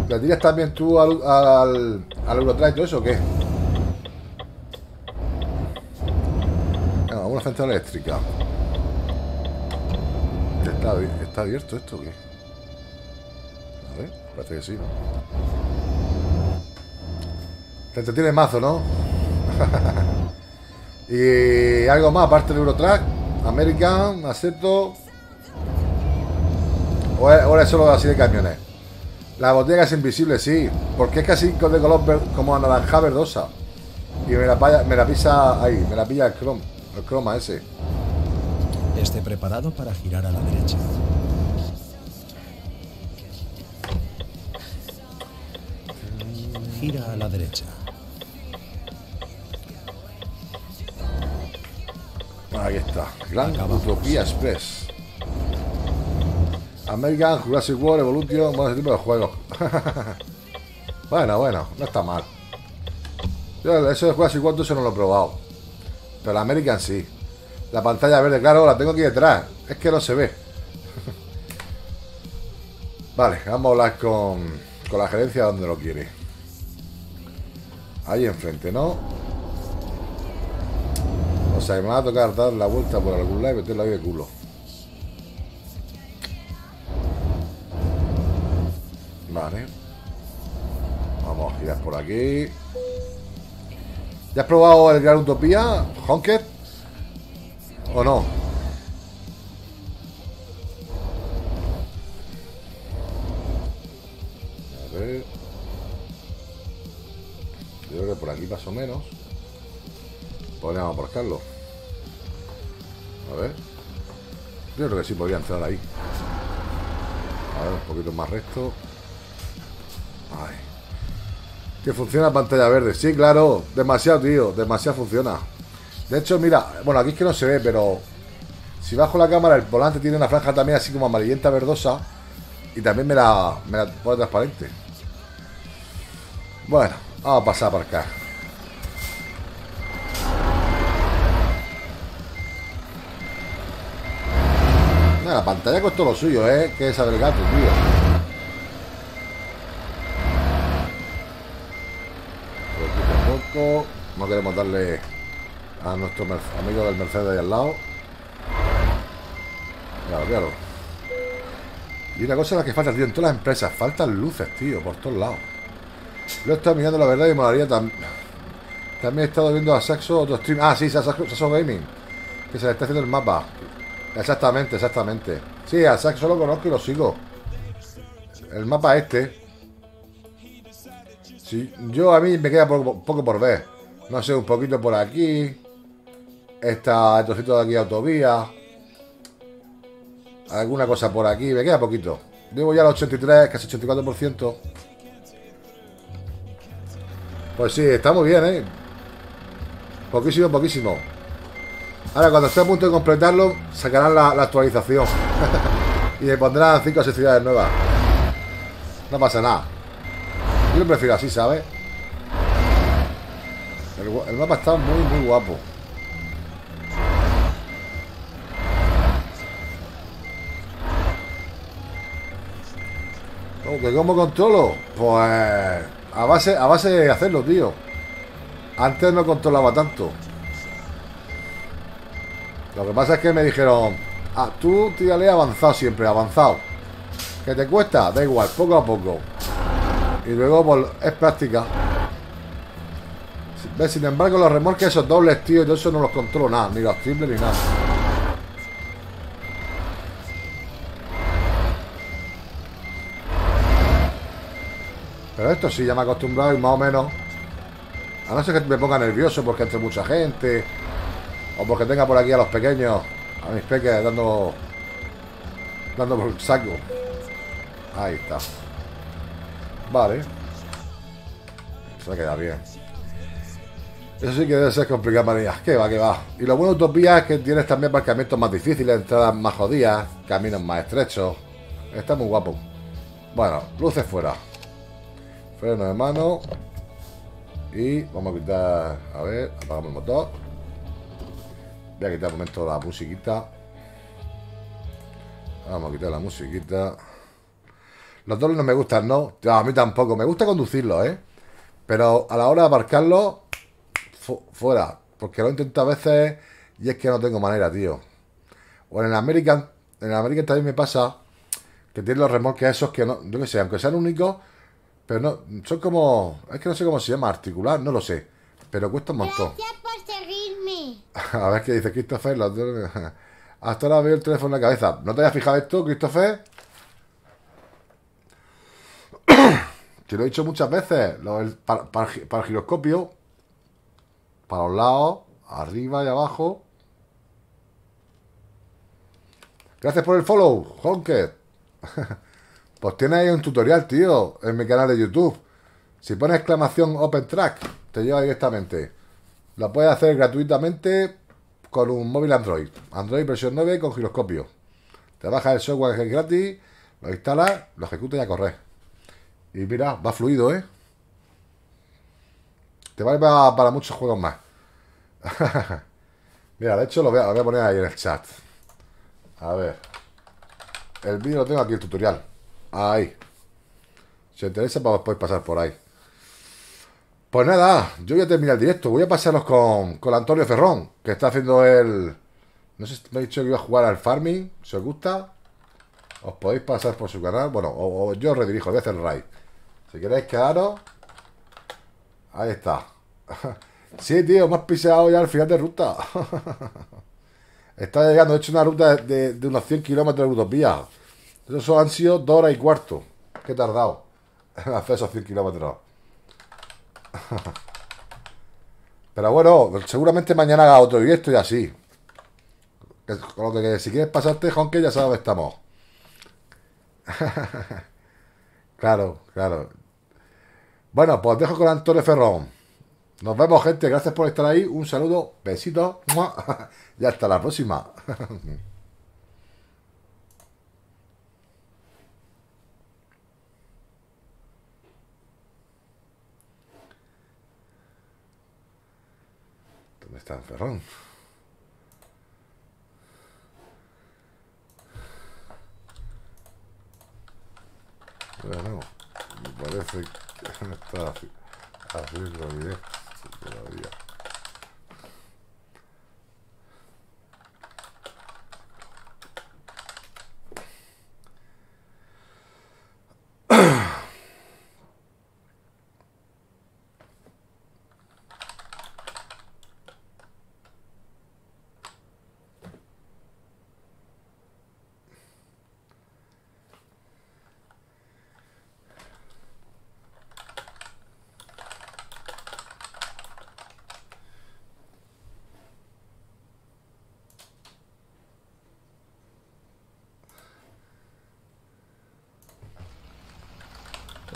S1: ¿Le tiras también tú al, al, al Eurotrack y todo eso o qué? Venga, una central eléctrica. ¿Está, abi- ¿Está abierto esto o qué? A ver, parece que sí, ¿no? Te entretiene mazo, ¿no? [LAUGHS] y algo más aparte del Eurotrack, American, Aceto. O o es solo así de camiones. La botella es invisible, sí. Porque es casi de color como anaranjada verdosa. Y me la, me la pisa ahí, me la pilla el chroma, el croma ese.
S2: Esté preparado para girar a la derecha. Gira a la derecha.
S1: Aquí está. Gran
S2: Acabamos.
S1: Utopía Express. American, Jurassic World, Evolution, bueno, ese tipo de juegos. [LAUGHS] bueno, bueno, no está mal. Yo eso de Jurassic World eso no lo he probado. Pero American sí. La pantalla verde, claro, la tengo aquí detrás. Es que no se ve. vale, vamos a hablar con, con la gerencia donde lo quiere. Ahí enfrente, ¿no? O sea, me va a tocar dar la vuelta por algún lado y meterla ahí de culo. Vale. Vamos a girar por aquí. ¿Ya has probado el Gran Utopía, Honker? ¿O no? A ver. Yo creo que por aquí más o menos. Podríamos aparcarlo. A ver. Yo creo que sí podría entrar ahí. A ver, un poquito más recto. Ay. Que funciona pantalla verde. Sí, claro. Demasiado, tío. Demasiado funciona. De hecho, mira. Bueno, aquí es que no se ve, pero... Si bajo la cámara, el volante tiene una franja también así como amarillenta verdosa. Y también me la, me la pone transparente. Bueno, vamos a pasar por acá. la pantalla costó lo suyo, ¿eh? Que es el gato, tío. No queremos darle a nuestro amigo del Mercedes ahí al lado. Claro, claro. Y una cosa es la que falta, tío, en todas las empresas. Faltan luces, tío, por todos lados. Lo he estado mirando, la verdad, y me haría también. También he estado viendo a Saxo otro stream. Ah, sí, Saxo Gaming. Que se le está haciendo el mapa. Exactamente, exactamente. Sí, a Saxo lo conozco y lo sigo. El mapa este. Sí, yo a mí me queda poco por ver. No sé, un poquito por aquí. Esta, el trocito de aquí autovía. Alguna cosa por aquí. Me queda poquito. Llevo ya el 83, casi 84%. Pues sí, está muy bien, ¿eh? Poquísimo, poquísimo. Ahora, cuando esté a punto de completarlo, sacarán la, actualización. [LAUGHS] y le pondrán 5 o 6 ciudades nuevas. No pasa nada. Yo lo prefiero así, ¿sabes? El, mapa está muy, muy guapo. ¿Cómo cómo controlo? Pues a base, a base de hacerlo, tío. Antes no controlaba tanto. Lo que pasa es que me dijeron, ah, tú tírale avanzado siempre, avanzado. ¿Que te cuesta? Da igual, poco a poco. Y luego pues, es práctica. Sin embargo, los remolques, esos dobles, tío, y todo eso no los controlo nada, ni los triples ni nada. Esto sí, ya me he acostumbrado y más o menos. A no ser que me ponga nervioso porque entre mucha gente. O porque tenga por aquí a los pequeños, a mis peques dando. dando por el saco. Ahí está. Vale. Se queda bien. Eso sí que debe ser complicado, manía. Que va, que va. Y lo bueno de Utopía es que tienes también aparcamientos más difíciles, entradas más jodidas, caminos más estrechos. Está muy guapo. Bueno, luces fuera. Freno de mano. Y vamos a quitar. A ver, apagamos el motor. Voy a quitar un momento la musiquita. Vamos a quitar la musiquita. Los dobles no me gustan, ¿no? A mí tampoco. Me gusta conducirlo, ¿eh? Pero a la hora de aparcarlo, fuera. Porque lo intento a veces y es que no tengo manera, tío. O en el American, en el American también me pasa que tiene los remolques esos que no, yo qué sé, aunque sean únicos, pero no, son como, es que no sé cómo se llama, articular, no lo sé. Pero cuesta un montón. [LAUGHS] A ver qué dice Christopher. [LAUGHS] Hasta ahora veo el teléfono en la cabeza. ¿No te hayas fijado esto, Christopher? [CLEARS THROAT] Te lo he dicho muchas veces. para, el giroscopio. Para los lados. Arriba y abajo. Gracias por el follow, Honker. [LAUGHS] pues tiene ahí un tutorial, tío, en mi canal de YouTube. Si pones exclamación Open Track, te lleva directamente. Lo puedes hacer gratuitamente con un móvil Android. Android versión 9 con giroscopio. Te bajas el software que es gratis, lo instalas, lo ejecutas y a correr. Y mira, va fluido, ¿eh? Te vale para, muchos juegos más. [LAUGHS] mira, de hecho lo voy, a, poner ahí en el chat. A ver. El vídeo lo tengo aquí, el tutorial. Ahí. Si os interesa, podéis pasar por ahí. Pues nada, yo voy a terminar el directo. Voy a pasarlos con, con Antonio Ferrón, que está haciendo el... No sé si me ha dicho que iba a jugar al farming. Si os gusta, os podéis pasar por su canal. Bueno, o, yo redirijo, voy a hacer el raid. Si queréis quedaros... Ahí está. [LAUGHS] sí, tío, hemos pisado ya al final de ruta. [LAUGHS] está llegando, he hecho una ruta de, unos 100 kilómetros de utopía. Eso han sido dos horas y cuarto. He tardado en hacer esos 100 kilómetros. [LAUGHS] Pero bueno, seguramente mañana haga otro directo y así. Con lo que si quieres pasarte, Jonque, ya sabes dónde estamos. [LAUGHS] claro, claro. Bueno, pues dejo con Antonio Ferrón. Nos vemos, gente. Gracias por estar ahí. Un saludo, besitos. [LAUGHS] Y hasta la próxima. ¿Dónde está Ferrón? Bueno, me parece que no [LAUGHS] está haciendo bien todavía.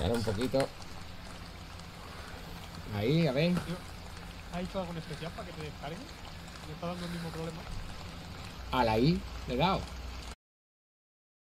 S3: Ahora un poquito. Ahí, a ver.
S4: ¿Has hecho algo en especial para que te descargue? ¿Me está dando el mismo problema?
S3: A la I, le he dado.